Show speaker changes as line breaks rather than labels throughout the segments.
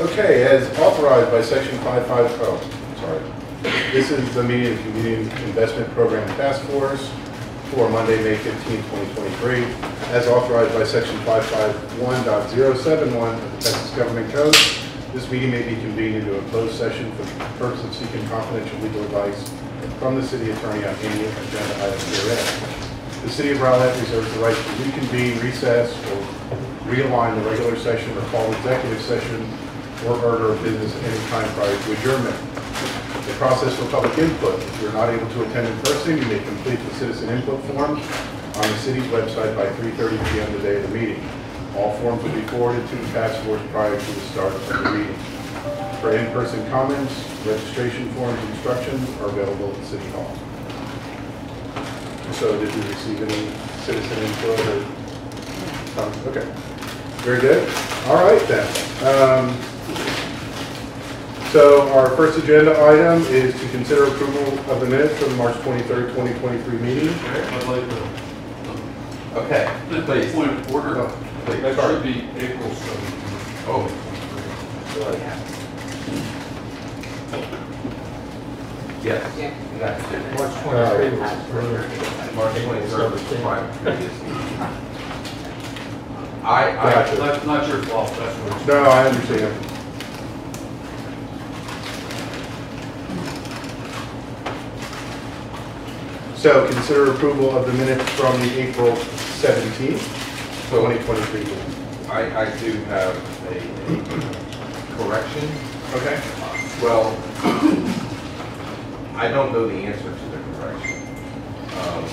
Okay, as authorized by section 550, oh, sorry. This is the meeting of the Community Investment Program Task Force for Monday, May 15, 2023. As authorized by section 551.071 of the Texas Government Code, this meeting may be convened into a closed session for the purpose of seeking confidential legal advice from the city attorney on any agenda items herein. The city of Rowlett reserves the right to reconvene, recess, or realign the regular session or call executive session or order of business at any time prior to adjournment. The process for public input, if you're not able to attend in person, you may complete the citizen input form on the city's website by 3:30 PM the day of the meeting. All forms will be forwarded to the task force prior to the start of the meeting. For in-person comments, registration forms, and instructions are available at City Hall. So did you receive any citizen input or? comments? Okay, very good. All right then. Um, So our first agenda item is to consider approval of the minutes from the March 23rd, 2023 meeting.
I'd like to,
Okay, please.
point of order,
Please.
that should be April seventeenth.
Oh. Yes. That's it.
March twenty-three was
March twenty-third was my previous meeting. I, I,
Gotcha.
That's not your fault, that's what.
No, I understand. So consider approval of the minutes from the April 17th, 2023 meeting.
I, I do have a a correction.
Okay.
Well, I don't know the answer to the correction. Um,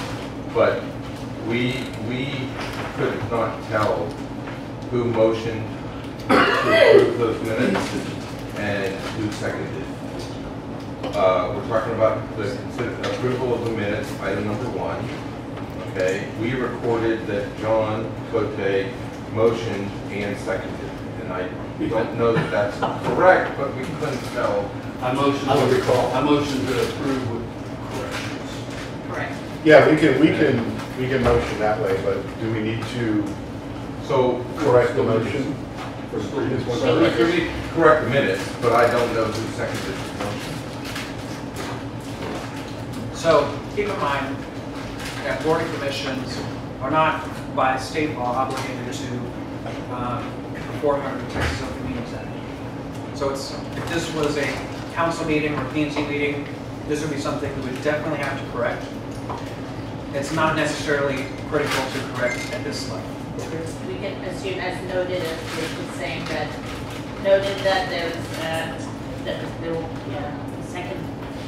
But we, we could not tell who motioned to approve those minutes and who seconded it. Uh, We're talking about the approval of the minutes, item number one. Okay, we recorded that John Cote motioned and seconded, and I don't know that that's correct, but we couldn't tell
I motion,
I don't recall.
I motion to approve with corrections.
Correct.
Yeah, we can, we can, we can motion that way, but do we need to
So.
correct the motion? for the previous one?
So we could be- correct the minutes, but I don't know who seconded the motion.
So keep in mind that board and commissions are not by state law obligated to um, perform under the Texas Open Meetings Act. So it's, if this was a council meeting or PNC meeting, this would be something we would definitely have to correct. It's not necessarily critical to correct at this level.
We can assume as noted, as Rich was saying, that noted that there was, uh, that there, yeah, second,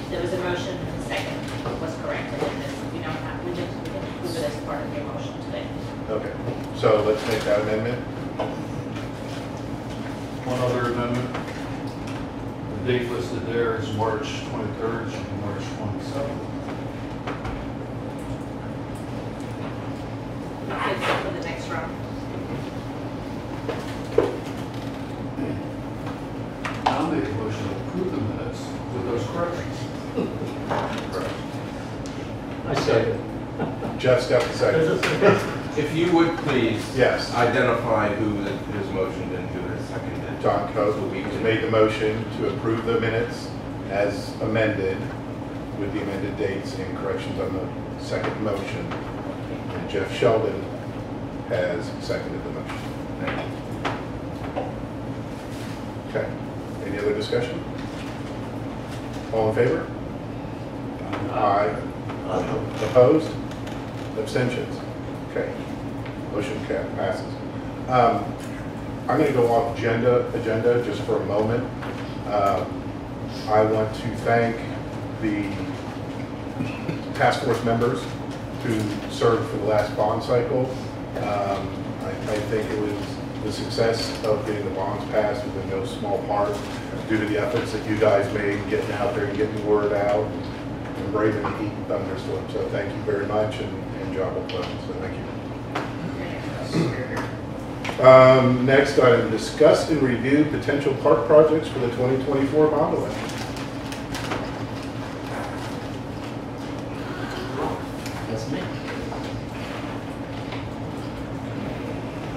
there was a motion, second was corrected, and this, we don't have, we just, we can it as part of your motion today.
Okay, so let's make that amendment.
One other amendment. The date listed there is March twenty-third, should be March twenty-seventh.
Fix it for the next round.
I'll make a motion to approve the minutes with those corrections.
I second.
Jeff stepped aside.
If you would please.
Yes.
Identify who the- has motioned and who has seconded.
John Coe has made the motion to approve the minutes as amended with the amended dates and corrections on the second motion. And Jeff Sheldon has seconded the motion.
Thank you.
Okay. Any other discussion? All in favor? Aye. Opposed? Abstentions? Okay. Motion passes. Um, I'm going to go off agenda, agenda just for a moment. Um, I want to thank the task force members who served for the last bond cycle. Um, I I think it was the success of getting the bonds passed was in no small part due to the efforts that you guys made getting out there and getting the word out braving the heat and thunderstorm. So thank you very much and and job well done. So thank you. Um, Next item, discuss and review potential park projects for the 2024 bond election.
That's me.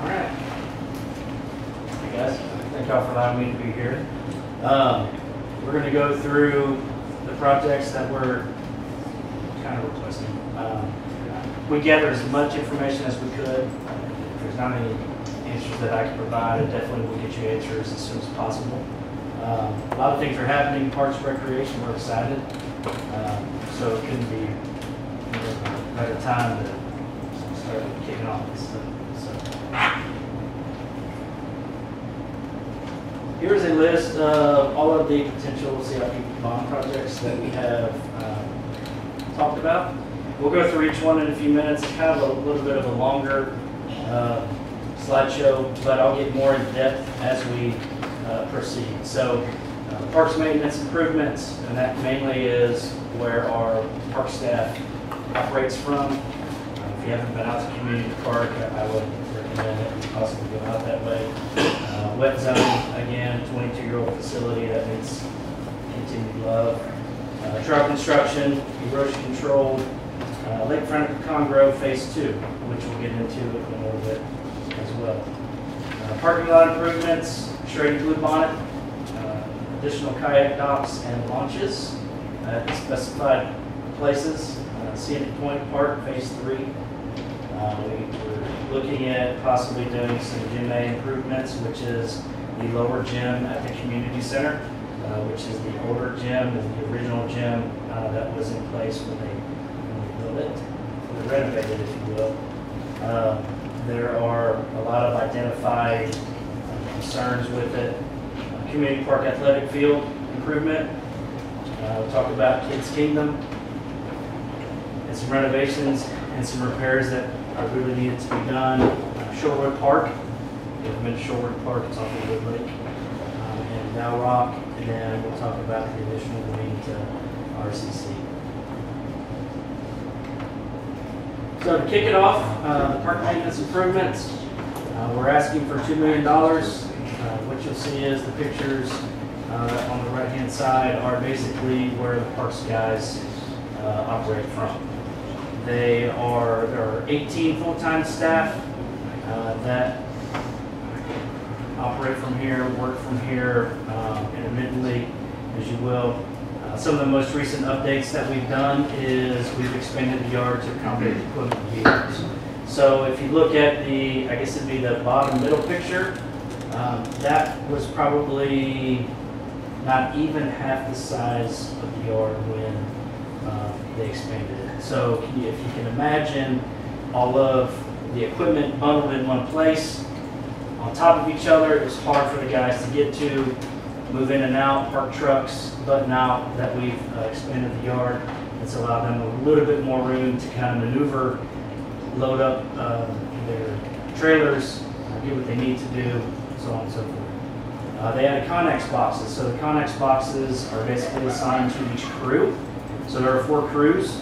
All right. Hey, guys.
Thank y'all for allowing me to be here. Um, We're going to go through the projects that we're Um, We gathered as much information as we could. There's not any answers that I can provide, I definitely will get you answers as soon as possible. Um, A lot of things are happening, Parks Recreation, we're excited. Um, So it couldn't be you know, better time to start kicking off this stuff. So. Here's a list of all of the potential CIP bond projects that we have talked about. We'll go through each one in a few minutes. It's kind of a little bit of a longer uh, slideshow, but I'll get more in depth as we uh, proceed. So uh, parks maintenance improvements, and that mainly is where our park staff operates from. Uh, If you haven't been out to community park, I would recommend that you possibly go out that way. Uh, Wet zone, again, 22-year-old facility that needs continued love. Uh, Trail construction, erosion control, uh, Lakefront Conroe Phase Two, which we'll get into in a little bit as well. Uh, Parking lot improvements, shredded blue bonnet, uh, additional kayak docks and launches at the specified places. Uh, Scenic Point Park Phase Three, uh, we- We're looking at possibly doing some gym A improvements, which is the lower gym at the community center, uh, which is the older gym the original gym uh, that was in place when they when it, or renovated, if you will. Uh, There are a lot of identified concerns with it. Uh, Community Park Athletic Field improvement. Uh, We'll talk about Kids Kingdom and some renovations and some repairs that are really needed to be done. Uh, Shorewood Park, we've mentioned Shorewood Park, it's off of Wood Lake, um, and Dalrock, and then we'll talk about the additional wing to RCC. So to kick it off, uh, the park maintenance improvements, uh, we're asking for $2 million. Uh, What you'll see is the pictures uh, on the right-hand side are basically where the parks guys uh, operate from. They are, there are 18 full-time staff uh, that operate from here, work from here um, intermittently, as you will. Uh, Some of the most recent updates that we've done is we've expanded the yard to accommodate equipment vehicles. So if you look at the, I guess it'd be the bottom middle picture, um, that was probably not even half the size of the yard when um, they expanded it. So you- if you can imagine all of the equipment bundled in one place, on top of each other, it was hard for the guys to get to, move in and out, park trucks, button out, that we've uh, expanded the yard. It's allowed them a little bit more room to kind of maneuver, load up um, their trailers, uh, do what they need to do, so on and so forth. Uh, They added Connex boxes, so the Connex boxes are basically assigned to each crew. So there are four crews.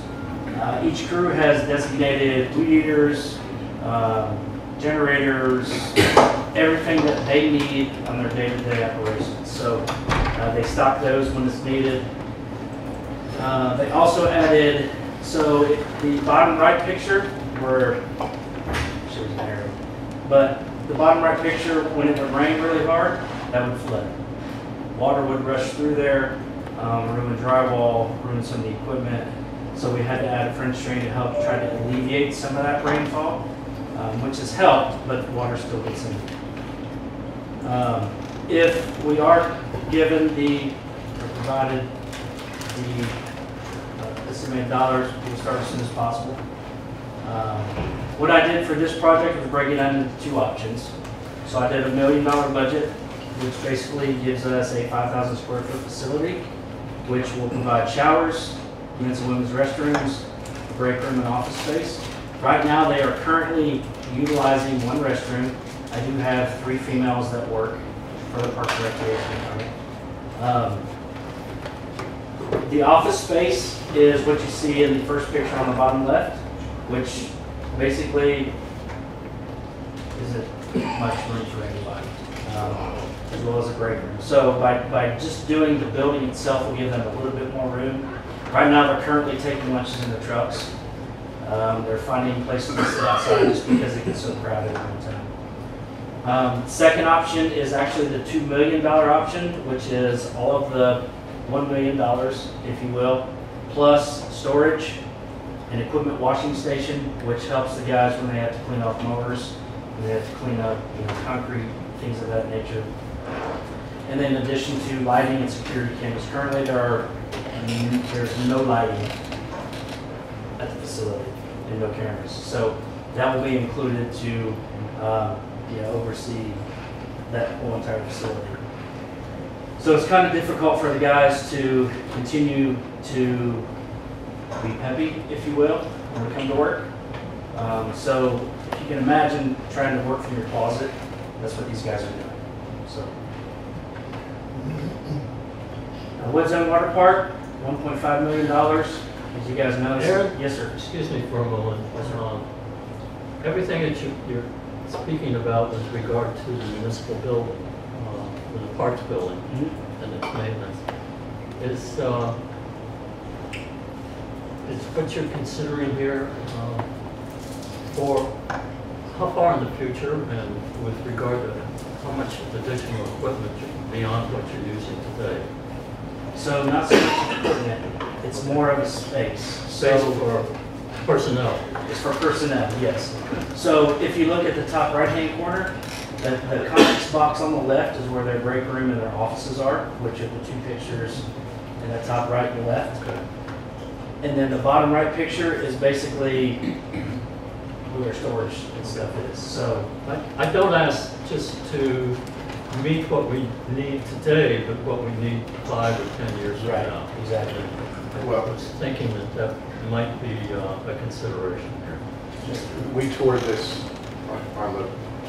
Uh, Each crew has designated weed eaters, um, generators, everything that they need on their day-to-day operations. So uh, they stock those when it's needed. Uh, They also added, so the bottom right picture, where, she was there, but the bottom right picture, when it would rain really hard, that would flood. Water would rush through there, um, ruin drywall, ruin some of the equipment. So we had to add a French drain to help try to alleviate some of that rainfall, um, which has helped, but the water still gets in. Um, If we are given the, or provided the uh, estimated dollars, we'll start as soon as possible. Um, What I did for this project was break it down into two options. So I did a million dollar budget, which basically gives us a 5,000 square foot facility, which will provide showers, men's and women's restrooms, a break room and office space. Right now, they are currently utilizing one restroom. I do have three females that work for the Parks and Recreation Department. Um, The office space is what you see in the first picture on the bottom left, which basically isn't much room for anybody, um, as well as a break room. So by, by just doing the building itself will give them a little bit more room. Right now, they're currently taking lunches in the trucks. Um, They're finding places to sit outside just because it gets so crowded all the. Um, Second option is actually the $2 million option, which is all of the $1 million, if you will, plus storage and equipment washing station, which helps the guys when they have to clean off mowers, when they have to clean up, you know, concrete, things of that nature. And then in addition to lighting and security cameras, currently there are, there's no lighting at the facility and no cameras. So that will be included to, uh, yeah, oversee that whole entire facility. So it's kind of difficult for the guys to continue to be peppy, if you will, when they come to work. Um, so if you can imagine trying to work from your closet, that's what these guys are doing. So. Uh, Wet Zone Water Park, one point five million dollars, as you guys know.
Aaron?
Yes, sir.
Excuse me for a moment. Um, Everything that you, you're speaking about with regard to the municipal building, uh, the parks building
Mhm.
and its maintenance, is, uh, is what you're considering here, uh, for how far in the future and with regard to how much additional equipment beyond what you're using today?
So not so much equipment, it's more of a space.
Space
So
for personnel?
it's for personnel, yes. So if you look at the top right-hand corner, the, the Connex box on the left is where their break room and their offices are, which are the two pictures in the top right and left. And then the bottom right picture is basically where storage and stuff is. So,
I, I don't ask just to meet what we need today, but what we need five or 10 years from
right,
now.
exactly.
I
Well-
was thinking that that might be uh, a consideration here.
We toured this on- on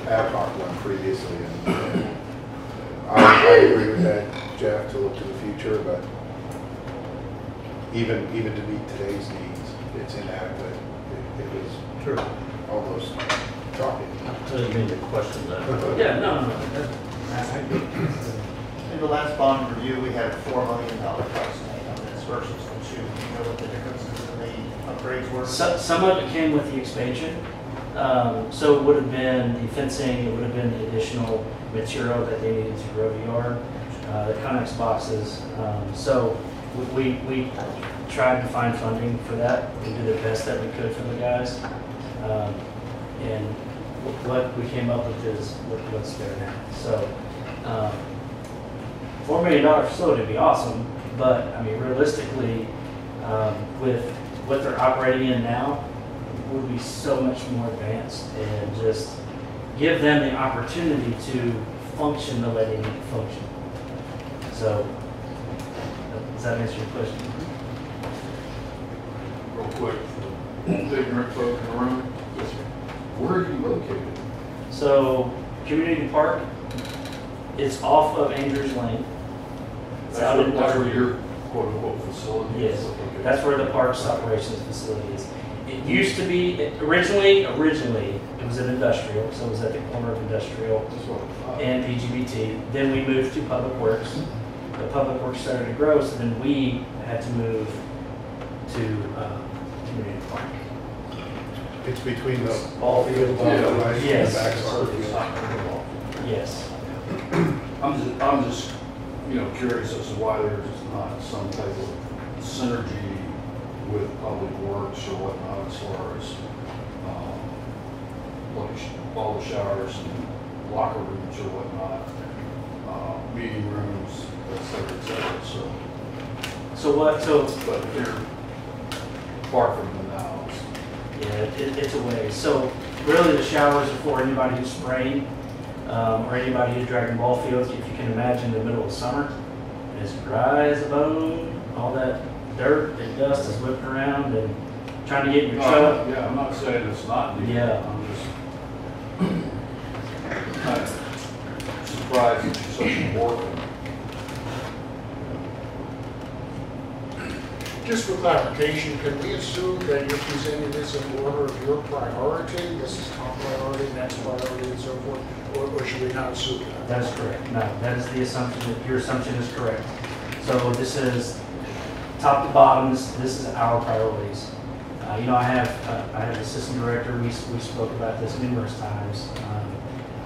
the ad hoc one previously, and and I, I agree with that, Jeff, to look to the future, but even, even to meet today's needs, it's inadequate. It- It was
Sure.
almost shocking.
I didn't mean to question that.
Yeah, no, no, no. that- I agree.
In the last bond review, we had a four million dollar price tag on this versus the two. Do you know what the differences in the upgrades were?
So- Some of it came with the expansion. Um, So it would have been the fencing, it would have been the additional material that they needed to grow the yard, uh, the Connex boxes. Um, So we, we tried to find funding for that. We did the best that we could for the guys. Um, And what we came up with is what- what's there now. So um, $4 million facility would be awesome, but I mean realistically, um, with what they're operating in now, would be so much more advanced and just give them the opportunity to function the way they need to function. So, does that answer your question?
Real quick, for the ignorant folk in the room, Yes, sir. where are you located?
So, Community Park, it's off of Andrews Lane. It's
That's
out
where,
in
that's where your quote-unquote facility is?
Yes,
Okay.
That's where the parks operations facility is. It used to be, it- originally, originally, it was an industrial, so it was at the corner of industrial
That's what I thought.
and PGBT. Then we moved to Public Works. The Public Works started to grow, so then we had to move to uh, Community Park.
It's between the
Ball
ball field,
field,
the
yeah.
right, and
Yes.
the back soccer field.
Yes.
I'm just, I'm just, you know, curious as to why there's not some type of synergy with Public Works or whatnot as far as, um, like the showers and locker rooms or whatnot, uh, meeting rooms, et cetera, et cetera, so,
So what, so,
but they're far from the now.
yeah, it, it's a way. So really the showers are for anybody who's spraying, um, or anybody who's dragging ball fields. If you can imagine the middle of summer, it's dry as a bone, all that dirt and dust is whipping around and trying to get in your oh, truck.
Yeah, I'm not saying it's not needed.
Yeah.
I'm just kind of surprised that it's such important.
Just for clarification, can we assume that you're presenting this in order of your priority? This is top priority, next priority, and so forth? Or, or should we not assume that?
That is correct. No, that is the assumption, that your assumption is correct. So this is top to bottom, this, this is our priorities. Uh, you know, I have, uh, I have assistant director, we, we spoke about this numerous times. Um,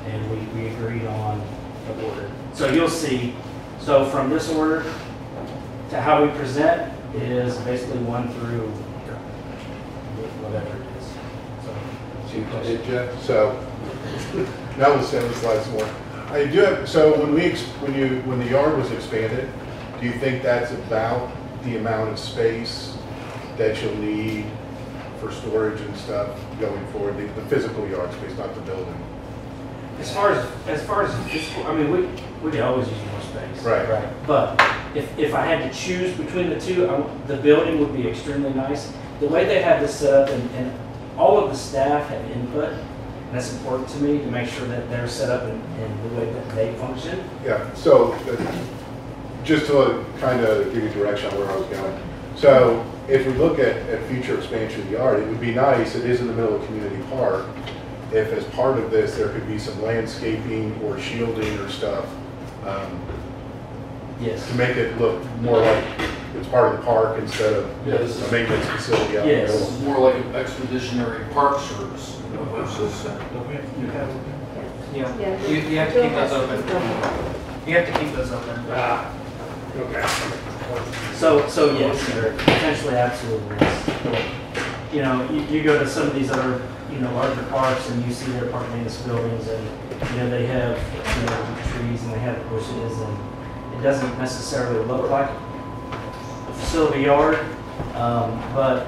and we, we agreed on the order. So you'll see, so from this order to how we present is basically one through whatever it is. So,
Hey, Jeff, so, that was, that was the last one. I do have, so when we, when you, when the yard was expanded, do you think that's about the amount of space that you'll need for storage and stuff going forward, the, the physical yard space, not the building?
As far as, as far as, physical- I mean, we, we could always use more space.
Right, right.
But if, if I had to choose between the two, I w the building would be extremely nice. The way they have this set up and, and all of the staff have input, and that's important to me to make sure that they're set up in, in the way that they function.
Yeah, so, uh, just to kind of give you direction on where I was going. So, if we look at, at future expansion of the yard, it would be nice, it is in the middle of community park, if as part of this, there could be some landscaping or shielding or stuff, um,
Yes.
to make it look more like it's part of the park instead of
Yeah, this
a maintenance facility out in
Yes.
middle.
It's more like an expeditionary park service you know, versus,
Yeah,
Yeah.
you, you have to keep those open. You have to keep those open.
Ah, okay.
So, so yes, there potentially absolutely is. You know, you, you go to some of these other, you know, larger parks and you see their park maintenance buildings and, you know, they have, you know, trees and they have bushes and it doesn't necessarily look like a facility yard, um, but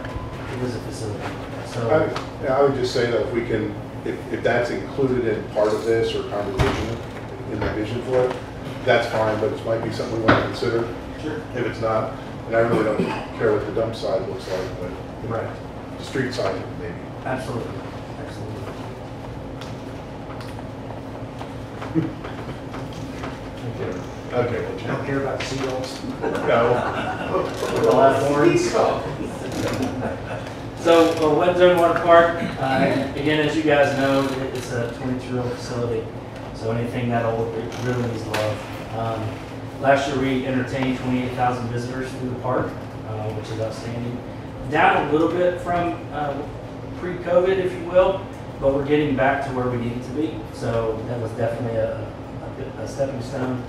it is a facility. So,
I, yeah, I would just say that if we can, if, if that's included in part of this or conversation in the vision for it, that's fine, but it might be something we want to consider.
Sure.
If it's not, and I really don't care what the dump side looks like, but
right,
the street side maybe.
absolutely, absolutely.
Okay, well, Jim.
don't care about seagulls?
No.
We'll have horns. So, uh, Wet Zone Water Park, uh, again, as you guys know, it- it's a 22-year-old facility, so anything that old, it really needs love. Um, Last year, we entertained 28,000 visitors through the park, uh, which is outstanding. Down a little bit from uh, pre-COVID, if you will, but we're getting back to where we need to be. So that was definitely a a a stepping stone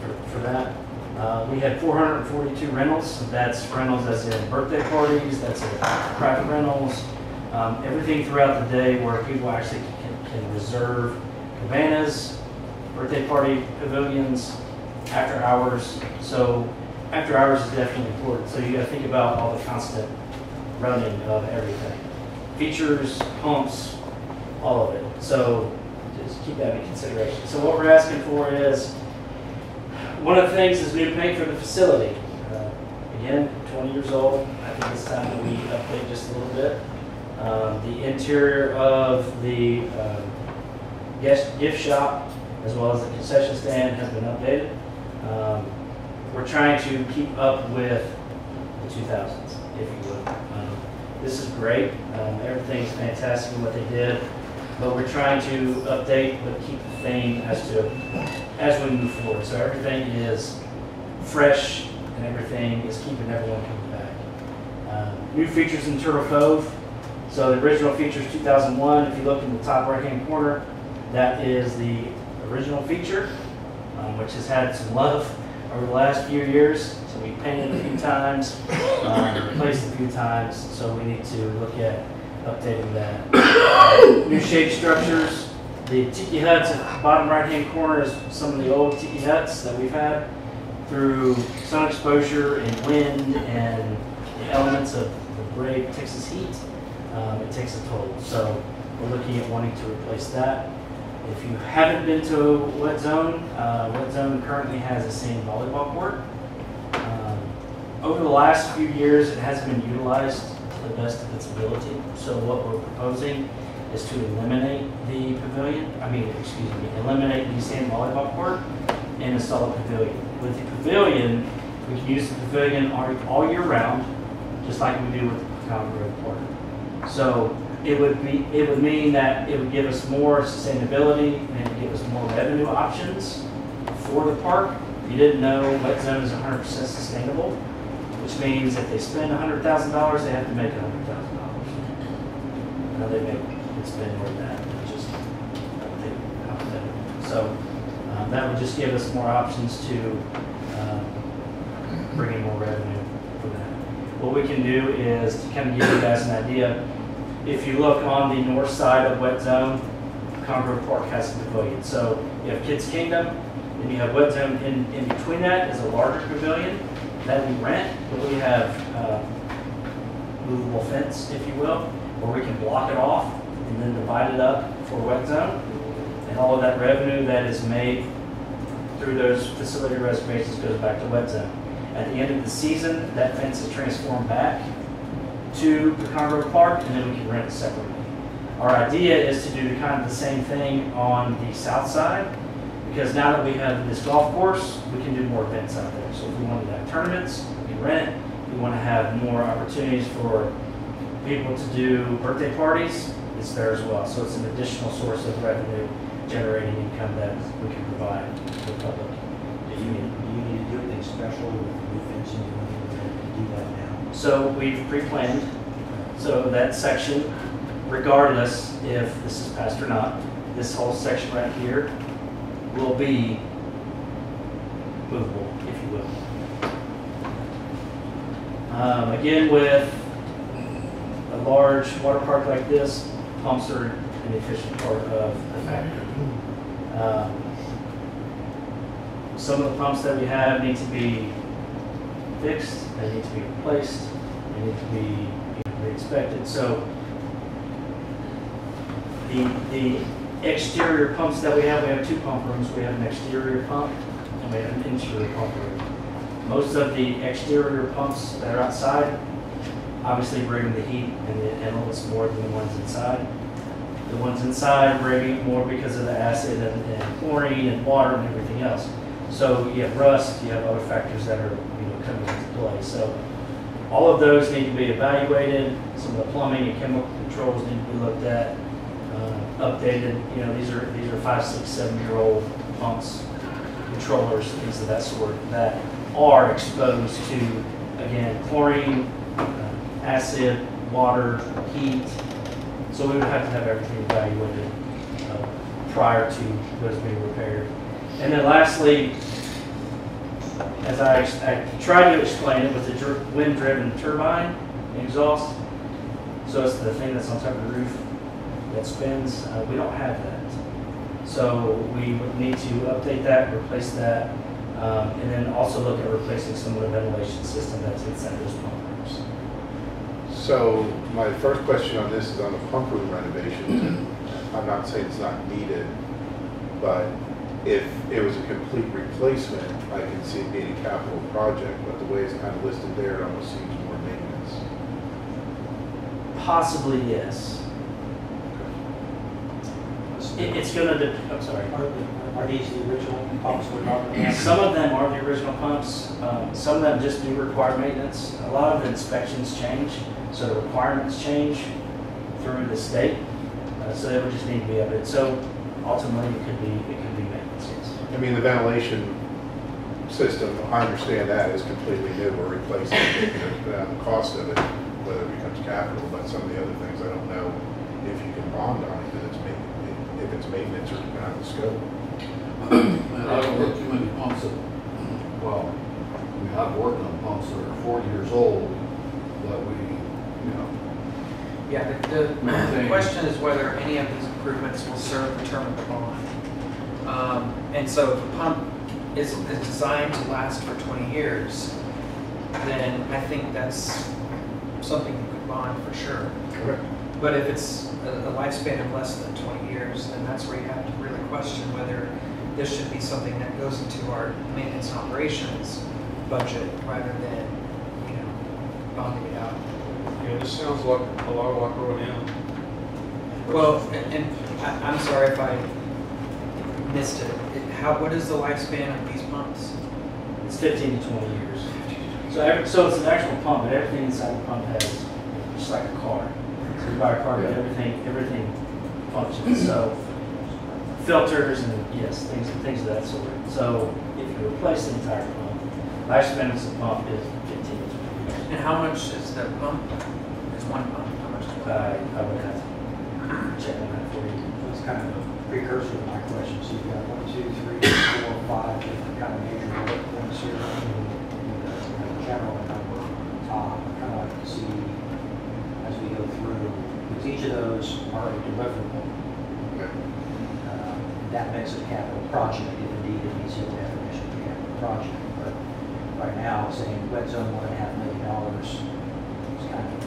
for- for that. Uh, We had 442 rentals. That's rentals as in birthday parties, that's in private rentals, um, everything throughout the day where people actually can, can reserve cabanas, birthday party pavilions, after hours. So after hours is definitely important. So you gotta think about all the constant running of everything. Features, pumps, all of it. So just keep that in consideration. So what we're asking for is one of the things is new paint for the facility. Uh, Again, 20 years old, I think it's time that we update just a little bit. Um, The interior of the um, guest gift shop, as well as the concession stand, has been updated. Um, We're trying to keep up with the 2000s, if you will. Um, This is great, Um, everything's fantastic in what they did, but we're trying to update but keep the theme as to as we move forward. So everything is fresh and everything is keeping everyone coming back. Um, New features in Turtle Cove. So the original feature is 2001. If you look in the top right-hand corner, that is the original feature, um, which has had some love over the last few years. So we painted a few times, um, replaced a few times, so we need to look at updating that. New shade structures, the tiki huts at the bottom right-hand corner is some of the old tiki huts that we've had through sun exposure and wind and the elements of the brave Texas heat. Um, it takes a toll. So we're looking at wanting to replace that. If you haven't been to Wet Zone, uh, Wet Zone currently has a sand volleyball court. Um, over the last few years, it has been utilized to the best of its ability. So what we're proposing is to eliminate the pavilion, I mean, excuse me, eliminate the sand volleyball court and install a pavilion. With the pavilion, we can use the pavilion all, year round, just like we do with the Pecan Grove Park. So it would be, it would mean that it would give us more sustainability and it would give us more revenue options for the park. You didn't know, Wet Zone is hundred percent sustainable, which means if they spend hundred thousand dollars, they have to make hundred thousand dollars. Now they make, they spend more than that, it's just. So um, that would just give us more options to um, bring in more revenue for that. What we can do is to kind of give you guys an idea, if you look on the north side of Wet Zone, Pecan Grove Park has a pavilion. So you have Kids Kingdom, and you have Wet Zone, in, in between that is a larger pavilion that we rent, but we have uh, movable fence, if you will, where we can block it off and then divide it up for Wet Zone. And all of that revenue that is made through those facility reservations goes back to Wet Zone. At the end of the season, that fence is transformed back to the Conroe Park, and then we can rent it separately. Our idea is to do kind of the same thing on the south side, because now that we have this golf course, we can do more events out there. So if we wanted to have tournaments, we can rent it. We want to have more opportunities for people to do birthday parties, it's there as well. So it's an additional source of revenue generating income that we can provide to the public.
Do you do you need to do anything special with new fencing, you want to do that now?
So we've pre-planned, so that section, regardless if this is passed or not, this whole section right here will be movable, if you will. Um, again, with a large water park like this, pumps are an efficient part of the factory. Um, Some of the pumps that we have need to be fixed, they need to be replaced, they need to be you know, re-inspected. So the, the exterior pumps that we have, we have two pump rooms. We have an exterior pump and we have an interior pump room. Most of the exterior pumps that are outside obviously bring the heat and the inlets more than the ones inside. The ones inside bring it more because of the acid and, and chlorine and water and everything else. So you have rust, you have other factors that are, into play. So all of those need to be evaluated. Some of the plumbing and chemical controls need to be looked at, uh, updated. You know, these are, these are five, six, seven-year-old pumps, controllers, things of that sort that are exposed to, again, chlorine, uh, acid, water, heat. So we would have to have everything evaluated uh, prior to those being repaired. And then lastly, as I, I tried to explain it with the wind-driven turbine exhaust, so it's the thing that's on top of the roof that spins, uh, we don't have that. So we would need to update that, replace that, um, and then also look at replacing some of the ventilation system that's inside those pump rooms.
So my first question on this is on the pump room renovations. I'm not saying it's not needed, but if it was a complete replacement, I can see it being a capital project, but the way it's kind of listed there, it almost seems more maintenance.
Possibly, yes. It, it's gonna, de- I'm sorry.
Are, the- are these the original pumps we're talking about?
Some of them are the original pumps, um, some of them just do require maintenance. A lot of the inspections change, so the requirements change through the state. Uh, So they would just need to be updated. So ultimately, it could be, it could be maintenance, yes.
I mean, the ventilation system, I understand that is completely new, we're replacing it, the cost of it, whether it becomes capital, but some of the other things, I don't know if you can bond on it, that it's ma, if it's maintenance or not the scope.
And I don't work too many pumps that, well, we have worked on pumps that are forty years old that we, you know,
Yeah, the, the question is whether any of these improvements will serve the term of the bond. Um, and so if a pump is, is designed to last for twenty years, then I think that's something you could bond for sure.
Correct.
But if it's a a lifespan of less than 20 years, then that's where you have to really question whether this should be something that goes into our maintenance and operations budget rather than, you know, bonding it out.
Yeah, this sounds like a lot like O&M.
Well, and, and I- I'm sorry if I missed it. It- How, what is the lifespan of these pumps?
It's 15 to 20 years. So, every, so it's an actual pump, but everything inside the pump has, just like a car. So you buy a car, but everything, everything functions. So filters and yes, things, things of that sort. So if you replace the entire pump, lifespan of the pump is 15 to 20 years.
And how much is the pump? Is one pump? How much is one?
I, I would have to check on that for you.
It's kind of precursor to my question. So you've got one, two, three, four, five different kind of major bullet points here. and General number on kind of like to see as we go through, because each of those are a deliverable. Uh, That makes a capital project, if indeed it meets the definition of a capital project. But right now, saying wet zone, one and a half million dollars is kind of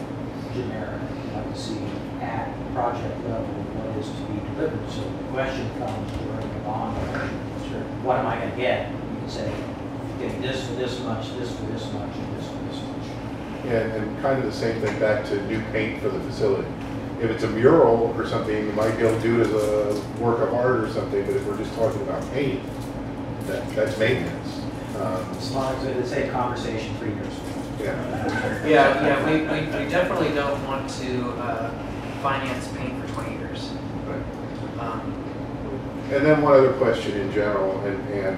generic. I'd like to see at the project level what is to be delivered. So the question comes during the bond, sure, what am I going to get? You can say, getting this for this much, this for this much, and this for this much.
And, and kind of the same thing back to new paint for the facility. If it's a mural or something, you might be able to do it as a work of art or something, but if we're just talking about paint, that, that's maintenance. Um,
As long as it's a conversation three years ago.
Yeah,
Yeah, yeah, we, we, we definitely don't want to, uh, finance paint for twenty years. Um,
and then one other question in general, and, and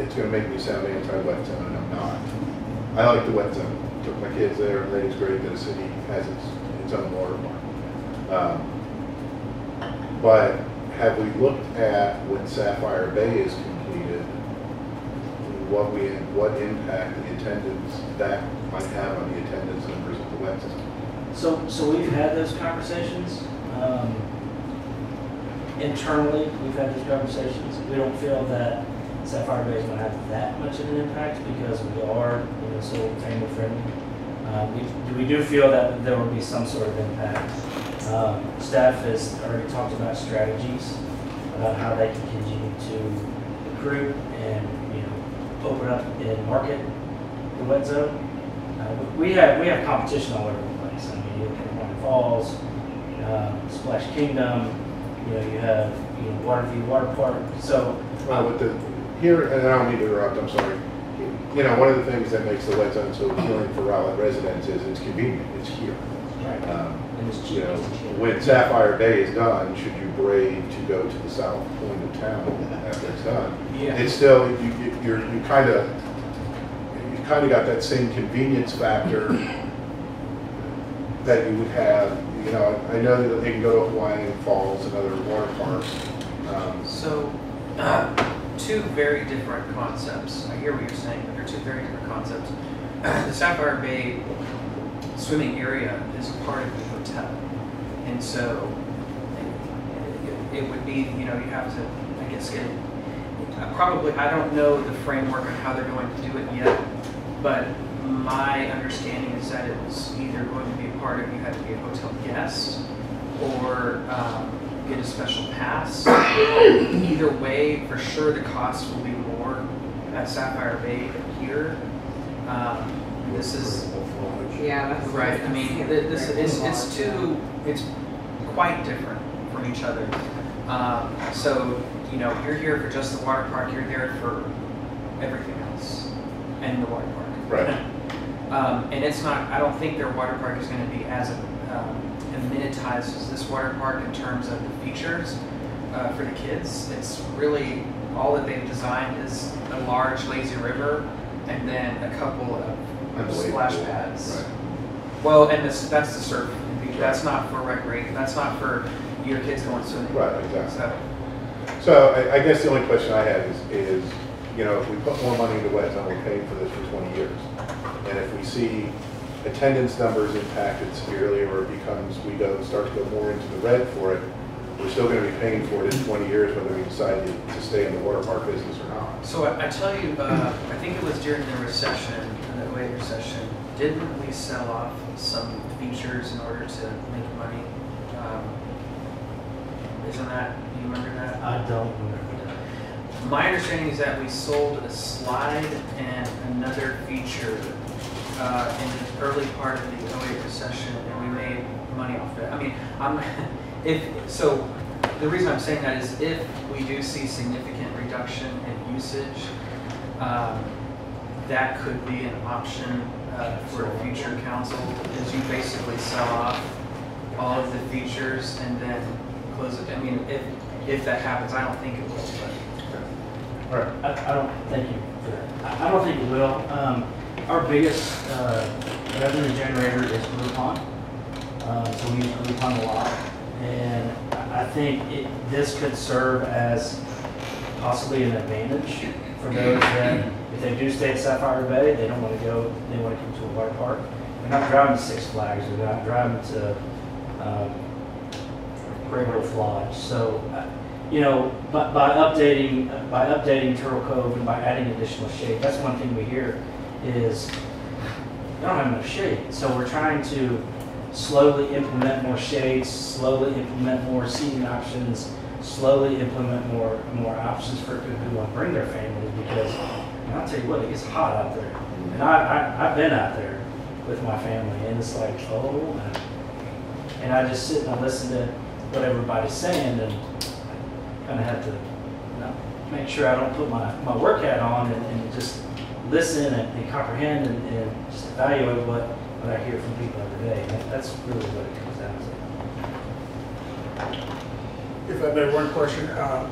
it's gonna make me sound anti-wet zone, and I'm not. I like the wet zone, took my kids there, and it's great that a city has its, its own water park. Um, But have we looked at when Sapphire Bay is completed, what we, what impact the attendance, that might have on the attendance numbers of the wet zone?
So, so we've had those conversations. um, Internally, we've had those conversations. We don't feel that Sapphire Bay is going to have that much of an impact because we are, you know, so family friendly. Uh, We, we do feel that there will be some sort of impact. Um, Staff has already talked about strategies, about how they can continue to recruit and, you know, open up and market the wet zone. Uh, We have, we have competition all over the place. I mean, you look at Morning Falls, um, Splash Kingdom, you know, you have, you know, Waterview Water Park. So,
Well, with the, here, and I don't mean to interrupt, I'm sorry. You know, one of the things that makes the wet zone so appealing for Rowlett residents is it's convenient, it's here. Um,
and it's
You know, when Sapphire Bay is done, should you brave to go to the south point of town after it's done?
Yeah.
It's still, you, you- you're, you kind of, you kind of got that same convenience factor that you would have, you know, I know that they can go to Hawaiian Falls and other water parks. um,
So, uh, two very different concepts. I hear what you're saying, but they're two very different concepts. The Sapphire Bay swimming area is part of the hotel. And so it- it would be, you know, you have to, I guess, get, probably, I don't know the framework on how they're going to do it yet, but my understanding is that it was either going to be part of, you had to be a hotel guest or um, get a special pass. Either way, for sure, the cost will be more at Sapphire Bay than here. Um, This is,
Yeah, that's.
right, I mean, th- this, it's, it's two, it's quite different from each other. Um, So, you know, you're here for just the water park, you're there for everything else and the water park.
Right.
Um, and it's not, I don't think their water park is gonna be as, um, amenitized as this water park in terms of the features, uh, for the kids. It's really, all that they've designed is a large lazy river and then a couple of splash pads.
Right.
Well, and this, that's the surf, that's not for recreation, that's not for your kids going swimming.
Right, exactly.
So,
So I, I guess the only question I have is, is, you know, if we put more money into wet zone, we're paying for this for twenty years. And if we see attendance numbers impacted severely, or it becomes, we go, start to go more into the red for it, we're still gonna be paying for it in twenty years, whether we decide to, to stay in the water park business or not.
so I, I tell you, uh, I think it was during the recession, the 08 recession, didn't we sell off some features in order to make money? Um, Isn't that, do you remember that?
I don't remember that.
My understanding is that we sold a slide and another feature uh, in the early part of the 08 recession, and we made money off it. I mean, I'm, if, so, the reason I'm saying that is if we do see significant reduction in usage, um, that could be an option uh, for a future council, is you basically sell off all of the features and then close it. I mean, if, if that happens, I don't think it will, but.
All right.
I, I don't, thank you. I, I don't think it will. Um, our biggest, uh, revenue generator is Groupon. Uh, so we use Groupon a lot. And I think it, this could serve as possibly an advantage for those that, if they do stay at Sapphire Bay, they don't want to go, they want to come to a water park. They're not driving to Six Flags, they're not driving to, um, Wolf Lodge. So, uh, you know, by, by updating, by updating Turtle Cove and by adding additional shade, that's one thing we hear is they don't have enough shade. So we're trying to slowly implement more shades, slowly implement more seating options, slowly implement more, more options for people who want to bring their families because, and I'll tell you what, it gets hot out there. And I, I, I've been out there with my family and it's like, oh. And I just sit and I listen to what everybody's saying and kind of have to, you know, make sure I don't put my, my work hat on and, and just listen and, and comprehend and, and just evaluate what, what I hear from people every day. That- that's really what it comes down to.
If I may, one question, uh,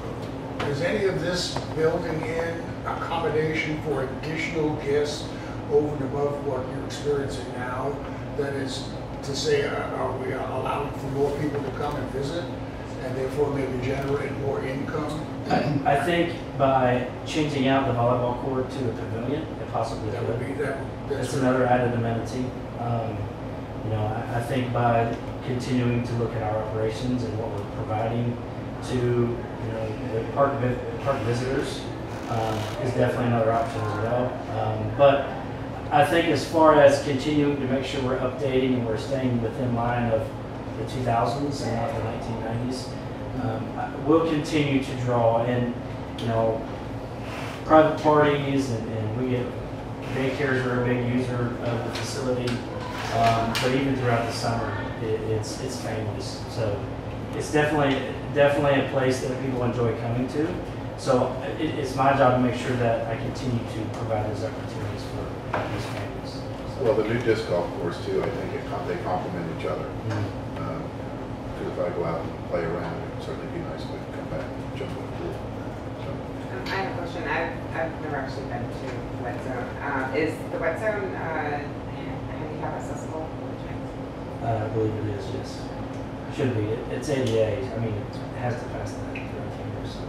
is any of this building in accommodation for additional guests over and above what you're experiencing now? That is to say, are we allowing for more people to come and visit and therefore maybe generate more income?
I, I think by changing out the volleyball court to a pavilion, it possibly
That would
could.
be, that, that's.
It's another added amenity. Um, You know, I, I think by continuing to look at our operations and what we're providing to, you know, the park, vi- park visitors um, is definitely another option as well. Um, But I think as far as continuing to make sure we're updating and we're staying within line of the 2000s and not the 1990s, um, we'll continue to draw in, you know, private parties and, and we get daycares are a big user of the facility. Um, but even throughout the summer, it, it's, it's families. So it's definitely, definitely a place that people enjoy coming to. So it, it's my job to make sure that I continue to provide those opportunities for these families. So,
Well, the new disc golf course too, I think it, they complement each other.
mm.
Because if I go out and play around, it'd certainly be nice to come back and jump in the pool. So,
Um, I have a question. I've, I've never actually been to Wet Zone. Um, is the Wet Zone, uh, handicap accessible?
Uh, I believe it is, yes. Should be. It- It's ADA. I mean, it has to pass that through so.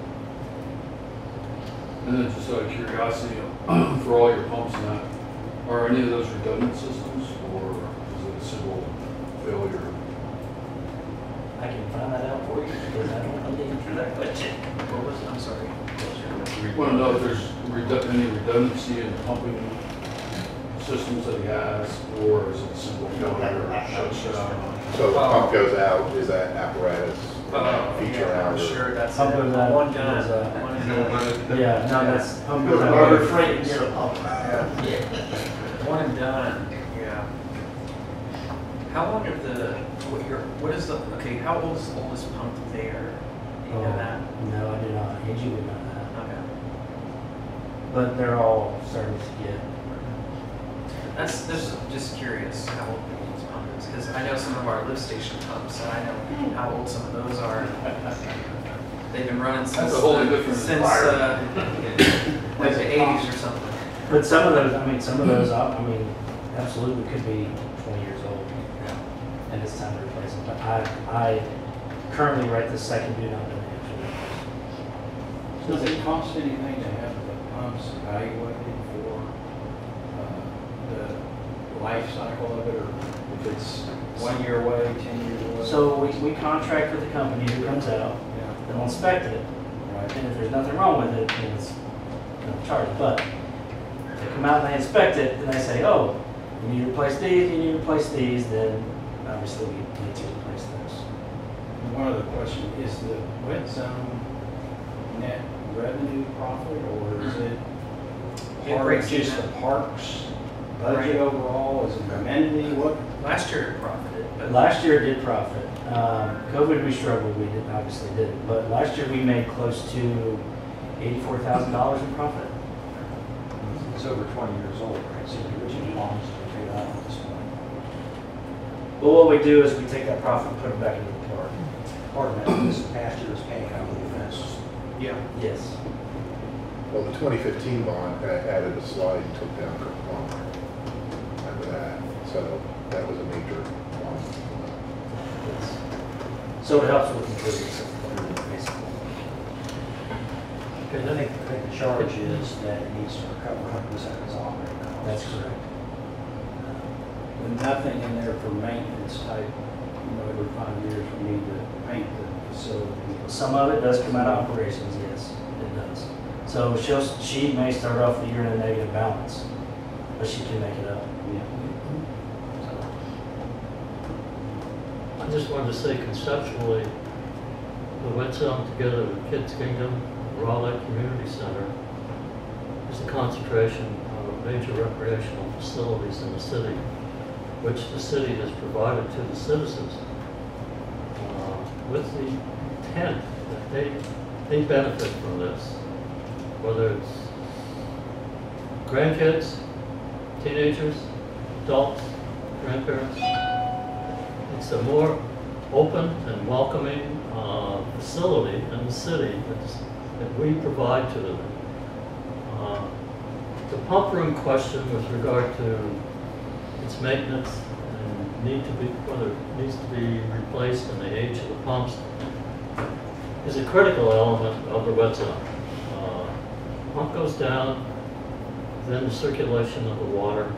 And then just out of curiosity, for all your pumps and that, are any of those redundant systems or is it a single failure?
I can find that out for you because I don't know the answer to that question.
What was, I'm sorry.
We want to know if there's redu- any redundancy in the pumping systems that he has, or is it a single failure, shuts down?
So the pump goes out, is that apparatus
Uh,
feature
yeah,
out?
I'm
or-
sure that's
Pump
it.
goes out,
One
goes
done.
out.
One
You
done.
don't want to-
Yeah, no, that's. pump goes out.
We're afraid to get a pump.
One and done, yeah. How long have the, what your, what is the, okay, how old is the oldest pump there? Do you know
Oh,
that?
No, I did not. Angie would know that.
Okay.
But they're all starting to get,
That's, this is just curious how old the oldest pump is, because I know some of our lift station pumps, and I know how old some of those are. They've been running since,
That's a wholly
uh,
different
since, uh, like the eighties or something.
but some of those, I mean, some of those, I I mean, absolutely could be twenty years old. And it's time to replace it. But I, I currently right this second do not know the answer to that question.
Does it cost anything to have the pumps evaluated for uh, the life cycle of it, or if it's one year away, 10 years away?
So we, we contract with the company who comes out,
Yeah,
they'll inspect it,
right.
and if there's nothing wrong with it, then it's no charge. But they come out and they inspect it, and they say, oh, you need to replace these, you need to replace these, then obviously we need to replace those.
One other question, is the wet zone net revenue profit, or is it
It
part of just the
even.
parks
Right.
budget overall, is it amenity, what?
Last year it profited, but.
Last year it did profit. Um, COVID, we struggled, we didn't, obviously didn't, but last year we made close to eighty-four thousand dollars in profit.
It's over 20 years old, right, so the original bonds to pay that at this point.
But what we do is we take that profit and put it back into the park.
Part of that, this past year is paying out of the fence.
Yeah.
Yes.
Well, the 2015 bond a- added a slide and took down Cook Pond. Remember that? So that was a major bond.
yes. So it helps with improvements, basically.
Okay,
I think, I think the charge is that it needs to recover hundred percent of its operating costs.
That's correct.
Nothing in there for maintenance type, you know, every five years we need to paint the facility.
Some of it does come out of operations, yes, it does. So she'll, she may start off the year in a negative balance, but she can make it up.
I just wanted to say conceptually, the Wet Zone together with Kids Kingdom, Rowlett Community Center is a concentration of major recreational facilities in the city, which the city has provided to the citizens uh, with the intent that they, they benefit from this, whether it's grandkids, teenagers, adults, grandparents. It's a more open and welcoming uh, facility in the city that we provide to them. Uh, The pump room question with regard to its maintenance and need to be, whether it needs to be replaced and the age of the pumps is a critical element of the wet zone. Uh, Pump goes down, then the circulation of the water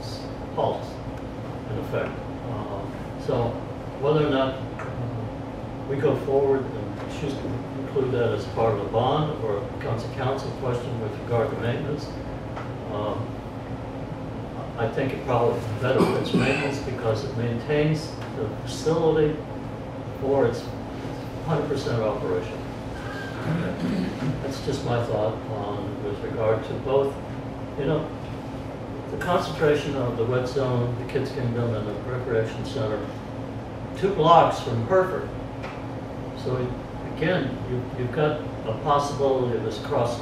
is halts in effect. Uh, So whether or not uh, we go forward and choose to include that as part of the bond or becomes a council question with regard to maintenance, um, I think it probably benefits maintenance because it maintains the facility for its 100% operation. That's just my thought on, with regard to both, you know, the concentration of the wet zone, the Kids Kingdom, and the Recreation Center, two blocks from Herfurth. So again, you, you've got a possibility of this cross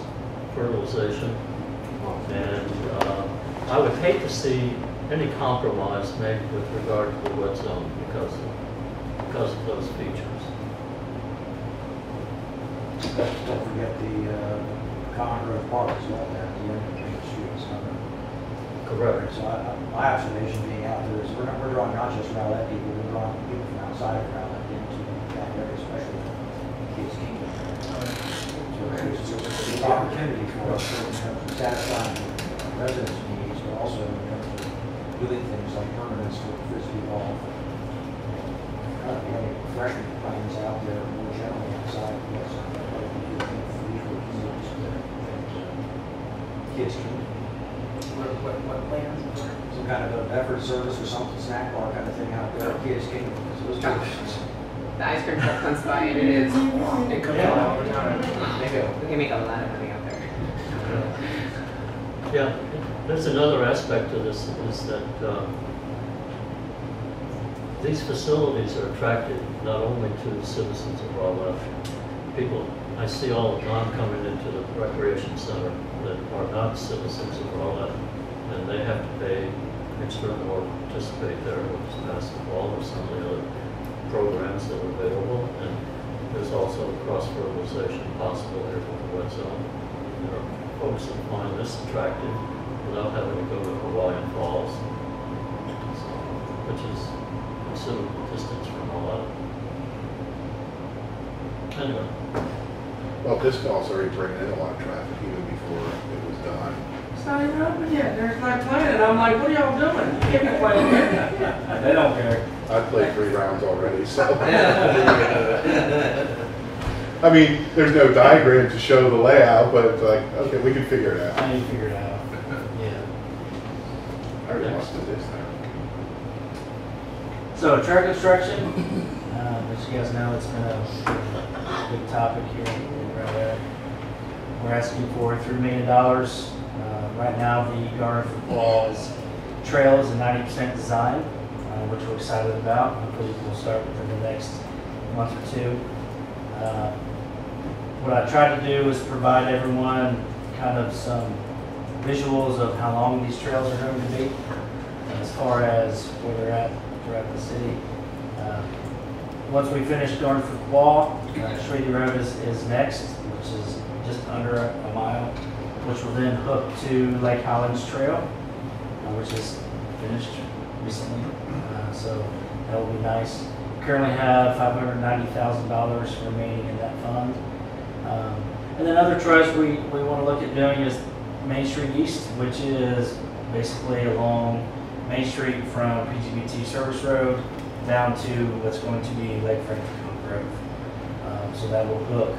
fertilization. And uh, I would hate to see any compromise made with regard to the wet zone because, of- because of those features.
Don't forget the, uh, Congress Park well, there at the end of Main Street,
Correct.
So I, my observation being out there is we're not, we're drawing not just Rowlett people, we're drawing people from outside of Rowlett into that area, especially Kids Kingdom. So there's an opportunity for us in of satisfying residents' also in terms of doing things like permanents for frisbee ball. Uh, we have freshman plans out there more generally outside, yes, like we do for these communities, Kids Kingdom
What, what, what plans?
some kind of a beverage service or something, snack bar kind of thing out there, kids can, those guys.
The ice cream truck comes by and it is,
It comes out all the time.
maybe, we can make a lot of money out there.
Yeah, there's another aspect to this, is that um, these facilities are attractive not only to the citizens of Rowlett, people, I see all the time coming into the recreation center that are not citizens of Rowlett, and they have to pay extra or participate there, it's basketball or some of the other programs that are available, and there's also cross-fertilization possible here with the wet zone. There are folks that find this attractive without having to go to Hawaiian Falls, so, which is considerable distance from all that. Anyway,
Well, this golf's already bringing in a lot of traffic even before it was done.
It's not even open yet, there's my plan, And I'm like, what are y'all doing? You can't be playing.
They don't care.
I've played three rounds already, so. I mean, there's no diagram to show the layout, but it's like, okay, we can figure it out.
I need to figure it out. Yeah.
I already lost the disc now.
So track construction, um, as you guys know, it's been a big topic here Rowlett. We're asking for three million dollars. Uh, Right now, the Garden Football is, trail is a ninety percent design, uh, which we're excited about. Hopefully, we'll start within the next month or two. Uh, What I tried to do is provide everyone kind of some visuals of how long these trails are going to be, as far as where they're at throughout the city. Uh, Once we finish Darnford Wall, uh, Schrade Road is, is next, which is just under a mile, which will then hook to Lake Highlands Trail, uh, which is finished recently. Uh, So that will be nice. currently have five hundred ninety thousand dollars remaining in that fund. Um, And then other trails we, we want to look at doing is Main Street East, which is basically along Main Street from PGBT Service Road down to what's going to be Lakefront Pecan Grove. Um, So that will hook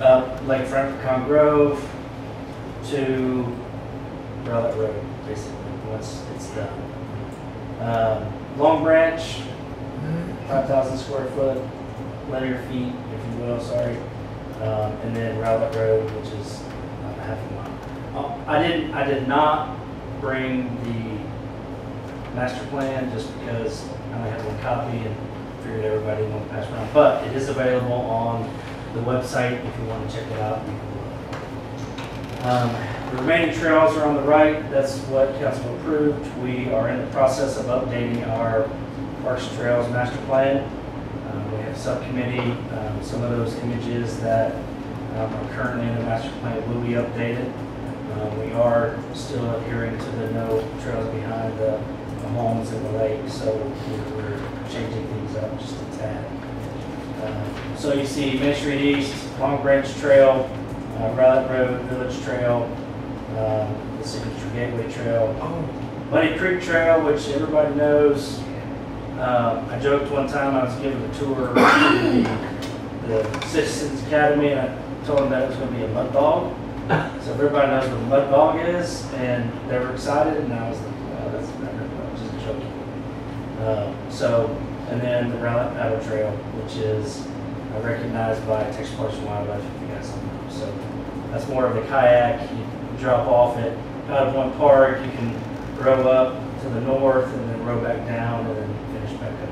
up Lakefront Pecan Grove to Rowlett Road, basically, once it's done. Um, Long Branch, 5,000 square foot linear feet, if you will, sorry. Um, And then Rowlett Road, which is half a mile. Oh, I didn't, I did not bring the master plan just because I only had one copy and figured everybody wanted to pass around. But it is available on the website if you want to check it out. Um, The remaining trails are on the right. That's what council approved. We are in the process of updating our Parks and Trails master plan. Um, We have subcommittee, um, some of those images that um, are currently in the master plan will be updated. Uh, We are still adhering to the no trails behind the homes in the lake, so we're- we're changing things up just a tad. Um, So you see Main Street East, Long Branch Trail, uh, Road, Village Trail, um, the Signature Gateway Trail, Muddy Creek Trail, which everybody knows. Um, I joked one time I was giving a tour to the, the Citizens Academy, and I told them that it was going to be a mud bog. So everybody knows what a mud bog is, and they were excited, and I was like, well, that's never, I was just joking. Um, So, and then the Rowlett Paddle Trail, which is uh, recognized by Texas Parks and Wildlife, if you guys don't know. So that's more of the kayak, you drop off at Paddle Point Park, you can row up to the north and then row back down and then finish back up.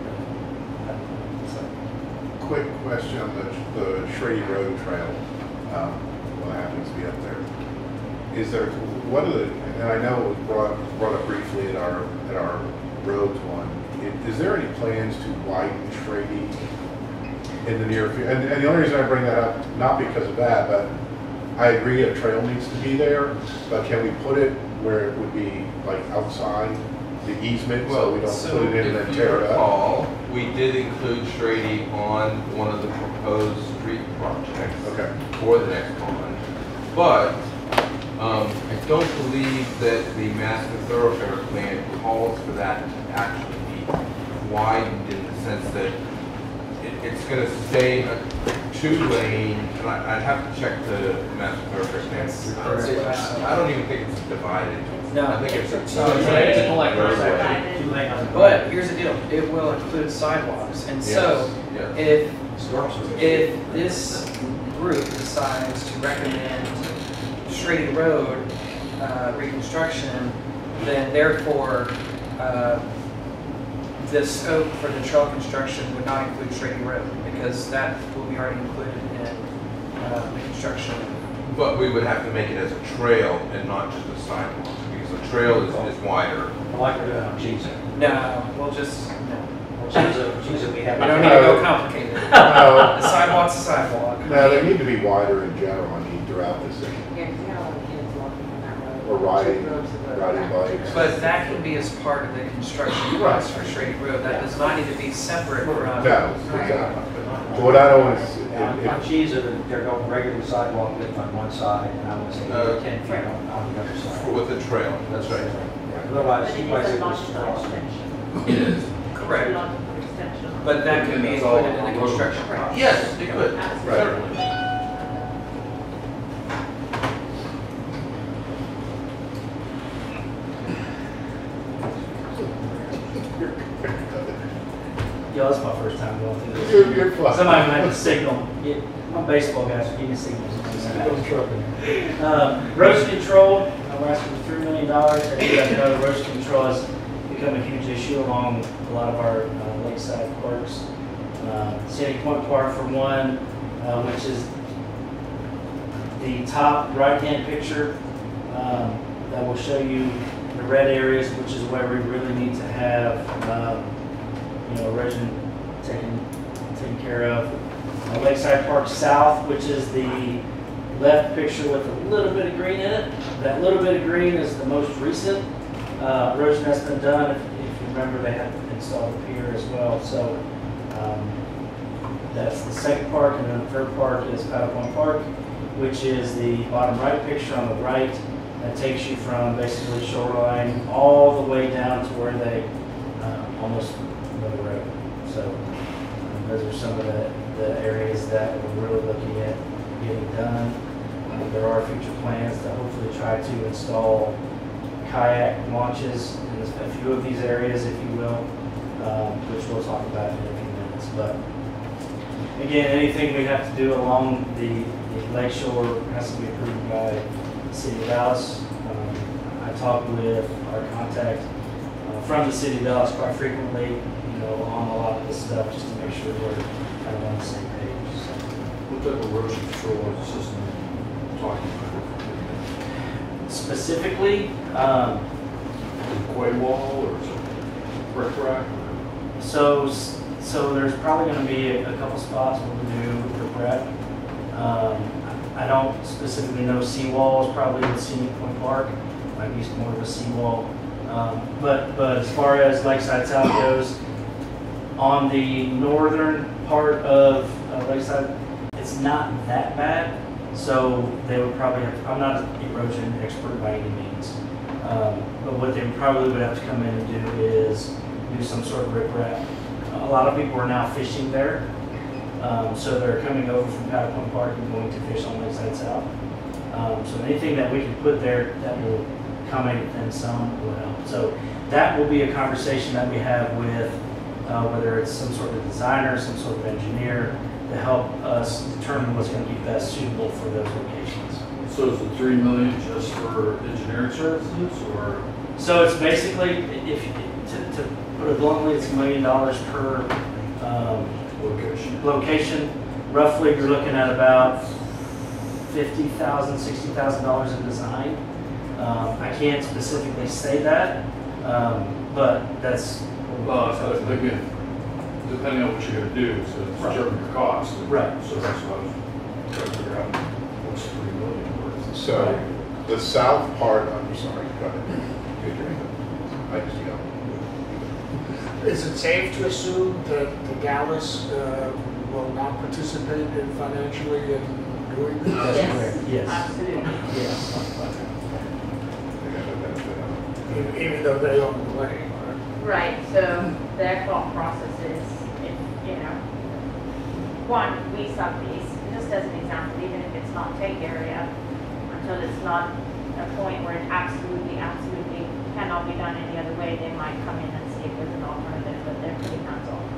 So,
Quick question on the, the Schrade Road Trail, um, what happens to be up there? Is there, what are the, and I know it was brought, brought up briefly at our, at our roads one, is there any plans to widen Schrade in the near future? And, and the only reason I bring that up, not because of that, but I agree a trail needs to be there, but can we put it where it would be like outside the easement, so we don't
So
put it in and
if
then
you
tear it up?
recall, we did include Schrade on one of the proposed street projects.
Okay.
For the next pond. But, um, I don't believe that the master thoroughfare plan calls for that be widened in the sense that it, it's gonna stay a two-lane, and I, I'd have to check the master thoroughfare plan. I I don't even think it's divided.
No.
I think it's a
It's a collector.
roadway.
But here's the deal, it will include sidewalks, and so
Yes, yes.
if, if this group decides to recommend Schrade Road uh, reconstruction, then therefore, uh, the scope for the trail construction would not include Schrade Road, because that will be already included in uh, construction.
But we would have to make it as a trail and not just a sidewalk, because a trail is, is wider.
I Like we're doing Jesus.
No, we'll just, no.
Jesus, Jesus, we have.
We don't need to go complicated.
No.
The sidewalk's a sidewalk.
No, they need to be wider in general, I mean, throughout the city,
Yeah, 'cause you got a lot of kids walking on that road.
Or riding,
Two roads of the-
riding bikes.
But that can be as part of the construction cost for Schrade Road. That does not need to be separate from.
No, exactly. But What I don't want is,
On
if-
on Jesus, they're going regular sidewalk width on one side, and I would say
Uh,
ten feet on, on the other
For-
side.
With the trail, that's right.
Otherwise,
But
you
it
might
is
say
a
this is
logical
cross.
extension.
It is.
Correct.
Logical extension.
But that can be included in the construction cost.
Yes, it could.
Absolutely.
Yeah, that's my first time going through this.
You're, you're fine.
Somebody might have to signal. Yeah, I'm baseball guys give me signals. Um, Erosion control, we're asking for three million dollars. As you guys know, erosion control has become a huge issue along with a lot of our uh, lakeside parks. Uh, Sandy Point Park for one, uh, which is the top right-hand picture um, that will show you the red areas, which is where we really need to have, um, you know, erosion taken, taken care of. Uh, Lakeside Park South, which is the left picture with a little bit of green in it. That little bit of green is the most recent uh, erosion that's been done. If if you remember, they had installed a pier as well. So Um, That's the second park, and then the third park is Paddle Park, which is the bottom right picture on the right. That takes you from basically shoreline all the way down to where they uh, almost. So um, those are some of the, the areas that we're really looking at getting done. Uh, There are future plans to hopefully try to install kayak launches in a few of these areas, if you will, um, which we'll talk about in a few minutes. But again, anything we have to do along the the lake shore has to be approved by the city of Dallas. Um, I talk with our contact uh, from the city of Dallas quite frequently, you know, on a lot of this stuff, just to make sure we're kind of on the same page. So,
What type of erosion control system are you talking about?
Specifically, um,
Is quay wall or is brick rack?
So, so there's probably gonna be a a couple spots where we do the prep. Um, I don't specifically know seawalls, probably in Scenic Point Park, might be more of a seawall. Um, but, but as far as Lakeside South goes, on the northern part of uh, Lakeside, it's not that bad. So they would probably have, I'm not an erosion expert by any means. Um, but what they probably would have to come in and do is do some sort of riprap. A lot of people are now fishing there. Um, so they're coming over from Paddle Point Park and going to fish on Lakeside South. Um, so anything that we can put there that will accommodate them some will help. So that will be a conversation that we have with, uh, whether it's some sort of designer, some sort of engineer, to help us determine what's going to be best suitable for those locations.
So is the three million just for engineering services or?
So it's basically, if, to, to put it bluntly, it's a million dollars per, um,
Location.
location. Roughly, you're looking at about fifty thousand, sixty thousand dollars in design. Um, I can't specifically say that, um, but that's.
Well, so again, depending on what you're gonna do, so it's
Right.
determine your cost.
Right.
So that's what I was trying to figure out, what's three million worth?
So the south part, I'm sorry, go ahead. Get your. I just, you know,
Is it safe to assume that the Dallas uh, will not participate in financially in doing this?
Yes.
correct, yes.
Absolutely.
Yes.
they got no benefit out of it.
Even- Even though they own the lake.
Right, so their thought process is, you know, one, we sub sublease, just as an example, even if it's not take area, until it's not a point where it absolutely, absolutely cannot be done any other way, they might come in and see if there's an alternative, but they're pretty hands off.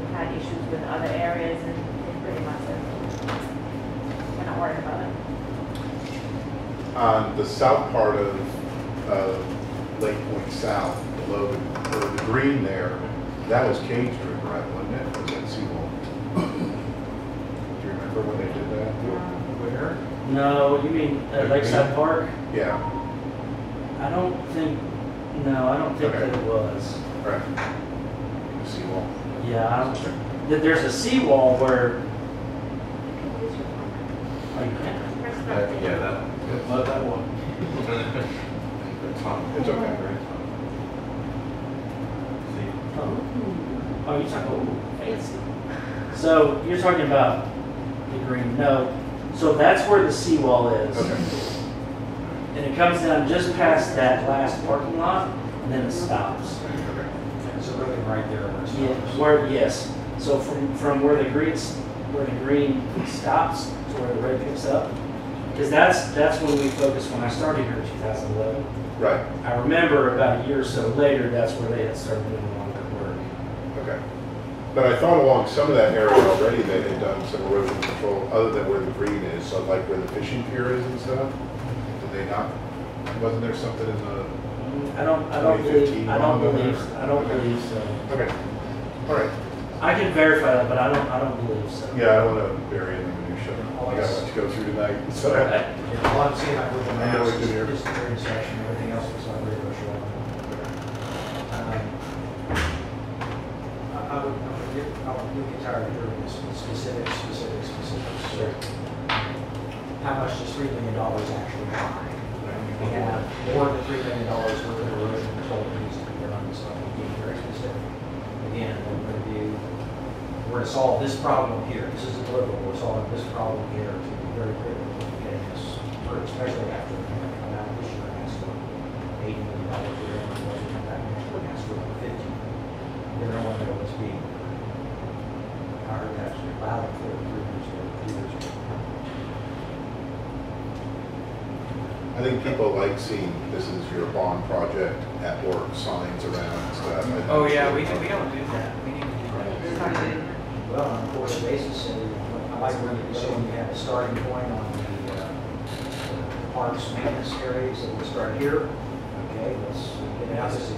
We've had issues with other areas and they pretty much we're not worried about it.
On the south part of uh, Lake Point South, below the, or the green there, that was cage driven, right, wasn't it? Was that seawall? Do you remember when they did that?
Where?
No, you mean at Lakeside Park?
Yeah,
I don't think, no, I don't think that it was.
right. The seawall.
Yeah, I don't, th- there's a seawall where, oh, you can't.
Uh, Yeah, that,
Let that one.
the top.
It's okay.
Very top. See,
Oh, oh, you're talking, oh, fancy. So you're talking about the green, no, so that's where the seawall is.
Okay.
And it comes down just past that last parking lot, and then it stops.
Okay.
So really right there where it
Yeah,
stops.
where, yes, so from, from where the green, where the green stops to where the red picks up. Because that's, that's when we focused, when I started here in 2011.
Right,
I remember about a year or so later, that's where they had started doing a lot of their work.
okay. But I thought along some of that area already, they had done some erosion control, other than where the green is, so like where the fishing pier is and stuff? Did they not? Wasn't there something in the,
I don't, I don't believe, I don't believe? I don't
Okay.
believe so.
okay, all right.
I can verify that, but I don't, I don't believe so.
Yeah, I don't want to bury in the minutia. Oh, I got to go through tonight, so.
Right.
Yeah, I'm seeing that with the
I know
maps,
we do here.
the green section, everything else looks like regular shoreline. Um, I I would, I would get, I would get tired of hearing this specifics, specifics, specifics.
Sure.
How much does three million dollars actually buy? We have more than three million dollars worth of erosion control that needs to be done, so I'm being very specific. again, we're going to do, we're going to solve this problem here. This is a deliverable, we're solving this problem here to be very critical to getting this through, especially after the out this year ask for eighty million dollars a year, and it wasn't come back next year, and ask for fifty. They're going to want to know what's being, how are actually allowed for years ago, two years ago.
I think people like seeing this is your bond project at work, signs around and stuff. I think
Oh,
it's
yeah,
really
we,
fun.
we don't do that. We need to do that.
Well, on a quarterly basis, and I like when you show you have a starting point on the uh, parks maintenance areas, and we'll start here. Okay, let's get out this,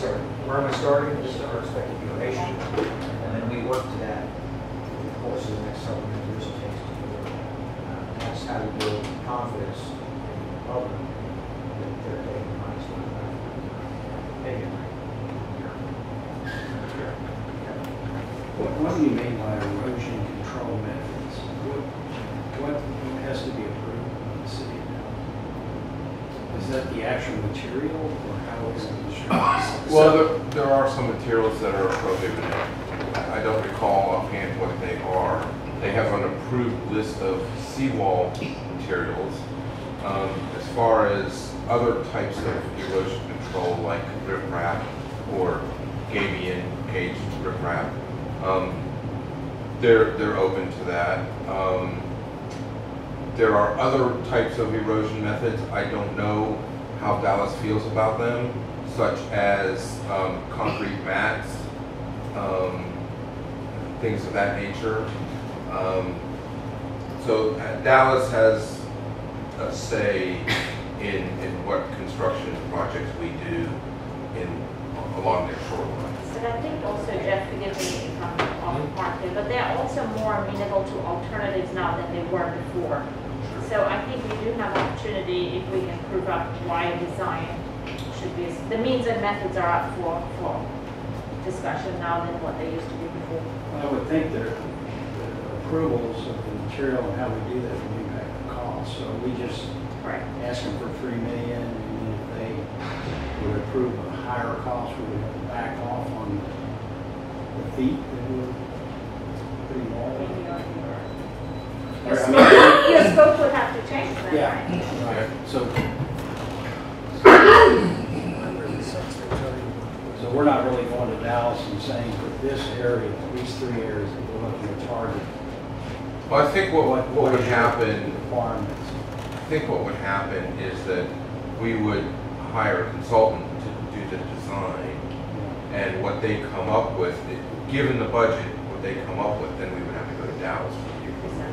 so where am I starting? This is our expected duration, and then we work to that over the course of the next several years it takes to do it. Uh, That's how you build confidence in the public that they're taking the money's not back. Paying it.
What, what do you mean by erosion control methods? What, what has to be approved by the city now? Is that the actual material or how is it distributed?
Well, there, there are some materials that are prohibited. I I don't recall offhand what they are. They have an approved list of seawall materials. Um, as far as other types of erosion control, like riprap or gabion cage riprap, um, they're, they're open to that. Um, there are other types of erosion methods. I don't know how Dallas feels about them, such as um, concrete mats, um, things of that nature. Um, so uh, Dallas has a say in, in what construction projects we do in, along their shoreline.
But I think also, Jeff, forgive me if I'm off the mark here, but they're also more amenable to alternatives now than they were before. So I think we do have opportunity if we can prove up why a design should be, the means and methods are up for, for discussion now than what they used to be before.
I would think that the approvals of the material and how we do that would impact the cost. So we just
Correct.
ask them for three million, and then if they would approve a higher cost, we would have to back off on the feet that we're putting all
Your
Right, I
scope, your scope would have to change then,
Yeah.
right?
Right, so, so we're not really going to Dallas and saying for this area, these three areas that we're looking to target.
Well, I think what, what would happen. I think what would happen is that we would hire a consultant to do the design, and what they come up with, given the budget, what they come up with, then we would have to go to Dallas for the approval.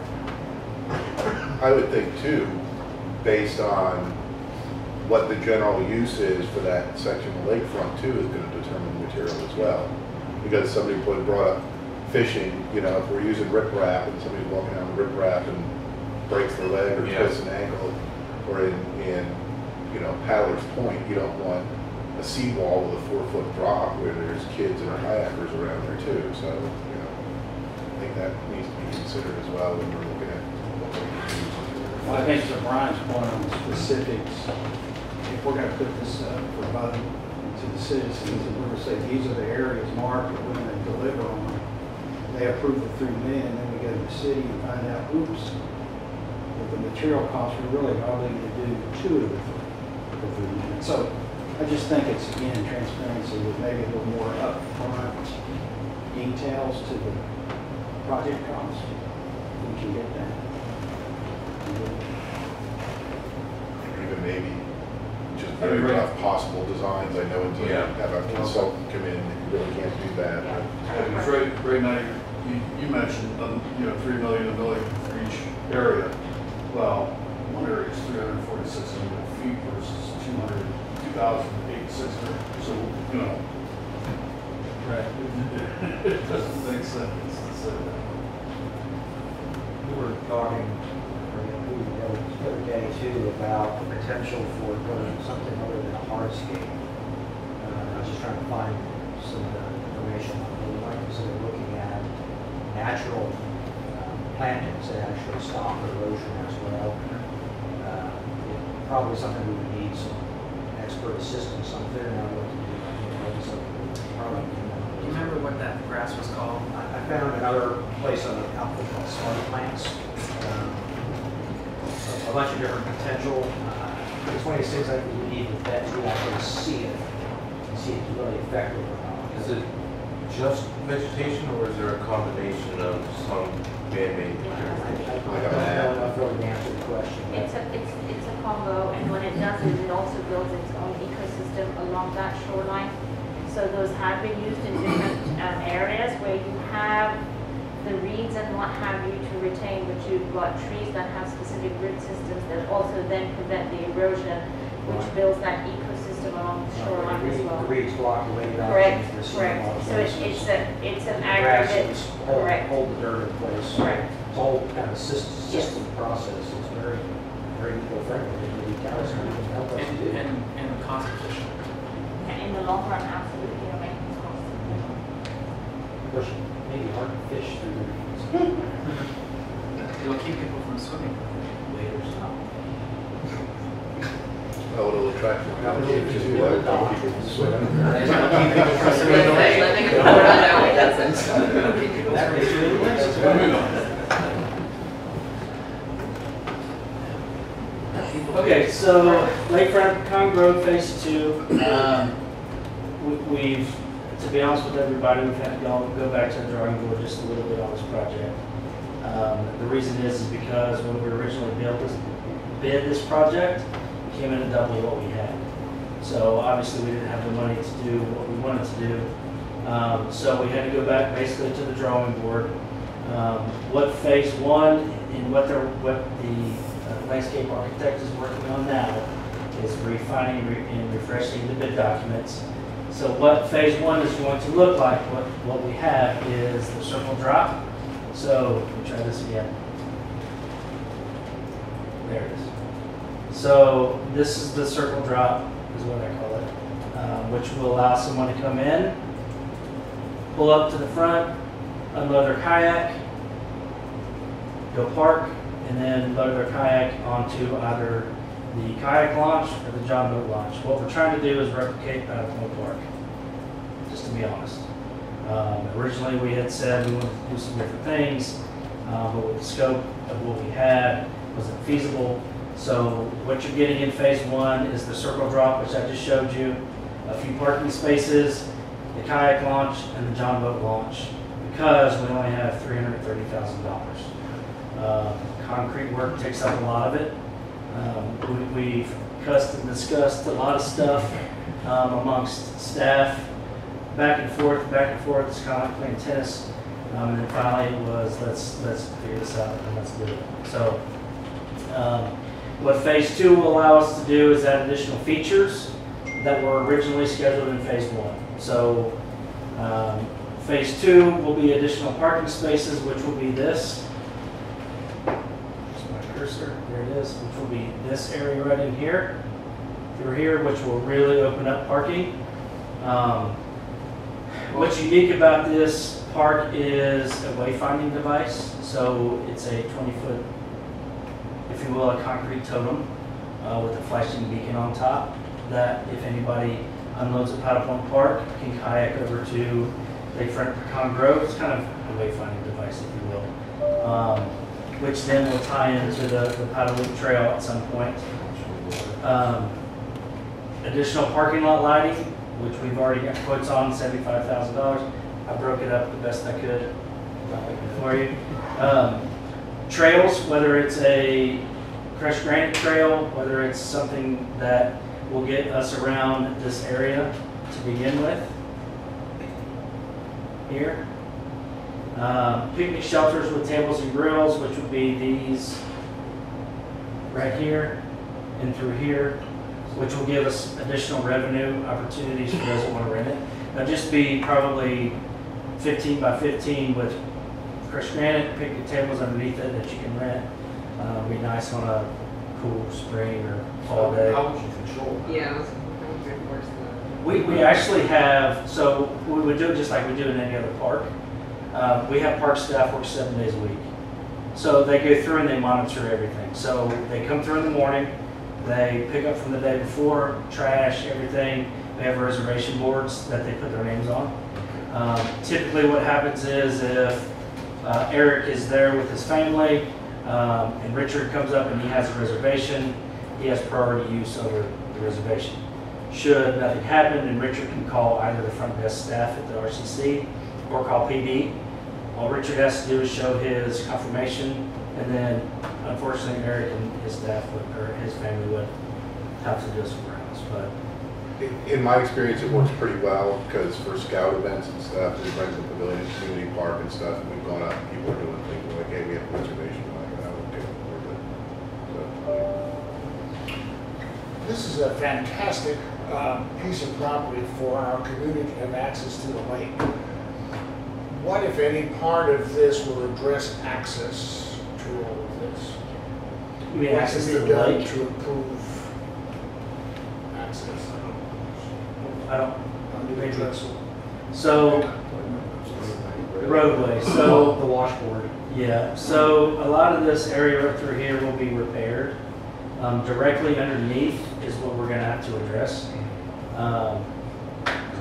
I would think too, based on what the general use is for that section of lakefront too, is gonna determine the material as well. Because somebody put, brought up fishing, you know, if we're using riprap and somebody's walking down the riprap and breaks their leg or
Yeah.
twists an ankle, or in, in, you know, Paddler's Point, you don't want a seawall with a four-foot drop where there's kids and kayakers around there too, so, you know, I think that needs to be considered as well when we're looking at what we're using.
Well, I think to Brian's point on the specifics, if we're gonna put this up for vote to the citizens, and we're gonna say, these are the areas marked, that we're gonna deliver on, they approve the three million, then we go to the city and find out, oops, with the material costs, we're really only gonna do two of the three, the three million. So I just think it's, again, transparency with maybe a little more upfront details to the project cost. We can get that.
even maybe just very rough possible designs, I know until you
Yeah.
have a consultant come in, you really can't do that.
Yeah, because right, right now, you, you mentioned, um, you know, three million a million for each area. Well, one area is three hundred and forty-six hundred feet versus two hundred, two thousand eight-six hundred, so, you know. Right. It doesn't make sense to say that.
We were talking, or, you know, we were the other day too, about the potential for doing something other than a hardscape. Uh, I was just trying to find some uh, information on it. We might consider looking natural um, plantings that actually stop erosion as well. Uh, it- Probably something we would need some expert assistance on figuring out what to do. You know, so probably, you know,
you remember what that grass was called?
I I found another place on the outfit called Smart Plants. um, A a bunch of different potential. Uh, It's one of these things I think we need to vet to actually see it, and see if it's really effective or not.
Is it just vegetation or is there a combination of some man-made
I
material?
I don't know enough really to answer the question.
It's a, it's, it's a combo, and what it does is it also builds its own ecosystem along that shoreline. So those have been used in different um, areas where you have the reeds and what have you to retain, but you've got trees that have specific root systems that also then prevent the erosion, which builds that ecosystem along the shoreline as well.
The reeds block the way it out
Correct,
into the sea.
correct.
in a lot of
So it's, it's a, it's an
The
aggregate,
grasses hold,
correct.
hold the dirt in place.
Correct.
It's a whole kind of system,
Yes.
system process. It's very, very eco-friendly. It really does, and it can us
And,
do.
and, and cost efficient.
And in the long run, absolutely, it'll make it cost.
Of course, maybe hard to fish through the reeds.
It'll keep people from swimming.
Waders.
Oh, it'll attract more competition, just like people from swimming.
It'll keep people from swimming.
Living in Florida, no, it doesn't.
That is really
Okay, so Lakefront Pecan Grove Phase Two, um, we- we've, to be honest with everybody, we've had to go, go back to the drawing board just a little bit on this project. Um, the reason is, is because when we originally built this, bid this project, came in at double what we had. So obviously, we didn't have the money to do what we wanted to do. Um, so we had to go back basically to the drawing board. Um, what phase one and what what the uh, landscape architect is working on now is refining re- and refreshing the bid documents. So what phase one is going to look like, what, what we have is the circle drop. So, let me try this again. There it is. So this is the circle drop, is what I call it, um, which will allow someone to come in, pull up to the front, unload their kayak, go park, and then load their kayak onto either the kayak launch or the John boat launch. What we're trying to do is replicate Battle Park, just to be honest. Um, Originally, we had said we wanted to do some different things, uh, but with the scope of what we had wasn't feasible. So what you're getting in phase one is the circle drop, which I just showed you, a few parking spaces, the kayak launch, and the John boat launch, because we only have three hundred thirty thousand dollars. Uh, Concrete work takes up a lot of it. Um, we- We've cussed and discussed a lot of stuff um, amongst staff, back and forth, back and forth, it's kind of like playing tennis. Um, And then finally it was, let's, let's figure this out and let's do it. So um, what phase two will allow us to do is add additional features that were originally scheduled in phase one. So um, phase two will be additional parking spaces, which will be this. Cursor, there it is, which will be this area right in here, through here, which will really open up parking. Um, What's unique about this park is a wayfinding device, so it's a 20-foot, if you will, a concrete totem uh, with a flashing beacon on top, that if anybody unloads at Paddle Point Park, can kayak over to Lakefront Pecan Grove. It's kind of a wayfinding device, if you will, um, which then will tie into the the Paddle Loop Trail at some point. Um, Additional parking lot lighting, which we've already got quotes on, seventy-five thousand dollars. I broke it up the best I could for you. Um, Trails, whether it's a crushed granite trail, whether it's something that will get us around this area to begin with. Here. Um, Picnic shelters with tables and grills, which would be these right here and through here, which will give us additional revenue opportunities for those that want to rent it. That'd just be probably 15 by 15 with crushed granite, picnic tables underneath it that you can rent. Uh, Be nice on a cool spring or fall day.
How would you control that?
Yeah, I was, I was gonna force the.
We, we actually have, so we would do it just like we do in any other park. Uh, we have park staff work seven days a week. So they go through and they monitor everything. So they come through in the morning, they pick up from the day before, trash, everything. They have reservation boards that they put their names on. Um, Typically, what happens is if uh, Eric is there with his family, um, and Richard comes up and he has a reservation, he has priority use over the reservation. Should nothing happen, then Richard can call either the front desk staff at the RCC or call PD. All Richard has to do is show his confirmation, and then unfortunately Eric and his staff would, or his family would have to do somewhere else, but
In- In my experience, it works pretty well, because for scout events and stuff, we bring the pavilion, community park and stuff, and we've gone out, and people are doing things like, hey, we have a reservation, like, okay, we're good. So,
This is a fantastic um, piece of property for our community to have access to the lake. What, if any, part of this will address access to all of this?
you mean
What
access to the lake?
To improve access
I don't,
under the trestle.
so the roadway, so.
The washboard.
Yeah, so a lot of this area up through here will be repaired. Um, directly underneath is what we're gonna have to address. Um,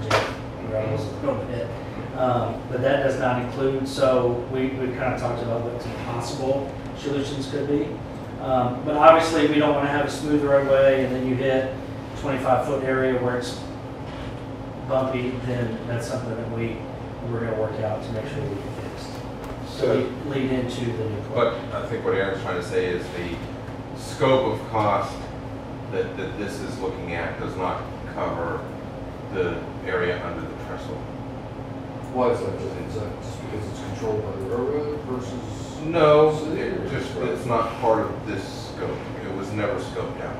Jeff Reynolds a little bit. Um, but that does not include, so we, we kind of talked about what some possible solutions could be. Um, but obviously, we don't wanna have a smooth roadway and then you hit twenty-five foot area where it's bumpy, then that's something that we, we're gonna work out to make sure we can fix. So
So-
we lead into the new
But
plan.
I think what Aaron's trying to say is the scope of cost that, that this is looking at does not cover the area under the trestle.
Why is that? Is that just because it's controlled by the railroad versus?
No, it just, it's not part of this scope. It was never scoped out.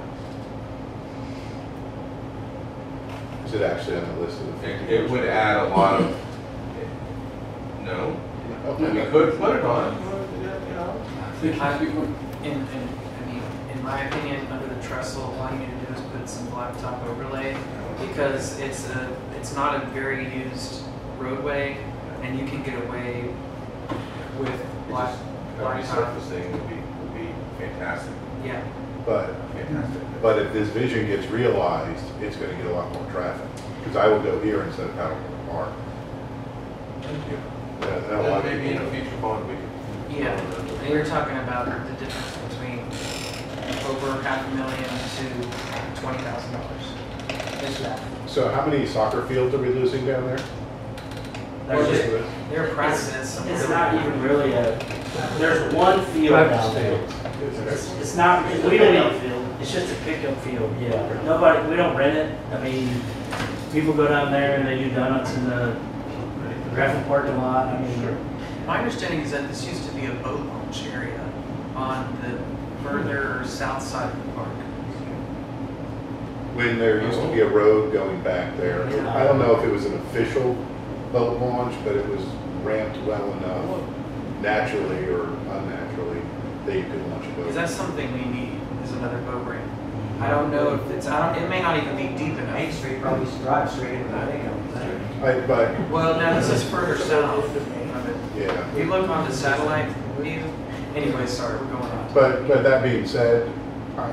Is it actually on the list of the?
It, it would add a lot of, no, we could put it on, you know.
I- In, in, I mean, in my opinion, under the trestle, all you need to do is put some blacktop overlay because it's a, it's not a very used roadway and you can get away with black, blacktop.
Resurfacing would be, would be fantastic,
Yeah,
But,
fantastic.
but if this vision gets realized, it's gonna get a lot more traffic, because I will go here instead of Paddle Point Park. Yeah, that- that'll
Then
like
maybe in a future bond, we could.
yeah. And you're talking about the difference between over half a million to twenty thousand dollars. Is that?
So how many soccer fields are we losing down there?
There's
Just
just-
with-
There.
It's not even really a, there's one field down there. It's, it's not, we don't even, it's just a pickup field, yeah. Nobody, we don't rent it. I mean, people go down there and they do donuts in the graphic parking lot. I mean,
My understanding is that this used to be a boat launch area on the further south side of the park.
When there used to be a road going back there, I don't know if it was an official boat launch, but it was ramped well enough, naturally or unnaturally, that you could launch a boat.
Is that something we need, is another boat ramp? Mm-hmm. I don't know if it's, I don't, it may not even be deep enough.
Main
enough.
Street probably drives straight into the lake, I think.
I, but,
Well, now this is further south of it.
yeah.
If you look on the satellite view, anyway, sorry, we're going on.
But, but that being said, I,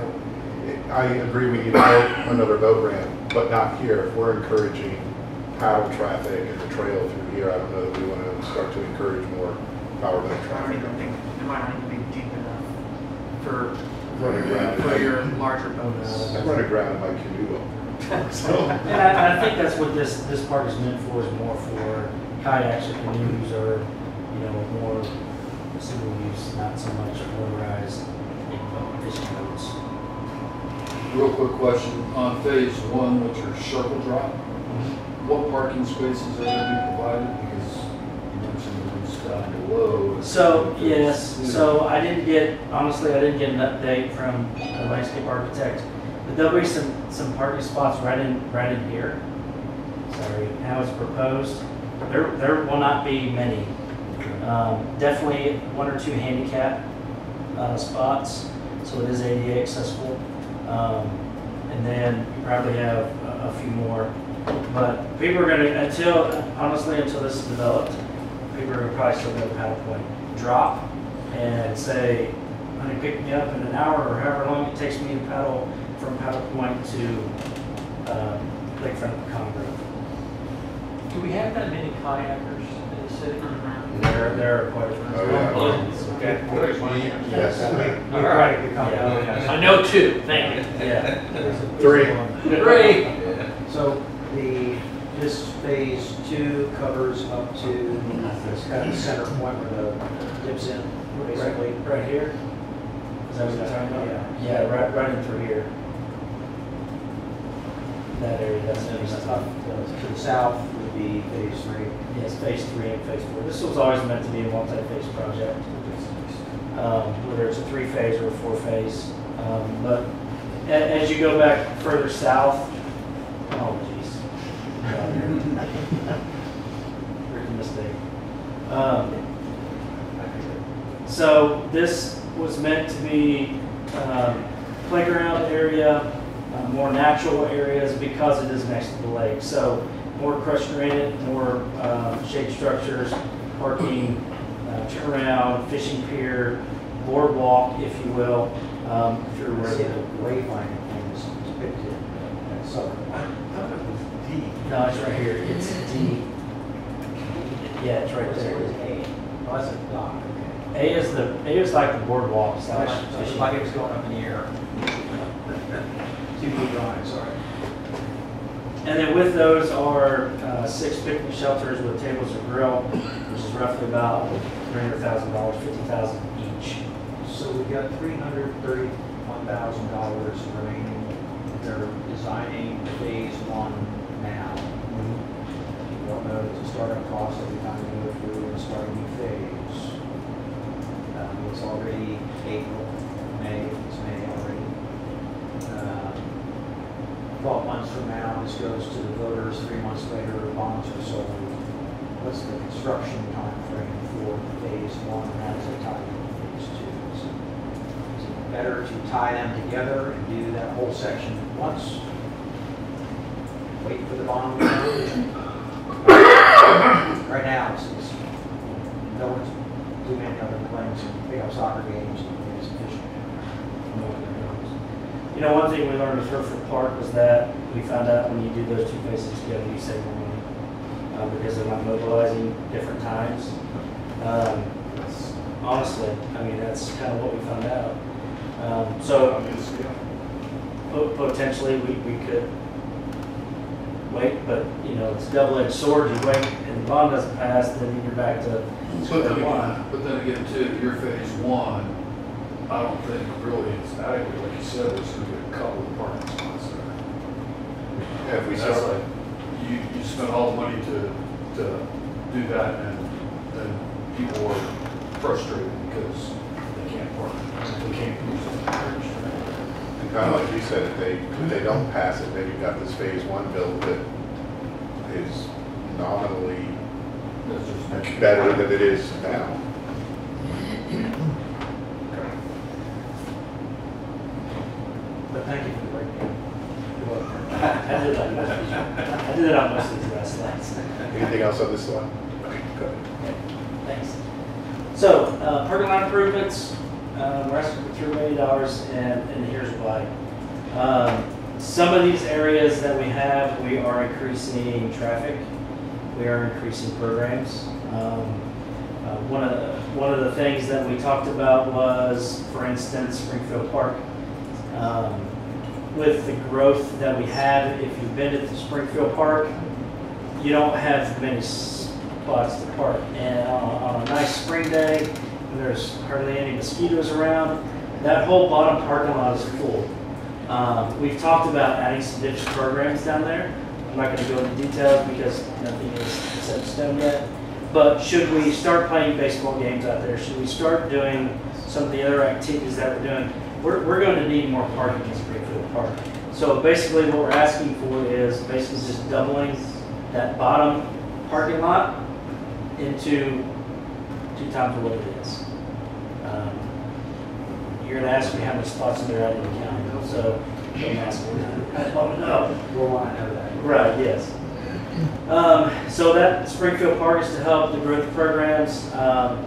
I agree we need to build another boat ramp, but not here. If we're encouraging paddle traffic and the trail through here, I don't know that we want to start to encourage more powerboat
I don't even think, it might not even be deep enough for,
running aground,
for your larger boats.
Uh, I run aground in my canoe up. So,
and I, I think that's what this, this park is meant for, is more for kayaks or canoes or, you know, more single use, not so much motorized fishing boats.
Real quick question, on phase one, which are Circle Drop, mm-hmm. What parking spaces are gonna be provided? Because you mentioned the down below.
So, yes, so I didn't get, honestly, I didn't get an update from the landscape architect. But there'll be some, some parking spots right in, right in here. Sorry, how it's proposed. There, there will not be many. Um, definitely one or two handicap, uh, spots, so it is ADA accessible. Um, and then you probably have a, a few more. But people are gonna, until, honestly, until this is developed, people are gonna probably still go to Paddle Point, drop and say, honey, pick me up in an hour or however long it takes me to paddle from Paddle Point to, um, Lakefront Conroe.
Do we have that many kayakers in the city?
There, there are quite a few.
Oh, yeah.
Okay.
Yes.
All right. I know two, thank you.
Yeah.
Three.
Three.
So
The, this phase two covers up to this kind of center point where the dips in, basically.
Right, right here? Is that what you're talking about?
Yeah.
Yeah, right, right in through here. That area, that's,
And then up
tough.
to the south would be phase three.
Yes, phase three and phase four. This was always meant to be a multi-phase project. Um, whether it's a three-phase or a four-phase. Um, but as you go back further south, oh. Freaking mistake. Um, so this was meant to be um, playground area, uh, more natural areas because it is next to the lake. So more crushed granite, more um, shade structures, parking, uh, turnaround, fishing pier, boardwalk, if you will, um, through
I
where
see
the
the wayfinding thing is depicted at southern.
No, it's right here. It's D. Yeah, it's right there. A.
Oh, that's a dock, okay.
A is the, A is like the boardwalk slash
It's like it was going up in the air. Two D drawing, sorry.
And then with those are uh, six picnic shelters with tables and grill, which is roughly about three hundred thousand dollars, fifty thousand each.
So we've got three hundred thirty-one thousand dollars remaining. They're designing phase one know the startup cost every time you go through and start a new phase. Um, it's already April, May, it's May already. Um, Twelve months from now, this goes to the voters, three months later, bonds are sold. What's the construction timeframe for phase one, how does it tie into phase two? Is it better to tie them together and do that whole section at once? Wait for the bond? Right now, it's, it's, no one's doing any other than playing some, pick up soccer games and some fishing.
You know, one thing we learned at Herfurth Park was that we found out when you do those two phases together, you save more money. Uh, because they're not mobilizing different times. Um, honestly, I mean, that's kind of what we found out. Um, so potentially we, we could wait, but you know, it's a double-edged sword. You wait and the bond doesn't pass, then you're back to
But
square
then
one.
again, but then again, too, your phase one, I don't think really it's adequate, like you said, there's gonna be a couple of parking spots there.
Yeah, if we
That's
start,
like, you, you spend all the money to, to do that and then people are frustrated because they can't park, they can't use it.
and kind of like you said, if they, if they don't pass it, then you've got this phase one bill that is nominally
That's just.
better than it is now.
But thank you for the breakdown.
I did that most I did it on most of these last slides.
Anything else on this slide? Okay, go ahead.
Thanks. So, uh, parking lot improvements, um, we're asking for three million dollars, and, and here's why. Um, Some of these areas that we have, we are increasing traffic, we are increasing programs. Um, uh, One of, the- one of the things that we talked about was, for instance, Springfield Park. Um, With the growth that we have, if you've been to Springfield Park, you don't have many spots to park. And on, on a nice spring day, there's hardly any mosquitoes around, that whole bottom parking lot is full. Um, we've talked about adding some ditch programs down there. I'm not gonna go into details because nothing is set in stone yet. But should we start playing baseball games out there? Should we start doing some of the other activities that we're doing? We're, we're going to need more parking in Springfield Park. So basically what we're asking for is basically just doubling that bottom parking lot into two times what it is. Um, You're gonna ask me how many spots are there out in the county, so don't ask me that. I don't know.
We'll want to know that.
Right, yes. Um, so that Springfield Park is to help the growth programs. Um,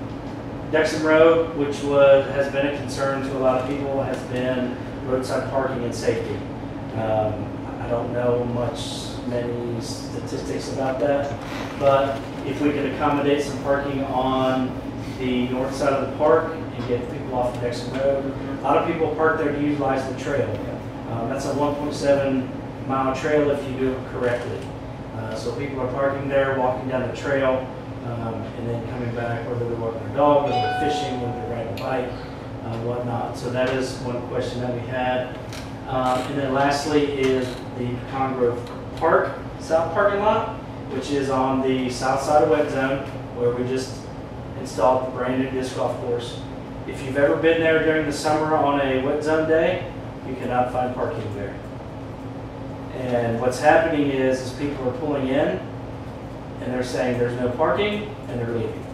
Dexham Road, which was, has been a concern to a lot of people, has been roadside parking and safety. Um, I don't know much many statistics about that. But if we could accommodate some parking on the north side of the park and get people off the Dexham Road, a lot of people park there to utilize the trail. Um, That's a 1.7 mile trail if you do it correctly. Uh, So people are parking there, walking down the trail, um, and then coming back, whether they're walking their dog, whether they're fishing, whether they're riding a bike, uh, whatnot. So that is one question that we had. Um, And then lastly is the Pecan Grove Park South parking lot, which is on the south side of Wet Zone, where we just installed the brand new disc golf course. If you've ever been there during the summer on a Wet Zone day, you cannot find parking there. And what's happening is, is people are pulling in, and they're saying there's no parking, and they're leaving.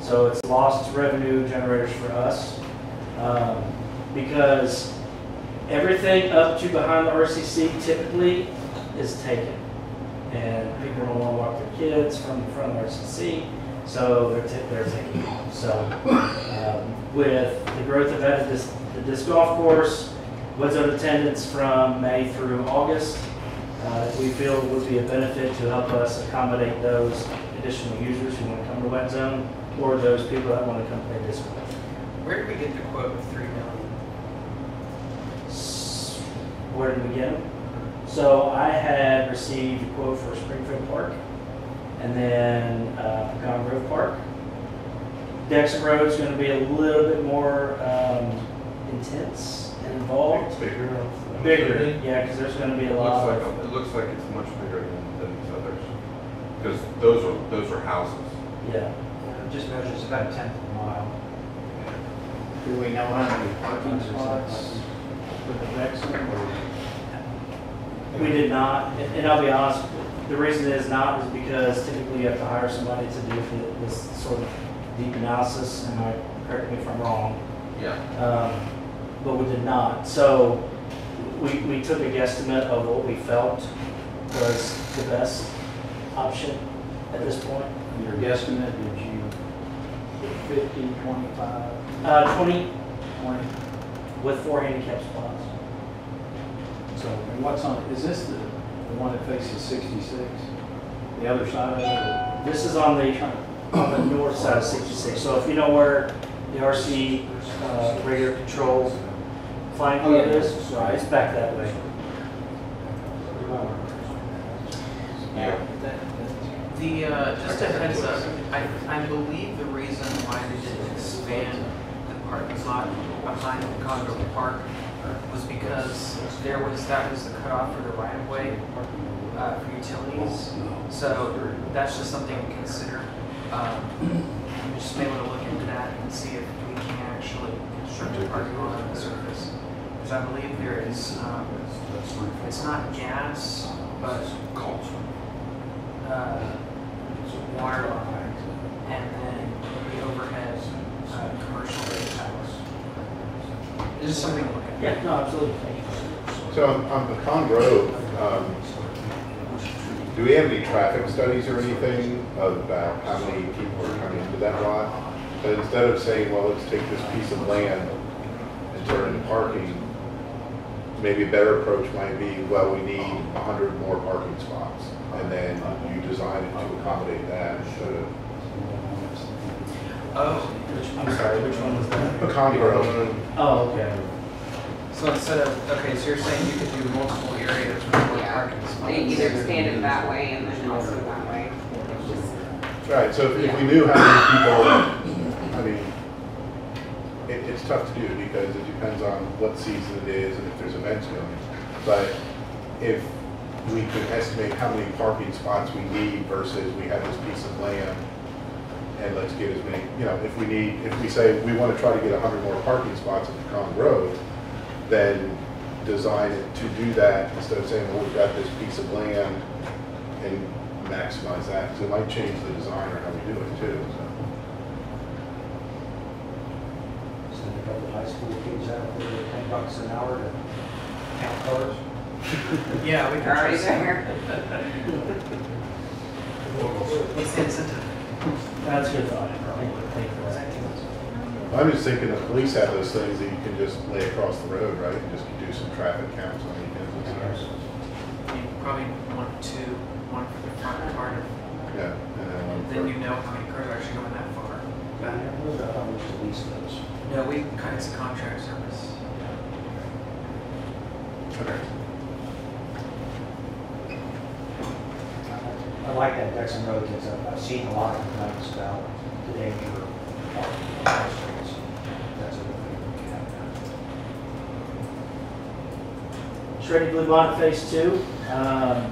So it's lost revenue generators for us, um, because everything up to behind the RCC typically is taken. And people don't want to walk their kids from the front of the RCC, so they're, they're taking it. So, um, with the growth of that, this, the disc golf course, Wet Zone attendance from May through August, uh, we feel would be a benefit to help us accommodate those additional users who want to come to Wet Zone, or those people that want to come play disc golf.
Where did we get the quote of three million?
Where did we get them? So I had received a quote for Springfield Park, and then uh, Pecan Grove Park. Dexham is gonna be a little bit more um, intense and involved.
Bigger.
Bigger, yeah, because there's gonna be a
It
lot
looks like,
of,
it looks like it's much bigger than, than these others. Because those are, those are houses.
yeah.
It Just measures about a tenth of a mile.
Do we know how many parking spots for the next one, or?
We did not, and and I'll be honest, the reason it is not is because typically you have to hire somebody to do this sort of deep analysis, and I, correct me if I'm wrong,
Yeah.
um, but we did not. So we, we took a guesstimate of what we felt was the best option at this point.
Your guesstimate, did you, 50, 25,
Uh, 20
20?
with four handicap spots.
So, and what's on, is this the, the one that faces 66? The other side of it?
This is on the, on the north side of 66. So if you know where the RC uh, regular control flying
Oh, yeah.
is, right, it's back that way.
Yeah.
The, uh, just a heads up, I, I believe the reason why they didn't expand the parking lot behind the Congo Park was because there was, that was the cutoff for the right of way, uh, for utilities. So that's just something to consider. Um, we just may want to look into that and see if we can actually construct a parking lot on the surface. Because I believe there is, um, it's not gas, but uh, water line, and then the overhead, uh, commercial rate. It's just something to look at.
Yeah, no, absolutely.
So on- on Pecan Grove, um, do we have any traffic studies or anything about how many people are coming into that lot? But instead of saying, well, let's take this piece of land and turn it into parking, maybe a better approach might be, well, we need 100 more parking spots. And then you design it to accommodate that instead of
Oh,
Which, I'm sorry, which one was that?
Pecan Grove.
Oh, okay.
So instead of, okay, so you're saying you could do multiple areas with more
Yeah.
parking spots?
They either expand it that way and then also that way. It's just-
Right, so if- if we knew how many people, I mean, it, it's tough to do because it depends on what season it is and if there's events going. But if we could estimate how many parking spots we need versus we have this piece of land and let's get as many, you know, if we need, if we say we want to try to get hundred more parking spots at Pecan Grove, then design it to do that instead of saying, well, we've got this piece of land and maximize that, because it might change the design or how we do it too, so.
Send a couple of high school kids out there at ten bucks an hour to count cars.
Yeah, we
They're
can
already
try
there.
What's the incentive?
That's your thought. Thank thank you for that.
I'm just thinking the police have those things that you can just lay across the road, right, and just do some traffic counts on weekends and stuff.
You probably want two, one for the front part of,
Yeah. and then one
then
for-
you know how many cars are actually going that far. back.
Those are how we used to lease those.
No, we, kind of, it's a contract service.
Okay.
I like that Dexham Road because I've, I've seen a lot of complaints about the danger of parking on our streets. That's a good thing we have now.
Schrade Blue Bonnet Phase Two. Um,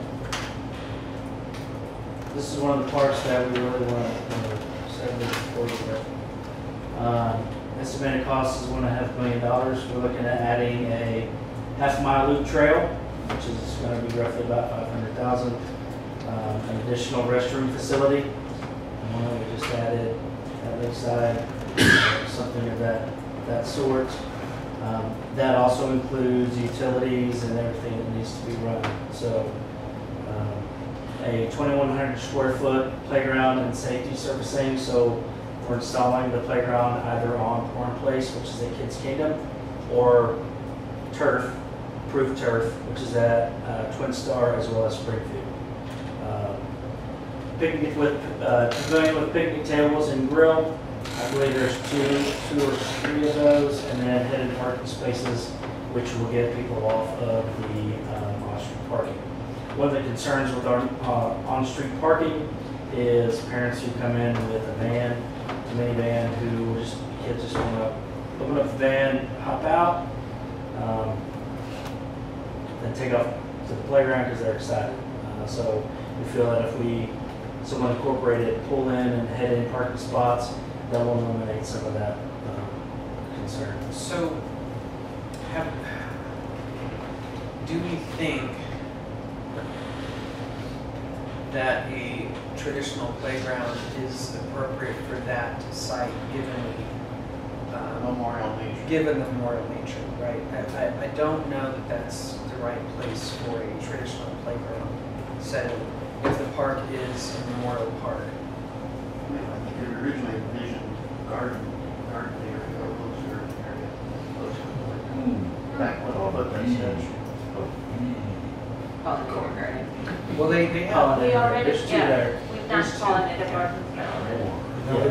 This is one of the parts that we really want to this forward with. Um, Estimated cost is one and a half million dollars. We're looking at adding a half mile loop trail, which is going to be roughly about five hundred thousand. Um, An additional restroom facility. One we just added at Lakeside, something of that, that sort. Um, That also includes utilities and everything that needs to be run. So um, a 2,100 square foot playground and safety surfacing. So we're installing the playground either on Porn Place, which is at Kids Kingdom, or turf, proof turf, which is at uh, Twin Star as well as Springfield. Um, Picnic with, uh, pavilion with picnic tables and grill. I believe there's two, two or three of those, and then hidden parking spaces, which will get people off of the um, on-street parking. One of the concerns with our uh, on-street parking is parents who come in with a van, a minivan, who just, kids just want to open up the van, hop out, um, then take off to the playground because they're excited. Uh, So we feel that if we, someone incorporated pull in and head in parking spots, that will eliminate some of that um, concern.
So, have, do we think that a traditional playground is appropriate for that site, given the, um,
Memorial nature.
given the memorial nature, right? I, I, I don't know that that's the right place for a traditional playground setting, if the park is a memorial park.
I mean, I think it originally envisioned garden, garden area, or closer area, closer, hmm. back when all of that said.
Call it Corn Garden.
Well, they, they have,
We
there-
already,
There's two
yeah,
there.
we've done
There's two.
pollinator gardens now.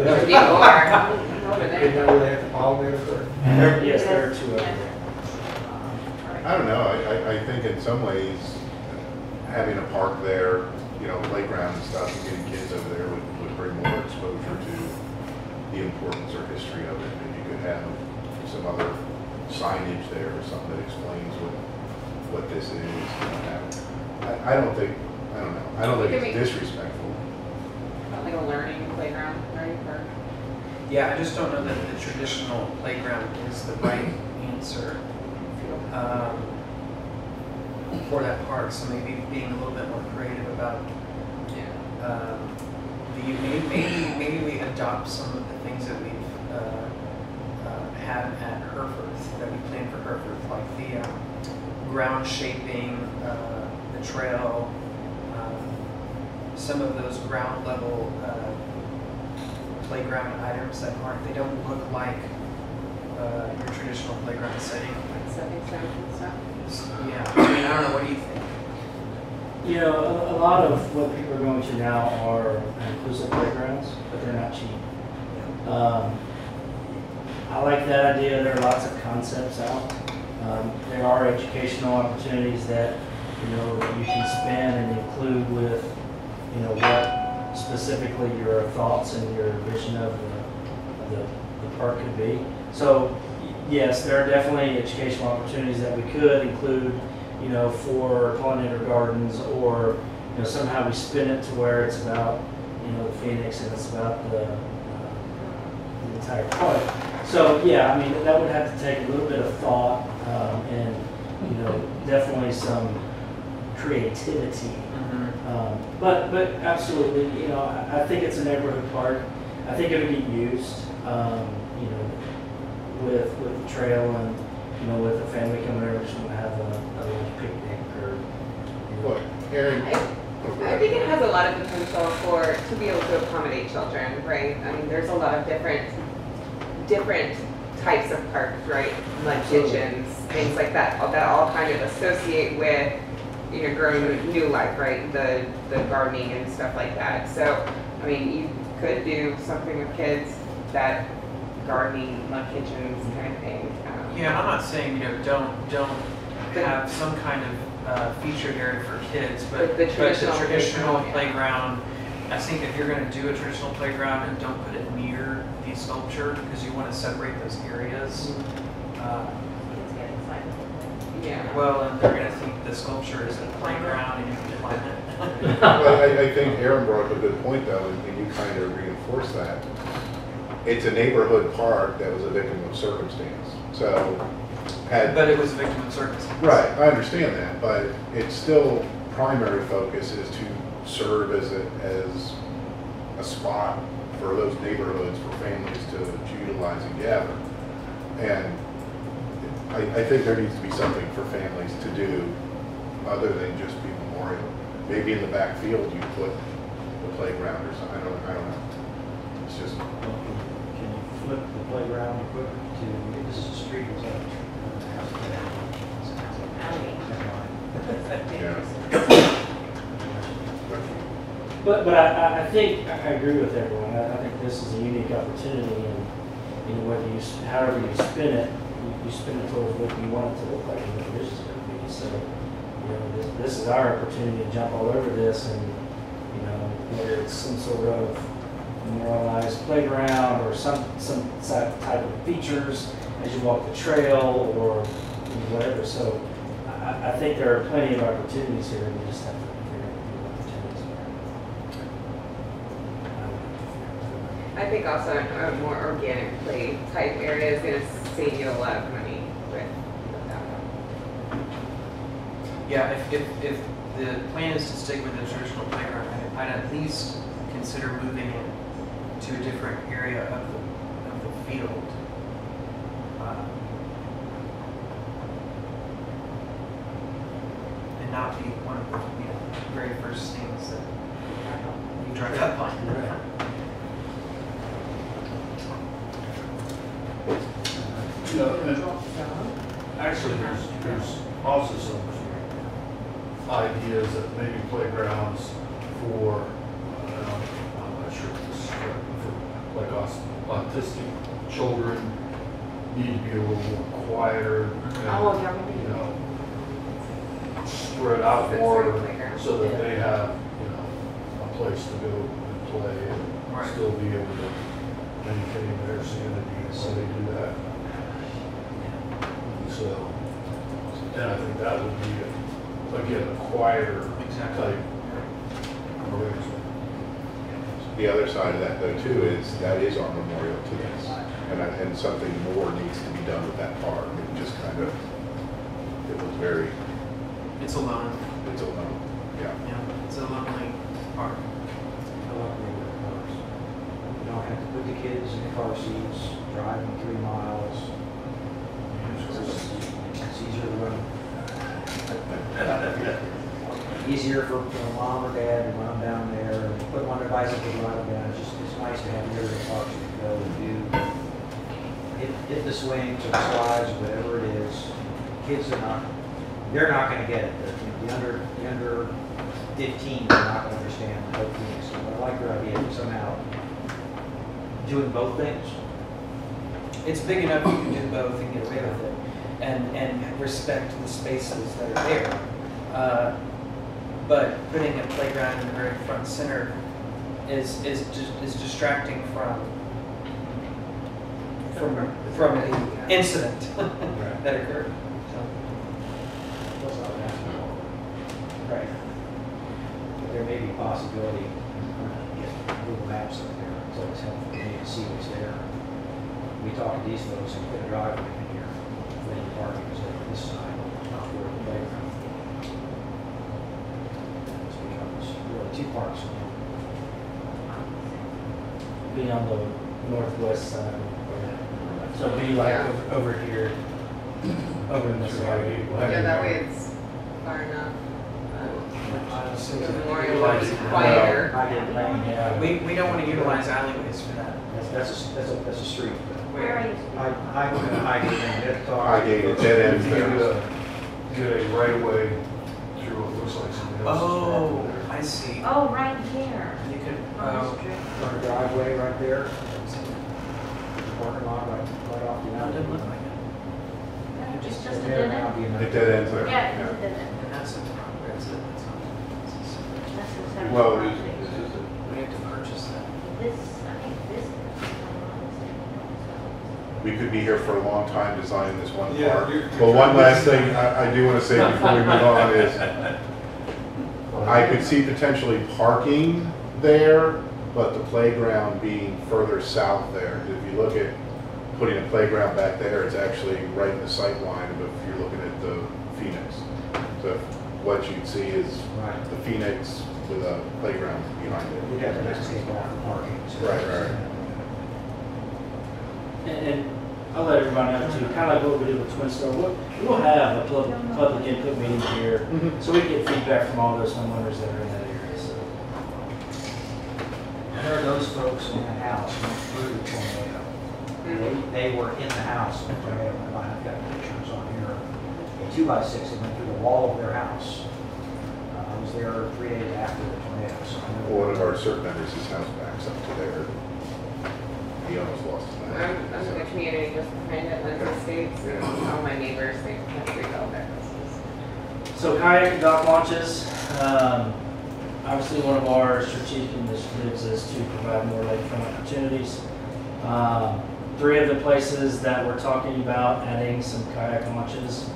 There'd be more. Over
They
there.
know where they have to pollinate it.
There- Yes, there are two of
Yeah.
them.
I don't know, I, I, I think in some ways, uh, having a park there, you know, playground and stuff, and getting kids over there would, would bring more exposure to the importance or history of it. And you could have some other signage there or something that explains what, what this is. you know, have- I, I don't think, I don't know, I don't think it's disrespectful.
Like a learning playground, right? Or
yeah, I just don't know that the traditional playground is the right answer. um, for that park, so maybe being a little bit more creative about,
Yeah.
um, the, maybe, maybe, we adopt some of the things that we've, uh, uh, had at Herfurth, that we planned for Herfurth, like the, um, ground shaping, uh, the trail, um, some of those ground level, uh, playground items that aren't, they don't look like, uh, your traditional playground setting.
Like stepping stones and stuff.
Yeah, I mean, I don't know, what do you think?
You know, a, a lot of what people are going to now are inclusive playgrounds, but they're not cheap. Um, I like that idea. There are lots of concepts out. Um, there are educational opportunities that, you know, you can spin and include with, you know, what specifically your thoughts and your vision of the, of the, the park could be. So, yes, there are definitely educational opportunities that we could include, you know, for pollinator gardens or, you know, somehow we spin it to where it's about, you know, the phoenix and it's about the, uh, the entire park. So, yeah, I mean, that would have to take a little bit of thought, um, and, you know, definitely some creativity. Um, But, but absolutely, you know, I I think it's a neighborhood park. I think it'll get used, um, you know, with, with the trail and, you know, with a family coming over, just want to have a,
What, Aaron?
I- I think it has a lot of potential for, to be able to accommodate children, right? I mean, there's a lot of different, different types of parks, right? Like kitchens, things like that, that all kind of associate with you know, growing new life, right? The, the gardening and stuff like that. So, I mean, you could do something with kids, that gardening, mud kitchens kind of thing. um,
Yeah, I'm not saying, you know, don't, don't have some kind of uh, featured area for kids, but,
But the
but the
traditional
traditional
playground, yeah.
playground, I think if you're gonna do a traditional playground and don't put it near the sculpture, because you wanna separate those areas. uh,
Kids get excited.
Yeah.
Well, and they're gonna think the sculpture is a playground and you can climb it.
Well, I, I think Aaron brought up a good point though, and and you kind of reinforced that. It's a neighborhood park that was a victim of circumstance, so had.
But it was a victim of circumstance.
Right, I understand that, but it's still, primary focus is to serve as a, as a spot for those neighborhoods for families to to utilize and gather. And I, I think there needs to be something for families to do other than just be memorial. Maybe in the backfield you put the playground or something, I don't, I don't know. It's just,
Can you flip the playground equipment to, this is a street, is that?
Alley.
Never mind.
yeah.
But, but I, I- think, I agree with everyone. I, I think this is a unique opportunity and, you know, whether you, however you spin it, you- you spin it towards what you want it to look like and what your is going to be. So, you know, this, this is our opportunity to jump all over this and, you know, whether it's some sort of memorialized playground or some, some type of features as you walk the trail or whatever. So I, I- think there are plenty of opportunities here. We just have to figure out what the opportunities are.
I think also a more organic play type area is gonna save you a lot of money with, that.
Yeah, if, if, if the plan is to stick with the traditional playground, I'd at least consider moving it to a different area of the, of the field. Uh, And not be one of the, you know, very first things that you drive up on.
Yeah, and actually, there's, there's also some ideas that maybe playgrounds for, uh, I'm not sure if this is correct, but for like aus- autistic children need to be a little more quieter and,
Oh, yeah, maybe.
you know, spread out
Sensory
more
playground.
so that they have, you know, a place to go and play and
Right.
still be able to maintain their sanity while they do that. So, and I think that would be, a- again, a quieter
Exactly.
type arrangement.
The other side of that though too is that is our memorial to this. And, I- and something more needs to be done with that park. It just kind of, it was very,
It's alone,
it's a, yeah.
yeah, it's a lonely park.
I love neighborhood parks. You don't have to put the kids in the car seats, driving three miles. It's easier to run. Easier for, for mom or dad to run down there, and put them on their bicycle, drive them down. It's just, it's nice to have neighborhood parks to go and do. Hit, hit the swings or the slides, whatever it is. Kids are not, they're not gonna get it. The- The under, the under fifteen are not gonna understand both things. So I like your idea of somehow doing both things.
It's big enough you can do both and get away with it, and, and respect the spaces that are there. Uh, But putting a playground in the very front center is, is, dis- is distracting from, from, from the incident that occurred. So,
That's not an asphalt. Right. But there may be a possibility, uh, get Google Maps up there, it's always helpful for me to see what's there. We talked to these folks and put a driveway in here, for the parking is over this side, not where the playground. This becomes really two parks.
Be on the northwest side. So be like
Yeah.
over- over here, over in this area.
Yeah, that way it's far enough.
uh, so
The
to
memorial
utilize-
be quieter.
I did lane, yeah.
We, we don't want to utilize alleyways for that.
That's, that's a, that's a, that's a street.
Where are you?
I, I, I did, and it talked.
I gave it dead
If
ends
you
there.
get a, get right of way through what looks like.
Oh, I see.
Oh, right here.
You could,
On the
oh,
street.
Our driveway right there. Parking lot right, right off the.
no, it didn't look like it.
It's just a
there
dead
now
end.
be another-
It dead ends there.
Yeah, it's a dead end.
And that's the, that's it, that's not.
That's the separate
Well,
property.
this this is, a-
We have to purchase that.
This, I think this, if I'm not mistaken,
We could be here for a long time designing this one
Yeah,
park.
you're- you're
Well, one last thing I, I do want to say before we move on is, I could see potentially parking there, but the playground being further south there. If you look at putting a playground back there, it's actually right in the sight line of if you're looking at the Phoenix. So what you'd see is
Right.
the Phoenix with a playground behind it.
We have to landscape off the parking. so-
Right, right.
And, and I'll let everybody know too, kind of like what we did with Twin Star, we'll, we'll have a public, public input meeting here, mm-hmm. so we get feedback from all those homeowners that are in that area, so.
And there are those folks in the house who went through the tornado. They, they were in the house when the tornado went by. I've got pictures on here. A two by six that went through the wall of their house. Uh, I was there three days after the tornado, so I know.
One of our CERT members, his house backs up to there. He almost lost his
I'm. I'm in the community just behind it, Lindsay Estates, and all my neighbors, they have to rebuild their houses.
So kayak dock launches, um, obviously one of our strategic initiatives is to provide more lakefront opportunities. Um, Three of the places that we're talking about adding some kayak launches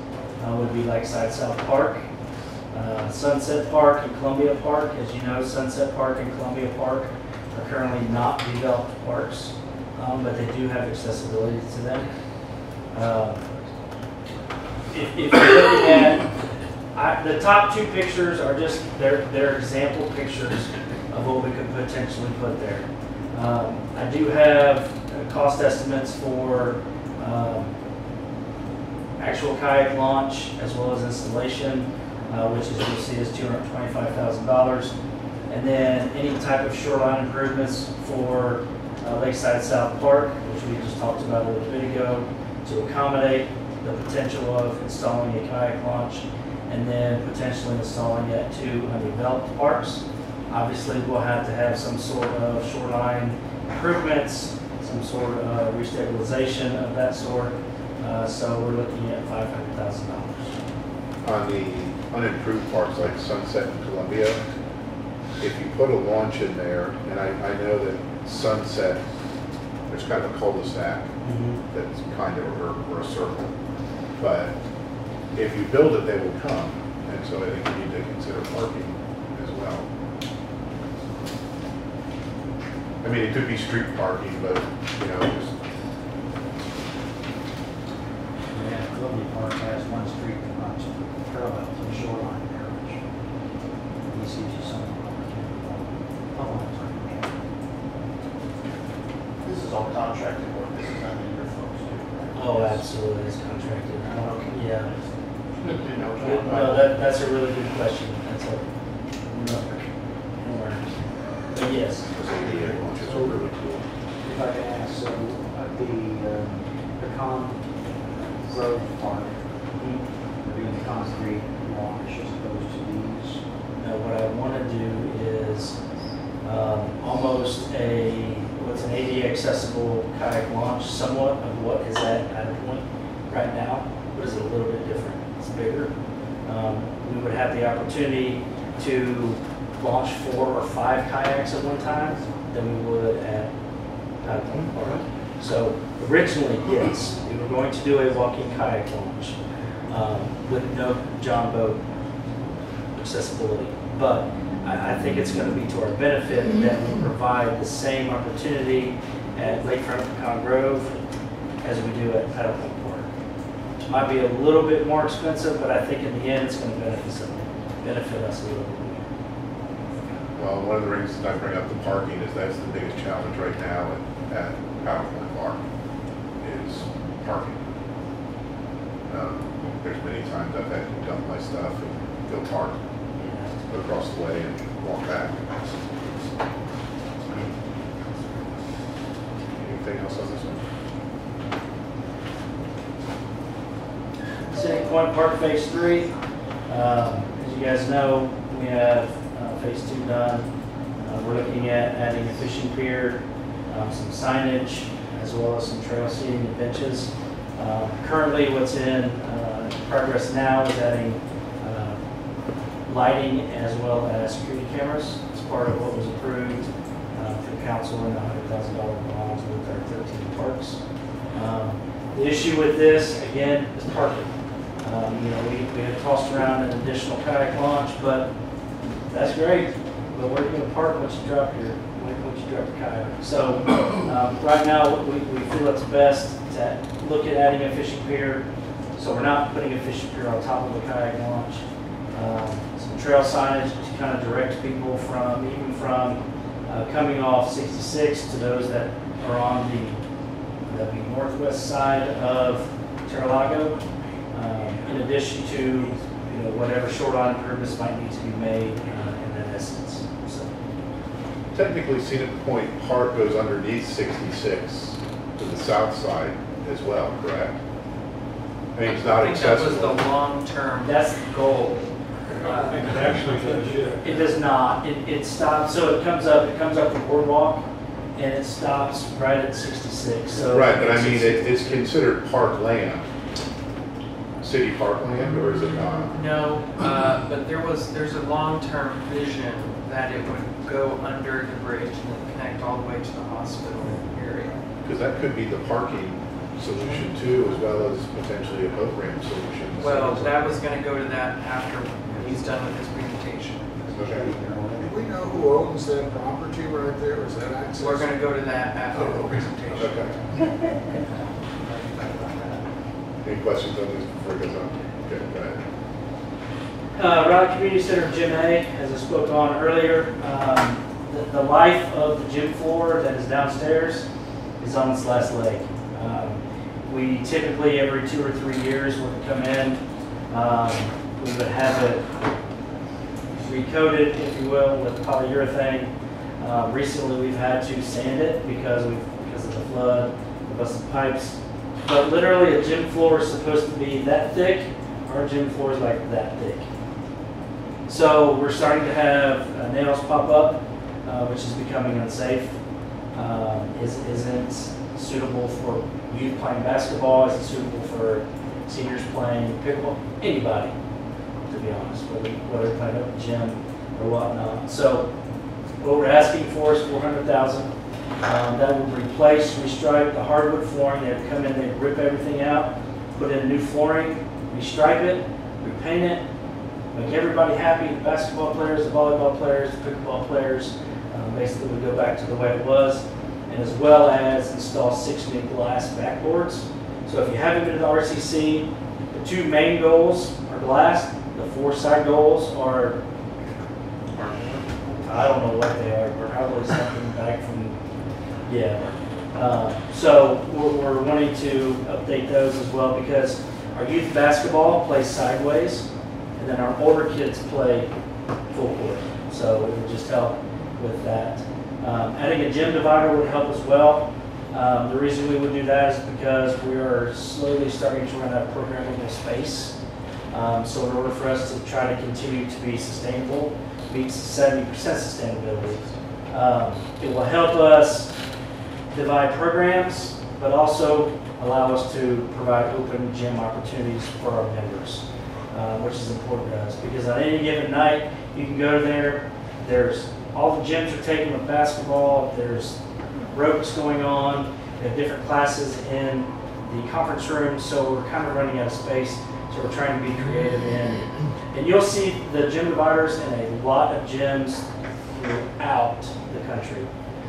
uh, would be Lakeside South Park, uh, Sunset Park and Columbia Park. As you know, Sunset Park and Columbia Park are currently not developed parks, um, but they do have accessibility to them. Um, If if you're at I, the top two pictures are just, they're, they're example pictures of what we could potentially put there. Um, I do have uh, cost estimates for, um, actual kayak launch as well as installation, uh, which as you'll see is two hundred twenty-five thousand dollars. And then any type of shoreline improvements for uh, Lakeside South Park, which we just talked about a little bit ago, to accommodate the potential of installing a kayak launch and then potentially installing it to undeveloped parks. Obviously, we'll have to have some sort of shoreline improvements, some sort of restabilization of that sort. Uh, So we're looking at five hundred thousand dollars.
On the unimproved parks like Sunset and Columbia, if you put a launch in there, and I, I know that Sunset, there's kind of a cul-de-sac that's kind of, or a circle. But if you build it, they will come, and so I think you need to consider parking as well. I mean, it could be street parking, but, you know, just,
Yeah, Columbia Park has one street that runs parallel to the shoreline there, which this gives you some opportunity. Oh, I'm sorry, yeah.
This is all contracted work, this is not in your folks do.
Oh, absolutely, it's contracted. I don't, yeah.
You know,
Good- No, that, that's a really good question. That's a, no, no worries. But yes,
those ADA launches are really cool.
If I could ask, so at the um, Pecan Grove Park, they're doing the concrete launch as opposed to these.
now what I want to do is um, almost a, what's an ADA accessible kayak launch, somewhat of what is at Paddle Point right now, but it's a little bit different. It's bigger. Um, We would have the opportunity to launch four or five kayaks at one time than we would at Paddle Point Park. So originally, yes, we were going to do a walking kayak launch um, with no John boat accessibility. But I, I think it's going to be to our benefit that we provide the same opportunity at Lakefront Pecan Grove as we do at Paddle Point Park. It might be a little bit more expensive, but I think in the end, it's going to benefit, some- benefit us a little bit.
Well, one of the reasons I bring up the parking is that's the biggest challenge right now at, at Paddle Point Park, is parking. Um, There's many times I've had to dump my stuff and go park,
Yeah.
across the way and walk back. Anything else on this one?
City Point Park Phase Three, um, as you guys know, we have uh, phase two done. Uh, We're looking at adding a fishing pier, um, some signage, as well as some trail seating and benches. Uh, Currently, what's in uh, progress now is adding uh, lighting as well as security cameras. It's part of what was approved uh, through council in the $100,000 bonds with our 13 parks. Um, The issue with this, again, is parking. Um, You know, we we had tossed around an additional kayak launch, but that's great. But where are you gonna park once you drop your, So, um, right now, we, we feel it's best to look at adding a fishing pier. So we're not putting a fishing pier on top of the kayak launch. Um, Some trail signage to kind of direct people from, even from uh, coming off 66 to those that are on the, the northwest side of Terralago. Um, In addition to, you know, whatever improvements might need to be made uh, in that essence, so.
Technically, Scenic Point Park goes underneath 66 to the south side as well, correct? I mean, it's not
I think that was the long-term
That's the goal.
I think it actually does, yeah.
It does not, it, it stops, so it comes up, it comes up the boardwalk, and it stops right at 66, so.
Right, but I mean, it- it's considered parkland, city parkland, or is it not?
No, uh, but there was, there's a long-term vision that it would go under the bridge and then connect all the way to the hospital area.
Because that could be the parking solution too, as well as potentially a boat ramp solution.
Well, that was gonna go to that after he's done with his presentation.
Okay.
Do we know who owns that property right there? Is that access?
We're gonna go to that after the
Oh, okay.
presentation.
Okay. Any questions on this before it goes on? Okay, go ahead.
Uh, Rowlett Community Center Gym A, as I spoke on earlier, um, the, the life of the gym floor that is downstairs is on its last leg. Um, We typically, every two or three years, would come in, um, we would have it recoated, if you will, with polyurethane. Uh, Recently, we've had to sand it because we, because of the flood, the busted pipes. But literally, a gym floor is supposed to be that thick, our gym floor is like that thick. So we're starting to have uh, nails pop up, uh, which is becoming unsafe. Um, is- Isn't suitable for youth playing basketball, isn't suitable for seniors playing pickleball, anybody, to be honest, whether whether playing at the gym or whatnot. So what we're asking for is four hundred thousand. Um, That would replace, restripe the hardwood flooring, they'd come in, they'd rip everything out, put in new flooring, restripe it, repaint it, make everybody happy, the basketball players, the volleyball players, the pickleball players, um, basically we go back to the way it was, and as well as install six new glass backboards. So if you haven't been to the RCC, the two main goals are glass, the four side goals are, I don't know what they are, probably something back from, yeah. Uh, So we're, we're wanting to update those as well because our youth basketball plays sideways and then our older kids play full court. So it would just help with that. Um, Adding a gym divider would help as well. Um, The reason we would do that is because we are slowly starting to run out of programmable space. Um, So in order for us to try to continue to be sustainable, meet seventy percent sustainability, um, it will help us divide programs, but also allow us to provide open gym opportunities for our members, uh, which is important to us. Because on any given night, you can go there, there's, all the gyms are taken with basketball, there's ropes going on, we have different classes in the conference room, so we're kind of running out of space, so we're trying to be creative in. And you'll see the gym dividers in a lot of gyms throughout the country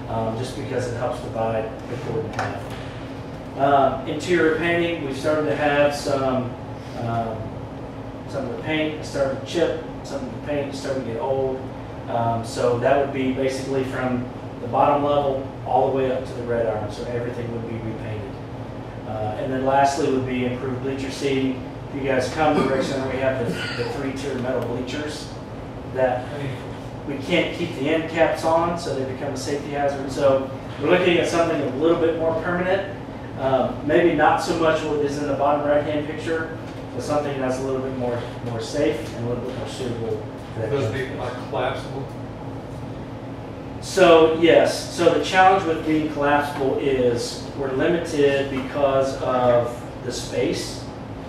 um, just because it helps divide the court in half. Um, interior painting, we've started to have some, um, some of the paint started to chip, some of the paint started to get old. Um, so that would be basically from the bottom level all the way up to the red iron, so everything would be repainted. Uh, and then lastly would be improved bleacher seating. If you guys come to rec center, we have the, the three-tier metal bleachers that we can't keep the end caps on, so they become a safety hazard. So we're looking at something a little bit more permanent. Um, maybe not so much what is in the bottom right-hand picture, something that's a little bit more, more safe and a little bit more suitable
Those
kind
be like collapsible?
So, yes, so the challenge with being collapsible is we're limited because of the space.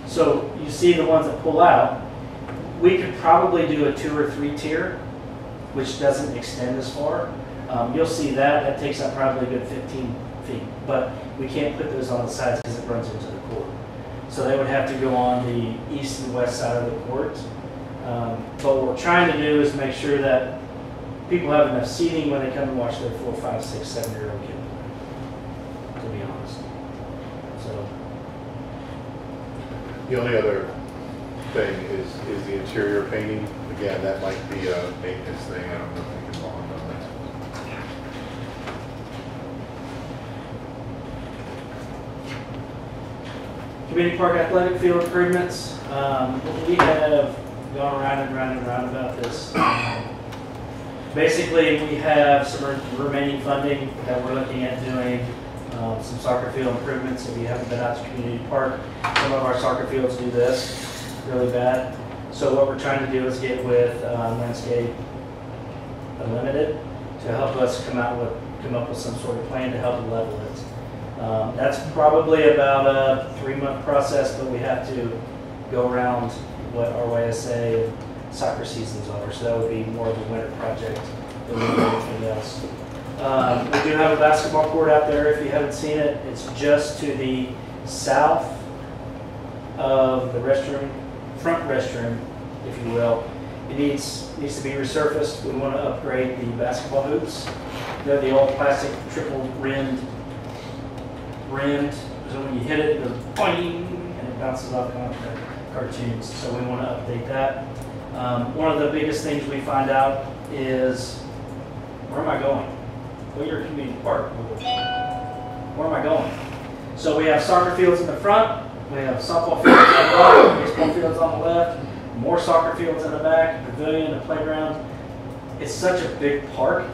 So you see the ones that pull out, we could probably do a two or three tier, which doesn't extend as far. Um, you'll see that, that takes up probably a good 15 feet, but we can't put those on the sides because it runs into the court. So they would have to go on the east and west side of the court. Um, but what we're trying to do is make sure that people have enough seating when they come and watch their four, five, six, seven-year-old kid, to be honest. So,
The only other thing is, is the interior painting. Again, that might be a maintenance thing. I don't know if we can bond on that.
Community park athletic field improvements, um, we have gone around and around and around about this. Basically, we have some re- remaining funding that we're looking at doing, um, some soccer field improvements. If you haven't been out to community park, some of our soccer fields do this really bad. So what we're trying to do is get with um, Landscape Unlimited to help us come out with, come up with some sort of plan to help level it. Um, That's probably about a three-month process, but we have to go around what our YSA soccer seasons are. So that would be more of a winter project than anything else. Um, We do have a basketball court out there, if you haven't seen it. It's just to the south of the restroom, front restroom, if you will. It needs, needs to be resurfaced. We want to upgrade the basketball hoops. They're the old plastic triple rimmed, rimmed, so when you hit it, it boing, and it bounces off kind of the cartoons. So we want to update that. Um, One of the biggest things we find out is, where am I going? Well, you're a community park. Where am I going? So we have soccer fields in the front, we have softball fields on the right, baseball fields on the left, more soccer fields in the back, a pavilion, a playground. It's such a big park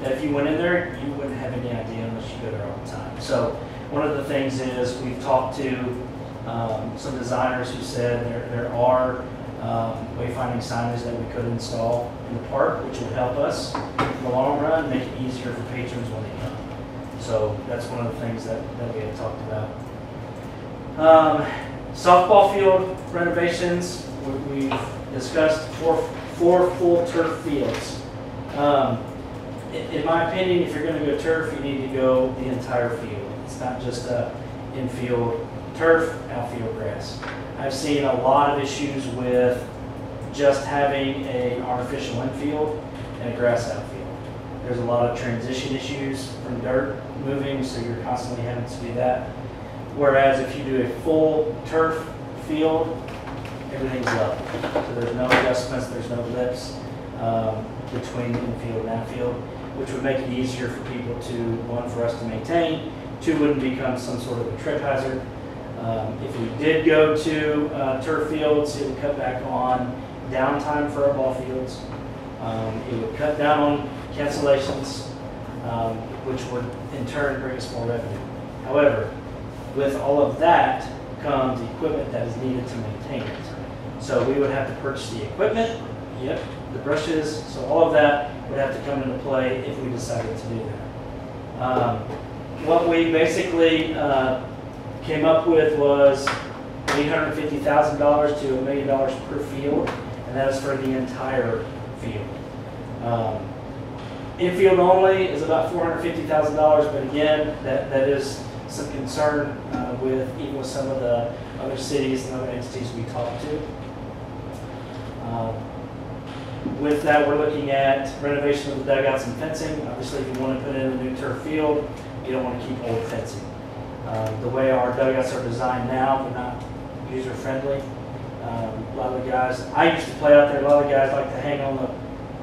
that if you went in there, you wouldn't have any idea unless you go there all the time. So one of the things is we've talked to um, some designers who said there, there are um, wayfinding signage that we could install in the park, which would help us in the long run, make it easier for patrons when they come. So that's one of the things that, that we had talked about. Um, softball field renovations, we- we've discussed four, four full turf fields. Um, in, in my opinion, if you're gonna go turf, you need to go the entire field. It's not just a infield turf, outfield grass. I've seen a lot of issues with just having a artificial infield and a grass outfield. There's a lot of transition issues from dirt moving, so you're constantly having to do that. Whereas if you do a full turf field, everything's level. So there's no adjustments, there's no lips um, between infield and outfield, which would make it easier for people to, one, for us to maintain, two, wouldn't become some sort of a trip hazard. Um, If we did go to uh, turf fields, it would cut back on downtime for our ball fields. Um, It would cut down on cancellations, um, which would in turn bring us more revenue. However, with all of that comes equipment that is needed to maintain it. So we would have to purchase the equipment, yep, the brushes, so all of that would have to come into play if we decided to do that. Um, What we basically uh, came up with was $850,000 to a million dollars per field, and that is for the entire field. Um, Infield only is about $450,000, but again, that, that is some concern uh, with, even with some of the other cities and other entities we talked to. Um, With that, we're looking at renovation of the dugouts and fencing. Obviously, if you want to put in a new turf field, you don't want to keep old fencing. Um, The way our dugouts are designed now, they're not user-friendly. Um, A lot of the guys, I used to play out there, a lot of the guys like to hang on the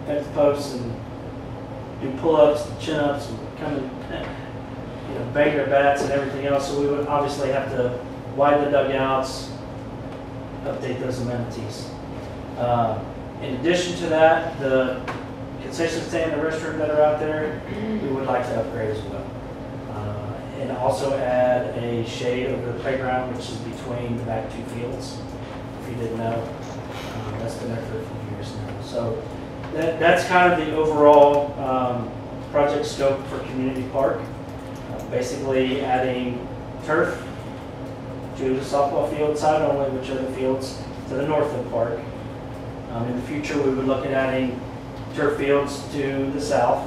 fence posts and do pull-ups, and chin-ups, and come and, you know, bang their bats and everything else. So we would obviously have to widen the dugouts, update those amenities. Uh, In addition to that, the concession stand and the restroom that are out there, we would like to upgrade as well. And also add a shade over the playground, which is between the back two fields, if you didn't know. Uh, That's been there for a few years. years now. So that, that's kind of the overall um, project scope for Community Park. Uh, Basically adding turf to the softball field side only, which are the fields to the north of the park. Um, In the future, we would look at adding turf fields to the south.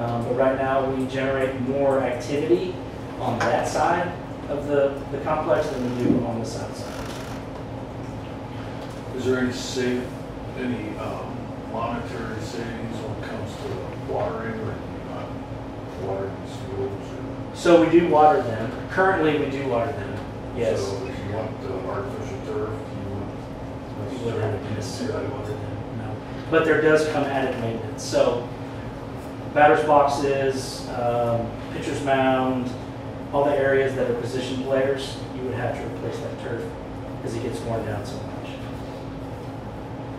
Um, But right now, we generate more activity on that side of the, the complex than we do on the south side.
Is there any save, any um, monetary savings when it comes to watering or not watering or-
So we do water them. Currently, we do water them, yes.
So if you want the artificial turf, you want.
We wouldn't have to necessarily water them, no. But there does come added maintenance. So batters boxes, um, pitcher's mound, all the areas that are position players, you would have to replace that turf because it gets worn down so much.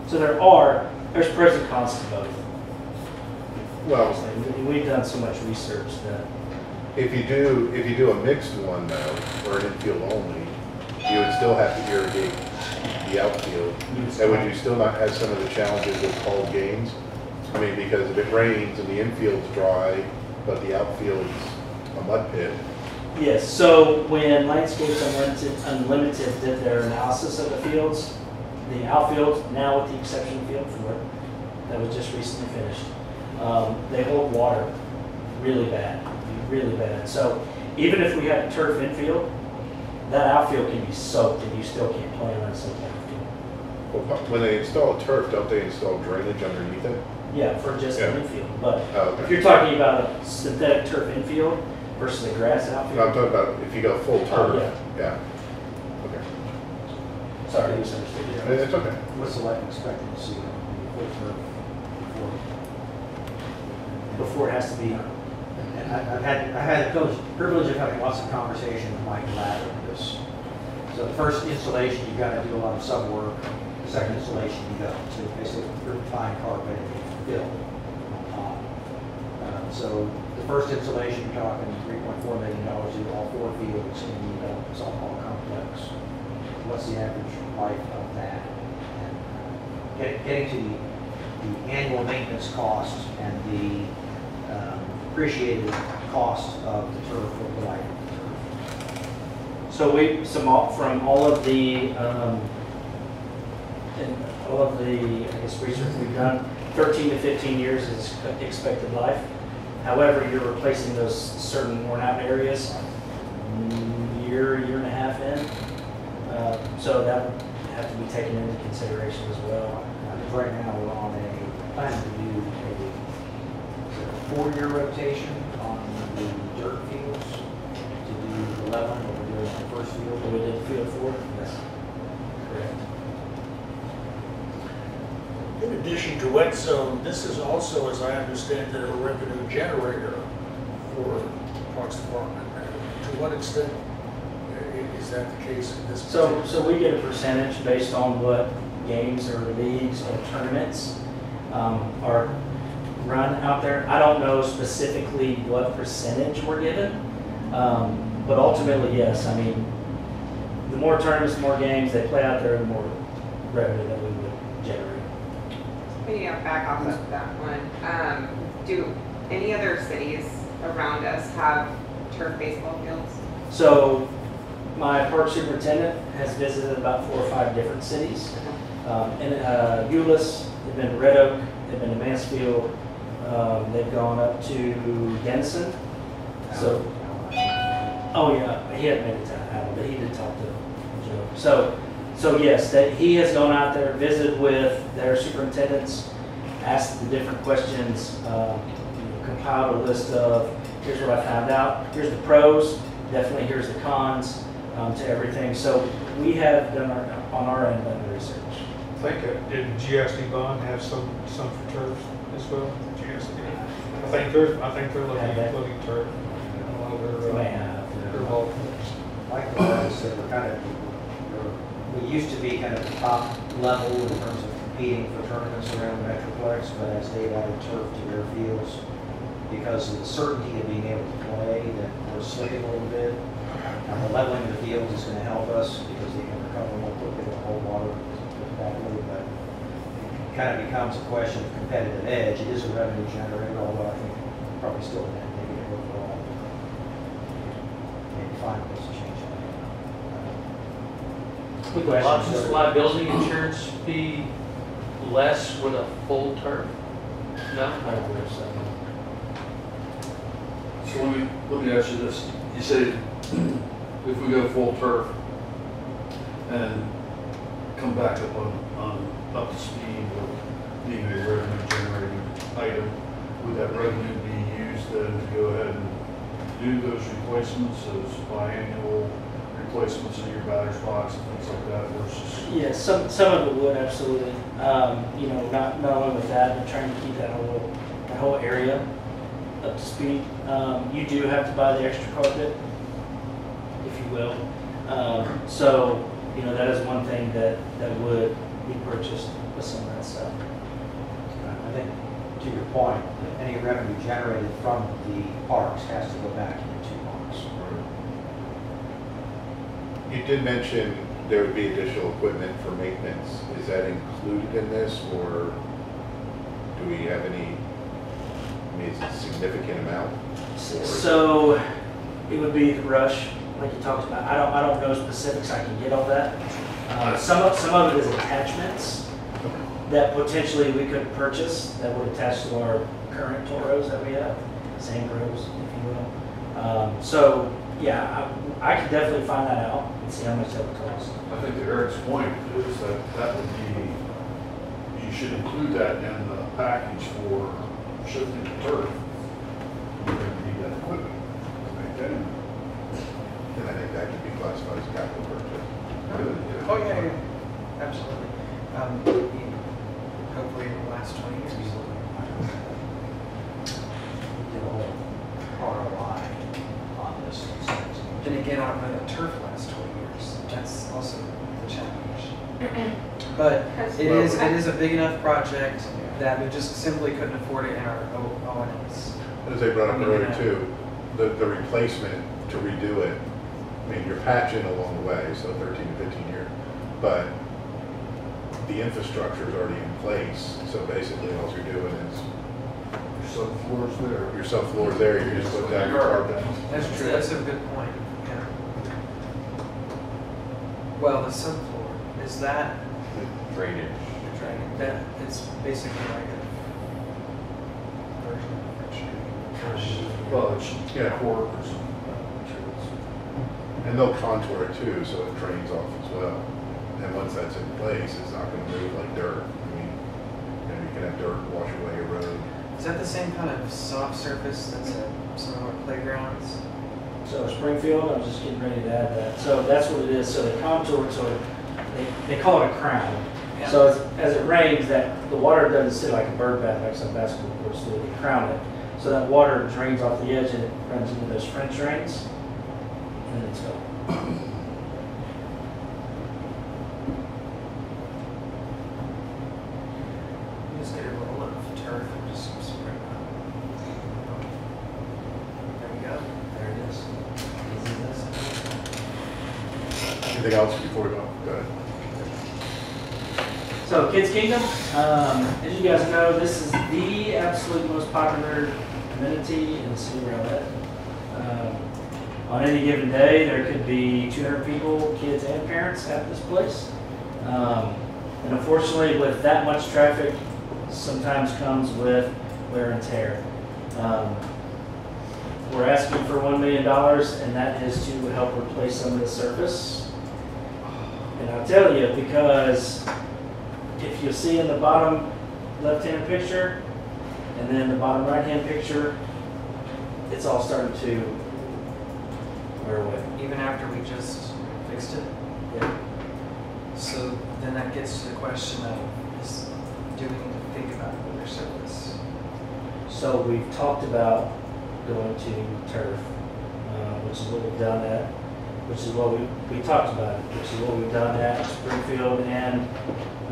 So there are, there's pros and cons to both.
Well,
Obviously, We've done so much research that,
if you do, if you do a mixed one though, or an infield only, you would still have to irrigate the outfield. And would you still not have some of the challenges of called games? I mean, because if it rains and the infield's dry, but the outfield's a mud pit,
yes, so when Landscapes Unlimited, Unlimited did their analysis of the fields, the outfield, now with the exception of field four, that was just recently finished, um, they hold water really bad, really bad. So even if we had a turf infield, that outfield can be soaked and you still can't play on soaked outfield.
well, when they install a turf, don't they install drainage underneath it?
Yeah, for just an
Yeah.
infield, but
Oh,
if you're talking about a synthetic turf infield versus a grass
No, I'm talking about if you go full
Oh,
turf, yeah. Okay,
sorry, I misunderstood you.
it's okay.
What's the life expectancy the full turf before?
Before it has to be,
And I- I've had, I had the privilege- of having lots of conversation with Mike Ladd on this. So the first installation, you've gotta do a lot of sub work. The second installation, you got to basically fine carpet and fill on top. Uh, So the first installation, you're talking three point four million dollars, to do all four fields in the uh, softball complex. What's the average life of that? And uh, get- Getting to the the annual maintenance cost and the um, appreciated cost of the turf over the life of the
so we, some, from all of the, um, all of the, I guess, research we've done, 13 to 15 years is expected life. However, you're replacing those certain worn out areas, year, year and a half in. Uh, So that would have to be taken into consideration as well.
Because right now, we're on a plan to do a four-year rotation on the dirt fields to do 11, what we're doing the first field.
But we did field four? Yes. Correct.
In addition to wet zone, this is also, as I understand it, a revenue generator for Parks Department. To what extent is that the case in this?
So, so we get a percentage based on what games or leagues or tournaments um, are run out there. I don't know specifically what percentage we're given, um, but ultimately, yes. I mean, the more tournaments, the more games they play out there, the more revenue that we.
Up back off of that one, um, do any other cities around us have turf baseball fields?
So, my park superintendent has visited about four or five different cities. Um, and, uh, Euless, they've been to Red Oak, they've been to Mansfield, um, they've gone up to Denison. So, oh yeah, he hadn't made it to but he did talk to Joe. So, so yes, that he has gone out there, visited with their superintendents, asked the different questions, um, you know, compiled a list of, here's what I found out, here's the pros, definitely here's the cons, um, to everything. So we have done our, on our end, done the research.
I think, uh, did GSD bond have some, some for turf as well? GSD? I think they're, I think they're looking
Have they?
at looking turf. A lot of
may
uh,
have.
their ball.
Like the ones said, we're kind of, we're- we used to be kind of top level in terms of competing for tournaments around Metroplex, but as they've added turf to their fields, because of the certainty of being able to play, that we're slipping a little bit. And the leveling of the fields is going to help us because they can recover more quickly the whole water badly, but it kind of becomes a question of competitive edge. It is a revenue generator, although I think probably still a net negative overall. Maybe find ways to change that.
Would the options liability insurance be less with a full turf? No?
I don't believe so.
So let me, let me ask you this. You say if we go full turf and come back up on, on, up to speed with being a revenue generating item, would that revenue be used then to go ahead and do those replacements, those biannual replacements of your batter's box and things like that versus?
Yeah, some, some of it would, absolutely. Um, you know, not, not only with that, but trying to keep that whole, that whole area up to speed. Um, you do have to buy the extra carpet, if you will. Um, so, you know, that is one thing that, that would be purchased with some of that stuff.
I think, to your point, any revenue generated from the parks has to go back into parks.
You did mention there would be additional equipment for maintenance. Is that included in this, or do we have any, I mean, is it a significant amount?
So it would be the brush, like you talked about. I don't, I don't know specifics. I can get all that. Uh, some of, some of it is attachments that potentially we could purchase that would attach to our current Toros that we have, Sand Pros, if you will. Um, so, yeah, I, I could definitely find that out and see how much that would cost.
I think to Eric's point is that that would be, you should include that in the package for shifting the turf. You're gonna need that equipment to maintain it.
And I think that could be classified as capital purchase.
Oh, yeah, yeah, absolutely. Um, you- Hopefully in the last 20 years.
we Get a whole ROI on this.
Then again, I don't know that turf lasts 20 years. That's also the challenge. Mm-hmm. But it is, it is a big enough project that we just simply couldn't afford it in our O- O&Ms.
As I brought up
I mean,
earlier too, the, the replacement to redo it, I mean, you're patching along the way, so 13 to 15 years, but the infrastructure is already in place, so basically all you're doing is
Your subfloor's there.
your subfloor's there, you just put down your carpet.
That's true, that's a good point, yeah. Well, the subfloor, is that,
Drainage.
that, it's basically like a version of French drain.
Well, it's,
Yeah.
yeah, or something.
And they'll contour it too, so it drains off as well. And once that's in place, it's not gonna move like dirt. I mean, you know, you can have dirt wash away a road.
Is that the same kind of soft surface that's at some of our playgrounds?
So Springfield, I was just getting ready to add that. So that's what it is. So they contour, so they, they call it a crown.
Yeah.
So as, as it rains, that, the water doesn't sit like a bird bath like some basketball courts do, they crown it. So that water drains off the edge and it runs into those French drains. And then it's gone.
You just get a roll of turf and just spray it on. There we go.
There it is. Easy as that.
Anything else before we go? Go ahead.
So Kids Kingdom, um, as you guys know, this is the absolute most popular amenity in the city of Rowlett. Um, on any given day, there could be 200 people, kids at this place. Um, and unfortunately, with that much traffic, sometimes comes with wear and tear. Um, we're asking for $1 million, and that is to help replace some of the surface. And I'll tell you, because if you see in the bottom left-hand picture, and then the bottom right-hand picture, it's all starting to wear away.
Even after we just fixed it? So then that gets to the question of, is, do we need to think about another surface?
So we've talked about going to turf, uh, which is what we've done at, which is what we, we talked about, which is what we've done at Springfield and,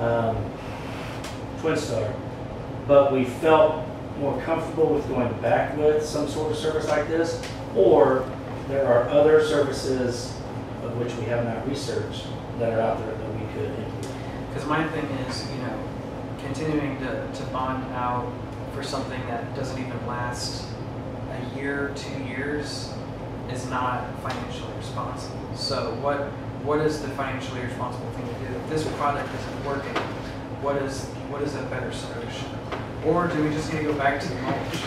um, Twin Star. But we felt more comfortable with going back with some sort of service like this, or there are other services of which we have not researched that are out there that we could implement.
Because my thing is, you know, continuing to, to bond out for something that doesn't even last a year, two years, is not financially responsible. So what, what is the financially responsible thing to do? If this product isn't working, what is, what is a better solution? Or do we just need to go back to the mulch?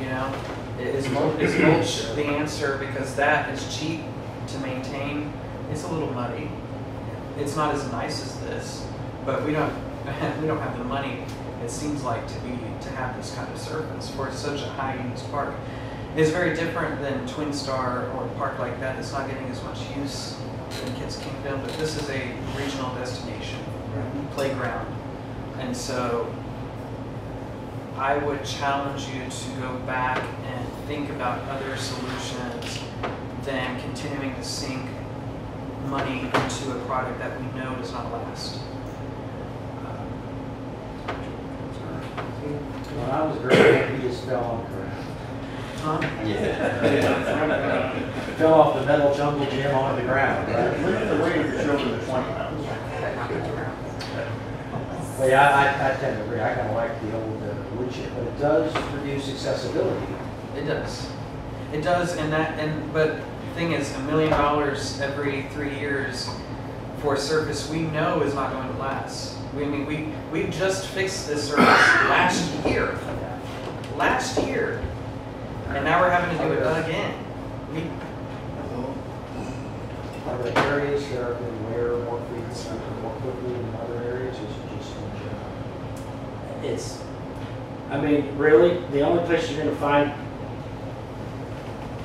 You know, is mulch, is mulch the answer because that is cheap to maintain? It's a little muddy. It's not as nice as this, but we don't, we don't have the money, it seems like, to be, to have this kind of surface for such a high use park. It's very different than Twin Star or a park like that that's not getting as much use in Kids Kingdom, but this is a regional destination playground. And so I would challenge you to go back and think about other solutions than continuing to sink money into a product that we know does not last.
When I was growing up, he just fell on the ground.
Huh? Yeah.
fell off the metal jungle gym onto the ground.
Limit the weight of your children to twenty pounds.
But yeah, I, I tend to agree. I kind of like the old uh, wood chip, but it does reduce accessibility.
It does. It does, and that, and, but the thing is, a million dollars every three years for a surface we know is not going to last. We, I mean, we, we just fixed this surface last year, last year, and now we're having to do it again. We,
Are there areas that are going to wear more frequently or more quickly than other areas, or is it just in general?
It's, I mean, really, the only place you're gonna find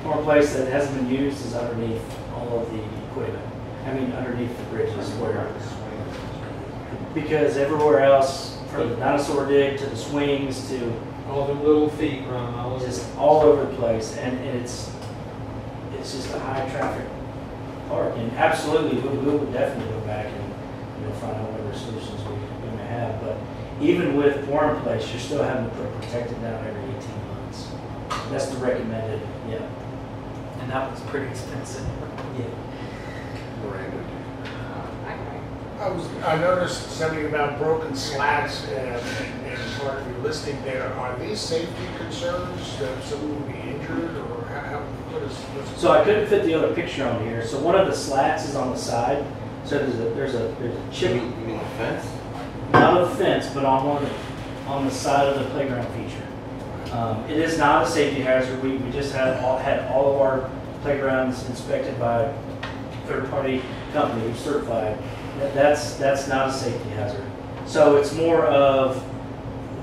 more place that hasn't been used is underneath all of the equipment. I mean, underneath the bridges where, because everywhere else, from the dinosaur dig to the swings to
All the little feet run all over.
just all over the place, and and it's, it's just a high traffic park, and absolutely, we, we would definitely go back and, you know, find out whatever solutions we, we may have, but even with four in place, you're still having to put protected down every eighteen months. That's the recommended, yeah,
and that was pretty expensive.
yeah.
I was, I noticed something about broken slats and, and part of your listing there. Are these safety concerns that someone will be injured or how, how- what is, what's?
So I couldn't fit the other picture on here, so one of the slats is on the side, so there's a, there's a, there's a chip, You
mean the fence?
not on the fence, but on one, of the- on the side of the playground feature. Um, It is not a safety hazard. We, we just had all, had all of our playgrounds inspected by third-party company who's certified. That- That's, that's not a safety hazard. So it's more of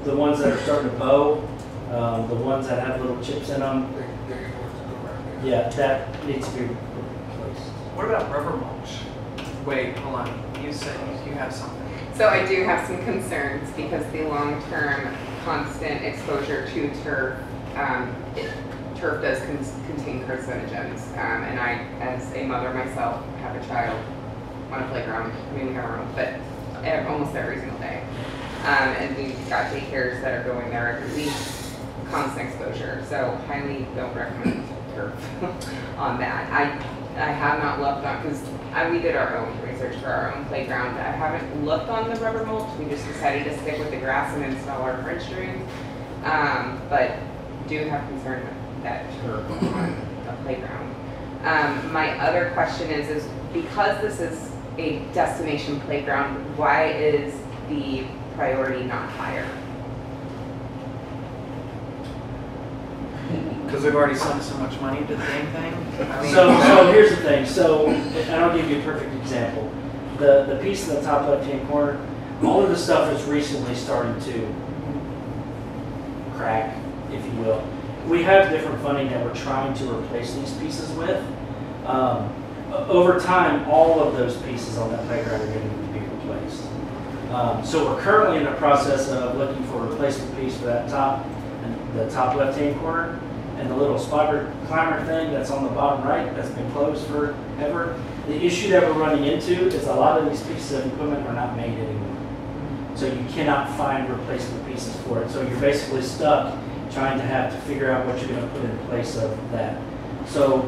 the ones that are starting to bow, um, the ones that have little chips in them.
They, they have to go around there.
Yeah, that needs to be replaced.
What about rubber mulch? Wait, hold on, you said you- you have something.
So I do have some concerns because the long-term constant exposure to turf, um, it- turf does con- contain carcinogens. Um, and I, as a mother myself, have a child on a playground. I mean, we have our own, but ev- almost every single day. Um, and we've got daycares that are going there every week, constant exposure. So highly don't recommend turf on that. I, I have not looked on, because we did our own research for our own playground. I haven't looked on the rubber mulch. We just decided to stick with the grass and install our French drains. Um, but do have concern with that turf on a playground. Um, my other question is, is because this is a destination playground, why is the priority not higher?
Because we've already sunk so much money into the dang thing? I mean-
So, so here's the thing, so, and I'll give you a perfect example. The, the piece in the top left-hand corner, all of the stuff is recently starting to crack, if you will. We have different funding that we're trying to replace these pieces with. Um, Over time, all of those pieces on that playground are going to be replaced. Um, So we're currently in the process of looking for a replacement piece for that top, and the top left-hand corner, and the little spider climber thing that's on the bottom right, that's been closed forever. The issue that we're running into is a lot of these pieces of equipment are not made anymore. So you cannot find replacement pieces for it. So you're basically stuck trying to have to figure out what you're gonna put in place of that. So,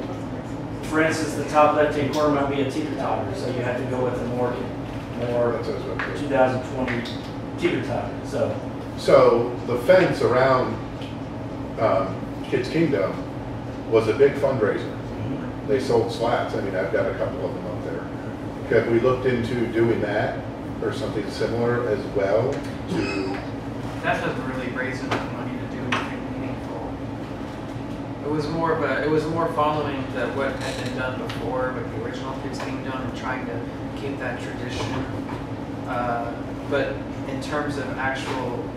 for instance, the top left-hand corner might be a teeter totter, so you have to go with a more, more
That's what I was about to say.
2020 teeter-totter, so.
So the fence around um, Kids Kingdom was a big fundraiser. They sold slats. I mean, I've got a couple of them up there. Have we looked into doing that or something similar as well to,
That doesn't really raise enough money to do anything meaningful. It was more of a, it was more following the, what had been done before with the original Kids Kingdom and trying to keep that tradition. Uh, But in terms of actual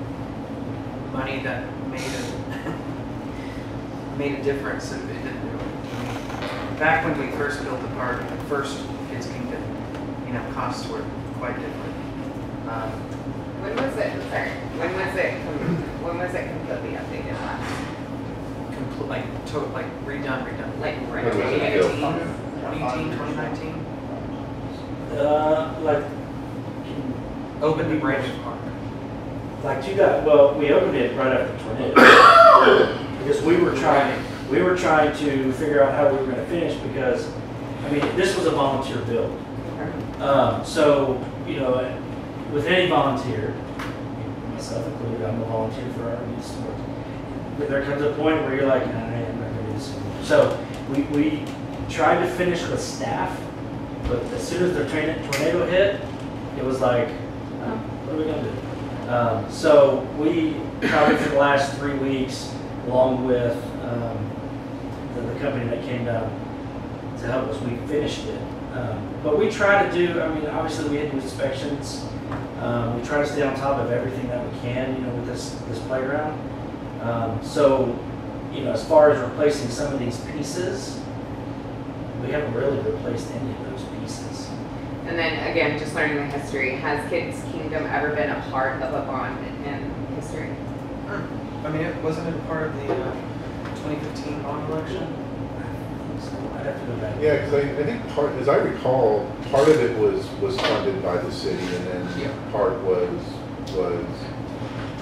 money that made a, made a difference, it didn't really. I mean, Back when we first built the park, the first Kids Kingdom, you know, costs were quite different. Um,
When was it, sorry, when was it, when was it completely updated last?
Complete, like, to, like redone, redone.
Like
When was it
2018,
built?
2018, 2019?
Uh, like,
Opened the branch park.
like you got, well, we opened it right after the tornado. Because we were trying, we were trying to figure out how we were gonna finish because, I mean, this was a volunteer build. Um, so, you know, with any volunteer, myself included, I'm a volunteer for our youth sports. There comes a point where you're like, nah, I'm not gonna do this. So we, we tried to finish with staff, but as soon as the tornado hit, it was like, what are we gonna do? Um, so we probably for the last three weeks, along with, um, the, the company that came down to help us, we finished it. Um, But we try to do, I mean, obviously we had to do inspections. Um, we try to stay on top of everything that we can, you know, with this, this playground. Um, so, you know, as far as replacing some of these pieces, we haven't really replaced any of those pieces.
And then again, just learning the history, has Kids Kingdom ever been a part of a bond in history?
I mean, it wasn't it part of the uh, 2015 bond election?
So I'd have to go back.
yeah, because I, I think part, as I recall, part of it was, was funded by the city and then
Yeah.
part was, was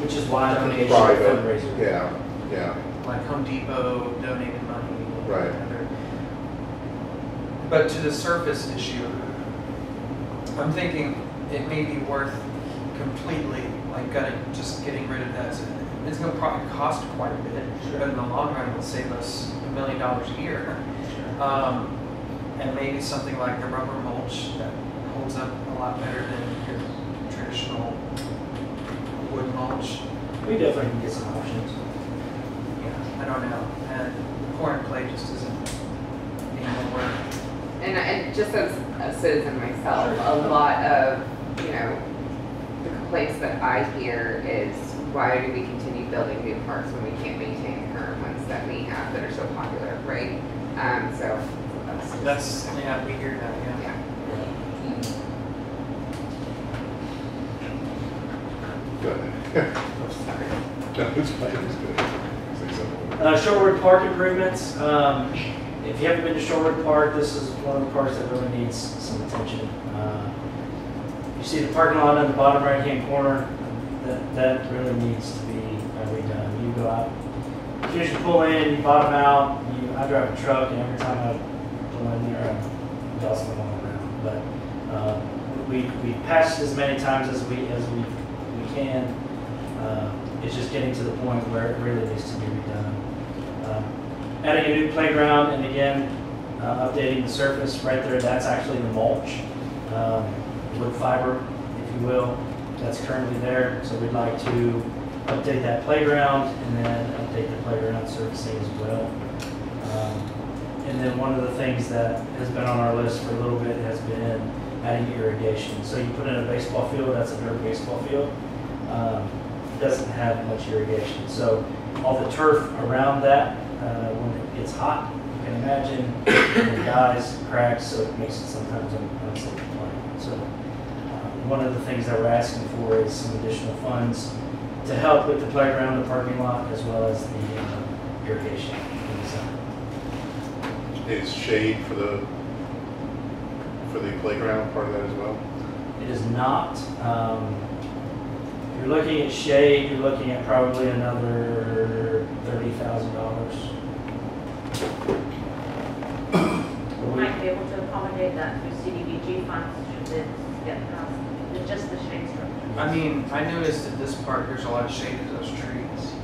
Which is why I donated to the
private.
fundraiser.
Yeah, yeah.
Like Home Depot donated money. and
Right.
other- But to the surface issue, I'm thinking it may be worth completely, like, gonna, just getting rid of that. It's gonna probably cost quite a bit, but in the long run, it will save us a million dollars a year. Um, and maybe something like the rubber mulch that holds up a lot better than your traditional wood mulch.
We definitely can get some options.
Yeah, I don't know. And corn clay just isn't anymore.
And, and just as a citizen myself, a lot of, you know, the complaints that I hear is why do we continue building new parks when we can't maintain the current ones that we have that are so popular, right? Um, so that's.
That's, yeah, we hear that, yeah.
Yeah.
Good.
Uh, Shorewood Park improvements, um, if you haven't been to Shorewood Park, this is one of the parks that really needs some attention. Uh, You see the parking lot in the bottom right-hand corner, that, that really needs to be uh, redone. You go out, as soon as you pull in, you bottom out, you, I drive a truck, and every time I pull in there, I'm jostling all around. But, um, we, we patched as many times as we, as we can. Uh, It's just getting to the point where it really needs to be redone. Um, Adding a new playground, and again, uh, updating the surface right there, that's actually the mulch, um, wood fiber, if you will, that's currently there. So we'd like to update that playground and then update the playground surfacing as well. Um, And then one of the things that has been on our list for a little bit has been adding irrigation. So you put in a baseball field, that's a dirt baseball field, um, doesn't have much irrigation. So all the turf around that, uh, when it gets hot, you can imagine, it dies, cracks, so it makes it sometimes un- unsafe to play. So uh, one of the things that we're asking for is some additional funds to help with the playground, the parking lot, as well as the uh, irrigation in the summer.
Is shade for the, for the playground part of that as well?
It is not. Um, you're looking at shade, you're looking at probably another thirty thousand dollars.
We might be able to accommodate that through CDBG funds should it get passed, It's just the shade structure.
I mean, I noticed at this part, there's a lot of shade to those trees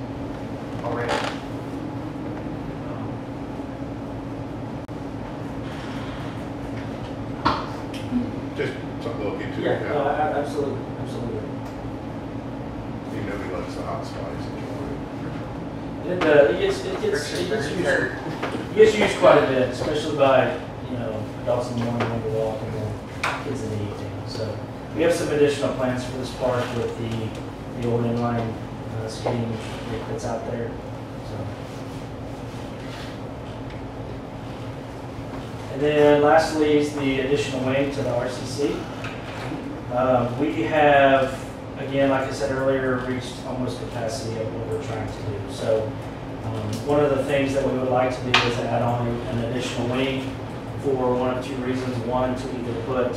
already. Um,
Just something to look into.
Yeah, no, a- a- absolutely, absolutely.
You know, we likes the hot spots.
It, uh, it gets, it gets, it gets used, it gets used quite a bit, especially by, you know, adults in the morning when they walk and then kids in the evening. So we have some additional plans for this park with the, the old inline uh, skating that's out there, so. And then lastly is the additional wing to the RCC. Um, We have, again, like I said earlier, reached almost capacity of what we're trying to do. So one of the things that we would like to do is add on an additional wing for one of two reasons. One, to either put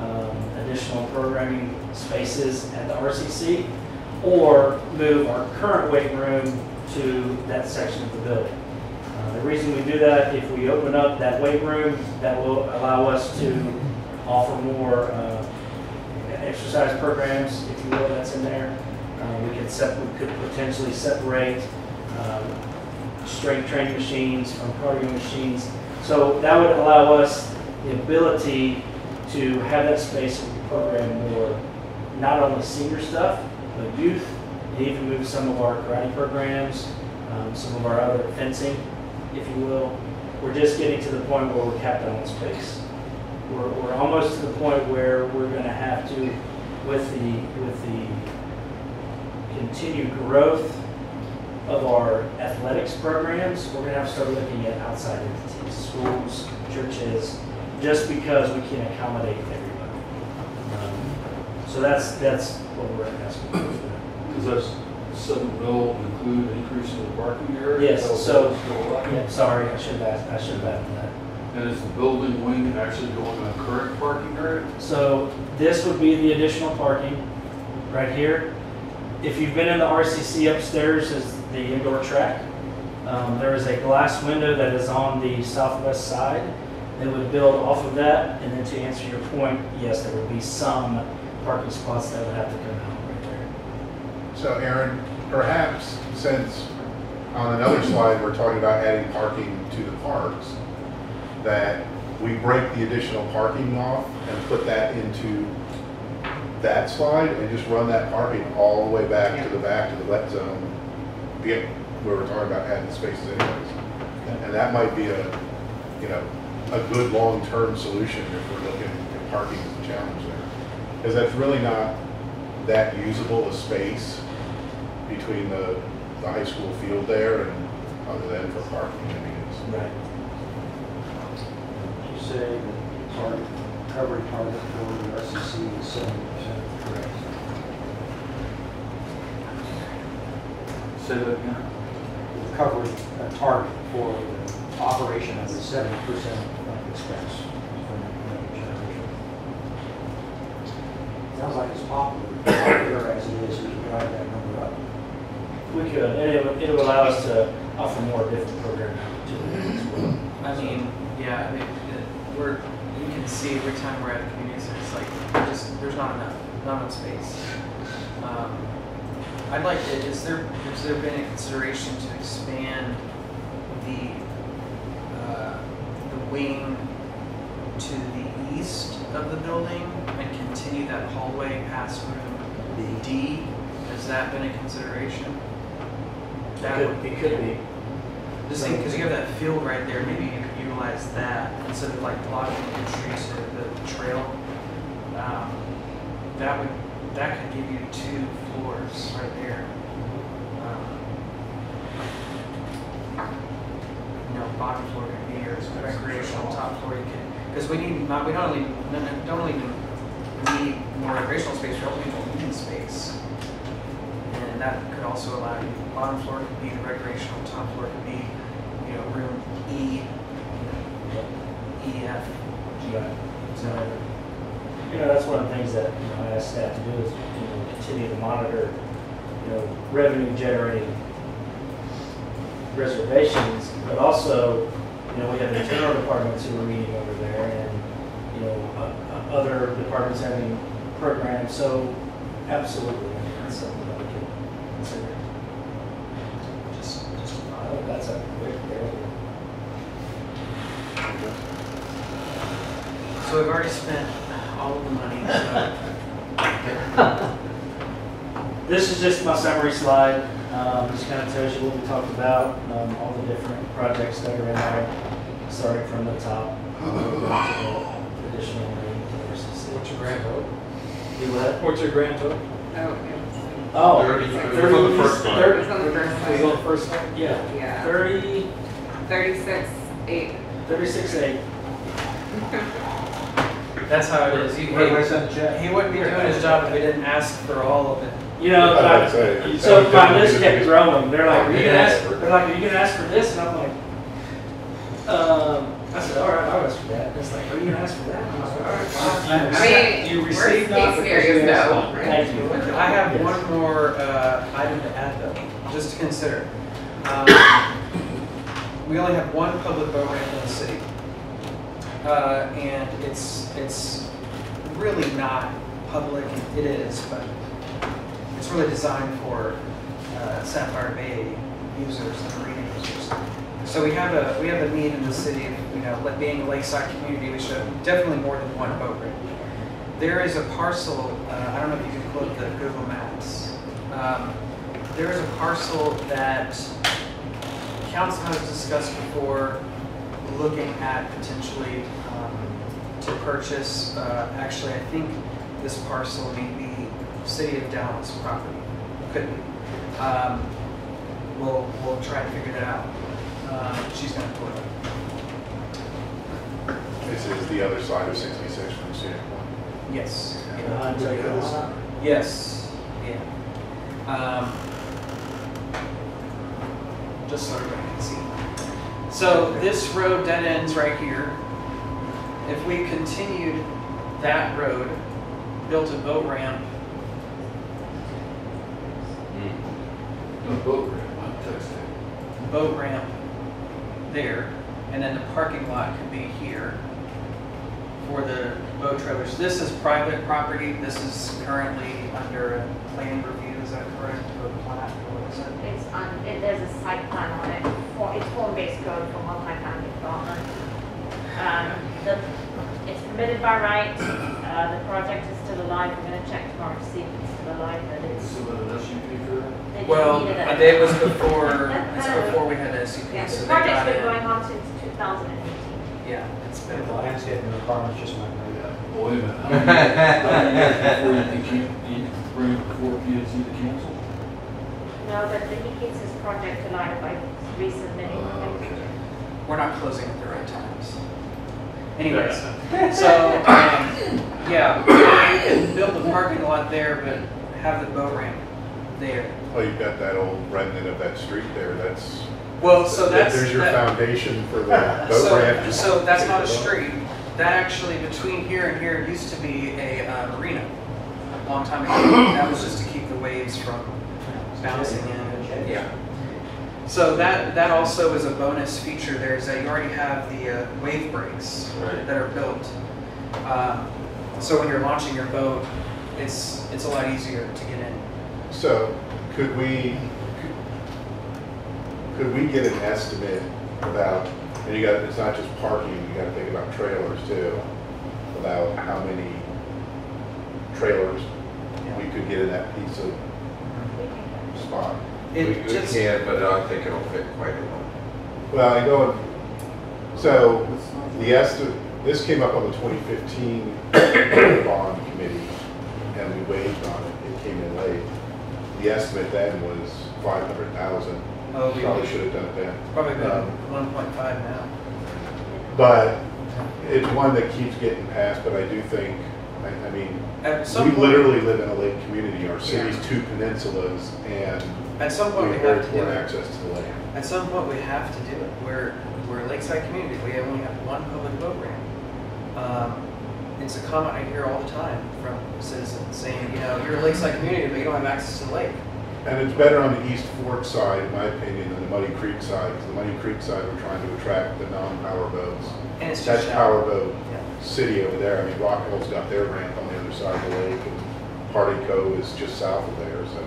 um, additional programming spaces at the RCC or move our current weight room to that section of the building. Uh, The reason we do that, if we open up that weight room, that will allow us to offer more uh, exercise programs, if you will, that's in there. Uh, We could we could potentially separate um, strength training machines from cardio machines. So that would allow us the ability to have that space and program more, not only senior stuff, but youth, and even move some of our karate programs, um, some of our other fencing, if you will. We're just getting to the point where we're capped on space. We're, we're almost to the point where we're gonna have to, with the, with the continued growth of our athletics programs, we're gonna have to start looking at outside entities, schools, churches, just because we can't accommodate everybody. Um, So that's, that's what we're asking for.
Does that seven mil include increase in the parking area?
Yes, so-
going?
Yeah, sorry, I should have asked, I should have added that.
And is the building wing actually going on current parking area?
So this would be the additional parking right here. If you've been in the RCC upstairs is the indoor track. Um, There is a glass window that is on the southwest side that would build off of that. And then to answer your point, yes, there would be some parking spots that would have to come out right there.
So Aaron, perhaps since on another slide, we're talking about adding parking to the parks, that we break the additional parking off and put that into that slide and just run that parking all the way back to the back to the wet zone, where we're talking about adding spaces anyways. And that might be a, you know, a good long-term solution if we're looking at parking as a challenge there. Because that's really not that usable a space between the, the high school field there and other than for parking, I mean, it's.
Right.
You say the target, coverage target for the RCC is seventy percent. Correct.
Say that again?
The coverage uh, target for the operation of the seventy percent expense from the generation. Sounds like it's popular, popular as it is, we can drive that number up.
We could, and it would, it would allow us to offer more different programming opportunities as well.
I mean, yeah, I mean, it- we're, you can see every time we're at a community center, it's like, just, there's not enough, not enough space. Um, I'd like to, is there, has there been a consideration to expand the, uh, the wing to the east of the building and continue that hallway past room D? Has that been a consideration? That
It
would
could, it could be.
just think, because you have that field right there, maybe you could utilize that instead of like blocking the entry to the trail. Um, That would, that could give you two floors right there. Um, You know, bottom floor could be your recreational, top floor you could, because we need, not, we don't only, no, no, don't only need more recreational space, we also need more meeting space. And that could also allow you, bottom floor could be the recreational, top floor could be, you know, room E, E, F, G.
Right. So, you know, that's one of the things that, you know, I asked staff to do is, you know, continue to monitor, you know, revenue generating reservations, but also, you know, we have internal departments who are meeting over there and, you know, o- other departments having programs. So Absolutely, that's something that we could consider.
Just, just a thought.
Oh, that's a great area.
So we've already spent all of the money, so.
This is just my summary slide, um, just kind of tells you what we talked about, um, all the different projects that are in there, starting from the top. Additional resources.
What's your grand total?
You what?
What's your grand total?
Oh, it
Oh,
Thirty-
thirty,
it was on the first slide.
was- it
thirty,
was on the first
Is it on the
slide.
first slide?
yeah,
Yeah,
thirty,
thirty-six, eight.
thirty-six eight.
That's how it is. He,
Where do
he,
send the check?
he wouldn't be doing his job if he didn't ask for all of it.
You know,
I'd
like,
say,
so
that
my list kept growing. They're like, are you gonna ask, they're like, are you gonna ask for this? And I'm like, um, I said, all right, I'll ask for that. And it's like, are you gonna ask for that? And I was like, all right, fine.
I mean,
You
worst
received
case
not because
scenario
you asked
no.
not, right?
Thank you.
I have
Yes.
one more uh, item to add though, just to consider. Um, We only have one public boat ramp in the city. Uh, And it's, it's really not public, it is, but it's really designed for uh, Sapphire Bay users and marina users. So we have a, we have a need in the city, you know, like being a lakeside community, we should have definitely more than one boat ramp. There is a parcel, uh, I don't know if you can quote the Google Maps. Um, There is a parcel that council has discussed before, looking at potentially um, to purchase. Uh, Actually, I think this parcel may be City of Dallas property, Couldn't. Um, We'll, we'll try and figure that out. Um, She's gonna pull it up.
This is the other side of 66 from Cedar Point.
Yes.
Behind Jacobs.
Yes, yeah. Um, Just so everybody can see. So this road dead ends right here. If we continued that road, built a boat ramp,
No boat ramp, I'm texting.
boat ramp there, and then the parking lot could be here for the boat trailers. This is private property, this is currently under a planning review, is that correct, or plat, or what is it?
It's on, it, there's a site plan on it, for, it's form-based code for multi-family development. Um, the, it's permitted by right, uh, the project is still alive, We're gonna check tomorrow to see if it's still alive, but it's,
Is it an SUP for that?
Well,
a.
it was before, it's before we had the SCP,
Yeah,
so
the
they got
project's been
in.
going on since two thousand and eighteen.
Yeah, it's been,
landscaping requirements just might be that.
Well, Wait a minute, how many years before you can keep, you bring it before P and to cancel?
No, but he keeps his project alive by resubmitting.
Okay.
we're not closing at the right times. Anyways, so, um, yeah, we can build the parking lot there, but have the boat ramp there.
Oh, you've got that old remnant of that street there, that's,
Well, so that's.
there's your
that-
foundation for the boat
So,
ramp.
so that's not a street. That actually, between here and here, used to be a uh, marina, a long time ago. That was just to keep the waves from bouncing in. Yeah. So that, that also is a bonus feature there, is that you already have the uh, wave breaks
Right.
that are built. Um, So when you're launching your boat, it's, it's a lot easier to get in.
So could we, could we get an estimate about, and you got, it's not just parking, you gotta think about trailers too, about how many trailers we could get in that piece of spot?
We
It
we
just-
can, but I don't think it'll fit quite enough.
Well, I know, so the estimate, this came up on the 2015 bond committee, and we waived on it, it came in late. The estimate then was 500,000,
Oh, we
probably should have done it then.
Probably been
Um,
1.5 now.
But it's one that keeps getting passed, but I do think, I, I mean,
At some
we
point-
literally live in a lake community, our city's two peninsulas, and
At some
we
point, we
have very
have to do
poor
it.
access to the lake.
At some point, we have to do it. We're, we're a lakeside community. We only have one public boat ramp. Um, It's a comment I hear all the time from citizens saying, you know, you're a lakeside community, but you don't have access to the lake.
And it's better on the East Fork side, in my opinion, than the Muddy Creek side, because the Muddy Creek side, we're trying to attract the non-power boats.
And it's
That's
just
power boat
Yeah.
city over there. I mean, Rockwall's got their ramp on the other side of the lake, and Party Cove is just south of there, so.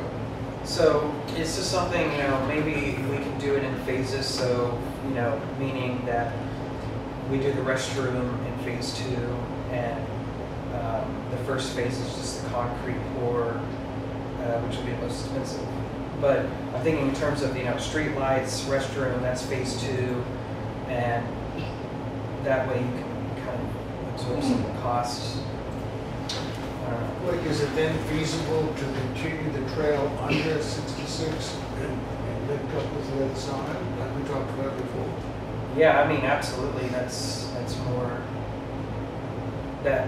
So is this something, you know, maybe we can do it in phases, so, you know, meaning that we do the restroom in phase two and um, the first phase is just the concrete pour, uh, which will be the most expensive. But I'm thinking in terms of, you know, street lights, restroom, that's phase two, and that way you can kind of absorb some of the costs.
Like, is it then feasible to continue the trail under 66 and and link up with the other side, like we talked about before?
Yeah, I mean, absolutely, that's, that's more, that,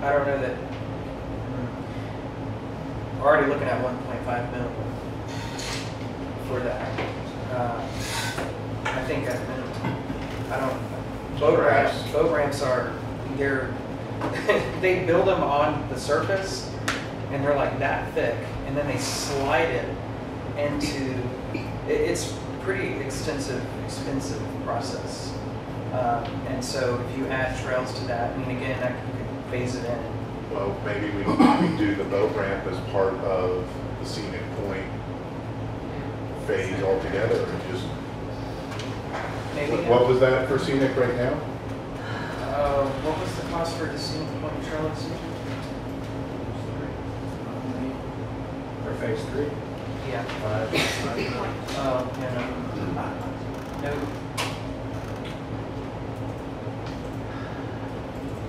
I don't know that, we're already looking at one point five mil for that. Uh, I think at minimum, I don't, boat ramps, boat ramps are, they're, they build them on the surface, and they're like that thick, and then they slide it into, it, it's pretty extensive, expensive process. Um, and so if you add trails to that, I mean, again, that could phase it in.
Well, maybe we, we do the boat ramp as part of the scenic point phase altogether and just,
Maybe,
what- what was that for scenic right now?
uh, what was the cost for the scenic point trail this year?
For phase three?
Yeah.
Five.
Oh, yeah, no. No,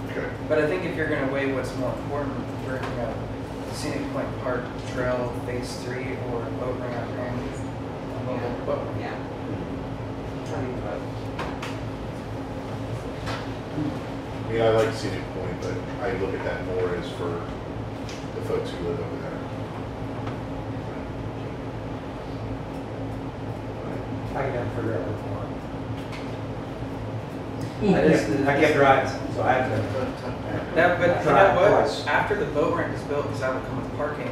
Okay.
But I think if you're gonna weigh what's more important, we're, you know, scenic point park trail phase three or boat ramp and a mobile boat ramp.
Yeah.
I mean, I like scenic point, but I look at that more as for the folks who live over there.
I can never figure out which one.
That is the-
I kept driving, so I have to.
That, but you know what?
twice.
After the boat ramp is built, because that will come with parking,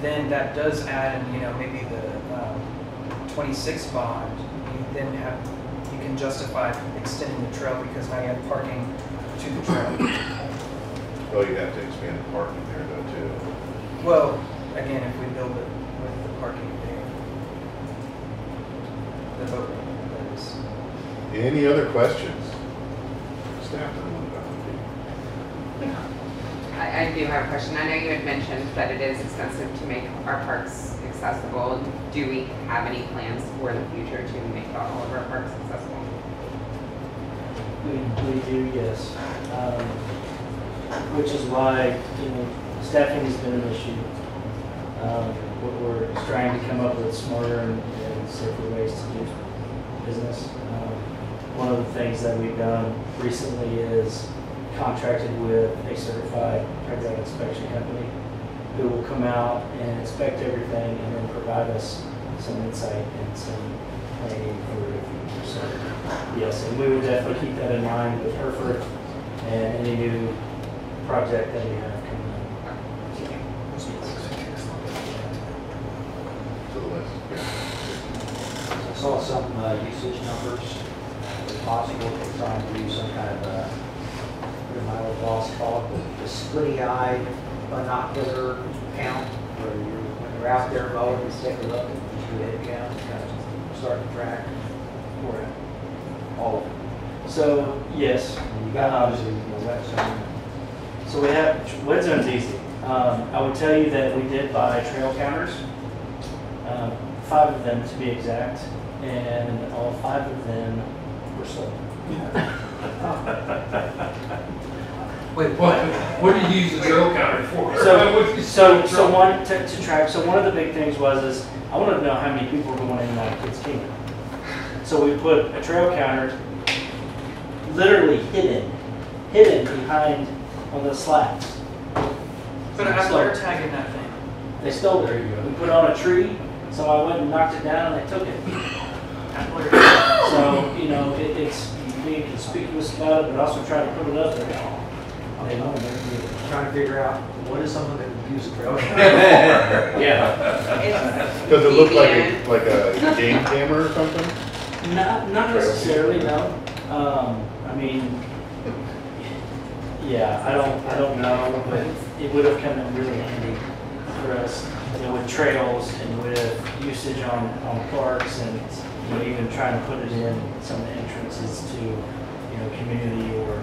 then that does add, in, you know, maybe the um, 26 bond. You then have, you can justify extending the trail because now you have parking to the trail.
Well, you'd have to expand the parking there though too.
Well, again, if we build it with the parking there. The boat ramp, that is.
Any other questions? Staff
I, I do have a question. I know you had mentioned that it is expensive to make our parks accessible. Do we have any plans for the future to make all of our parks accessible?
We, we do, yes. Um, Which is why, you know, staffing has been an issue. Um, We're, we're trying to come up with smarter and and safer ways to do business. Um, One of the things that we've done recently is contracted with a certified playground inspection company who will come out and inspect everything and then provide us some insight and some planning for the future. So, yes, and we would definitely keep that in mind with Herfurth and any new project that we have coming up.
To the list.
I saw some uh, usage numbers, if possible, if we're trying to do some kind of a, what am I, what boss call it, the splitty eye binocular count, where you're, when you're out there mowing, you take a look and just do head count, kind of start to track
We're at.
all of it.
So, yes,
And you got, obviously, you know, wet zone.
So we have, wet zone's easy. Um, I would tell you that we did buy trail counters, um, five of them to be exact, and all five of them were sold.
Wait,
What, what do you use the trail counter for?
So, so, so one, to, to track, so one of the big things was is, I wanted to know how many people were going in and out of Kids Kingdom. So we put a trail counter literally hidden, hidden behind one of the slats.
But I have layer tag in that thing.
They stole it. We put it on a tree, so I went and knocked it down and they took it.
I have.
So, you know, it, it's being conspicuous about it, but also trying to put it up there. They know they're-
Trying to figure out, what is someone that would use a trail
Yeah.
Does it look like a, like a game camera or something?
Not, not necessarily, no. Um, I mean, yeah, I don't, I don't know, but it would have come in really handy. for us, you know, with trails and with usage on, on parks and, you know, even trying to put it in some of the entrances to, you know, community or,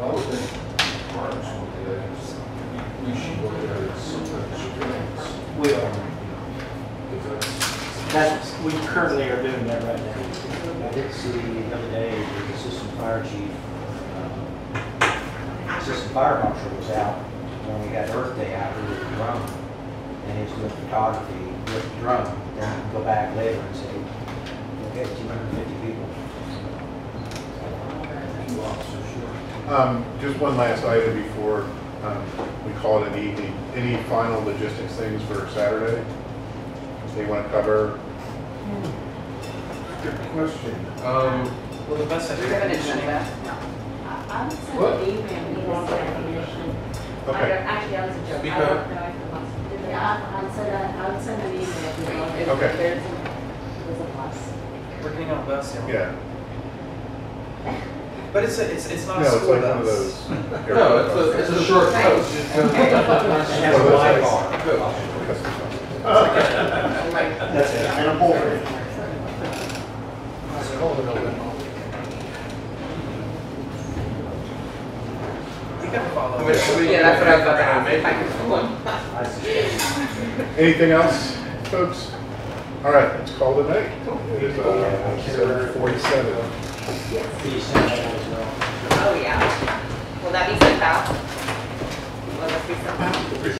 I would think parks would be, we should look at it as something that should be.
we are.
That's,
That's, we currently are doing that right now.
I did see the other day, the assistant fire chief, um, assistant fire marshal was out when we got Earth Day out here with the drone. And he was doing photography with the drone, then he'd go back later and say, okay, two hundred and fifty people.
two officers, sure.
Um, Just one last item before um, we call it an evening. Any final logistics things for Saturday? They want to cover?
Good question. Um,
Well, the best I
Do we have an?
I would send
What?
an email with this definition. I
Okay.
don't, actually, that was a joke.
Speak
I don't
up.
know if the bus. Yeah, I'll send a, I'll send an email if. If
Okay.
There's a, there's a bus.
We're getting on a bus, yeah.
Yeah.
But it's, a- it's, it's not
No,
a
it's
school
like one of
bus.
those.
no, it's a, it's a short coach.
Okay.
has a light.
Coach.
That's it.
And a pulpit.
You can follow.
I mean,
Yeah, that's what I was about to
you're not
ask.
gonna
if I
make it.
pull one.
I.
Anything else, folks? All right, let's call it a night. It is uh, 7:47.
Could you send that out as well?
Oh, yeah. Will that be sent out? Will this be sent out?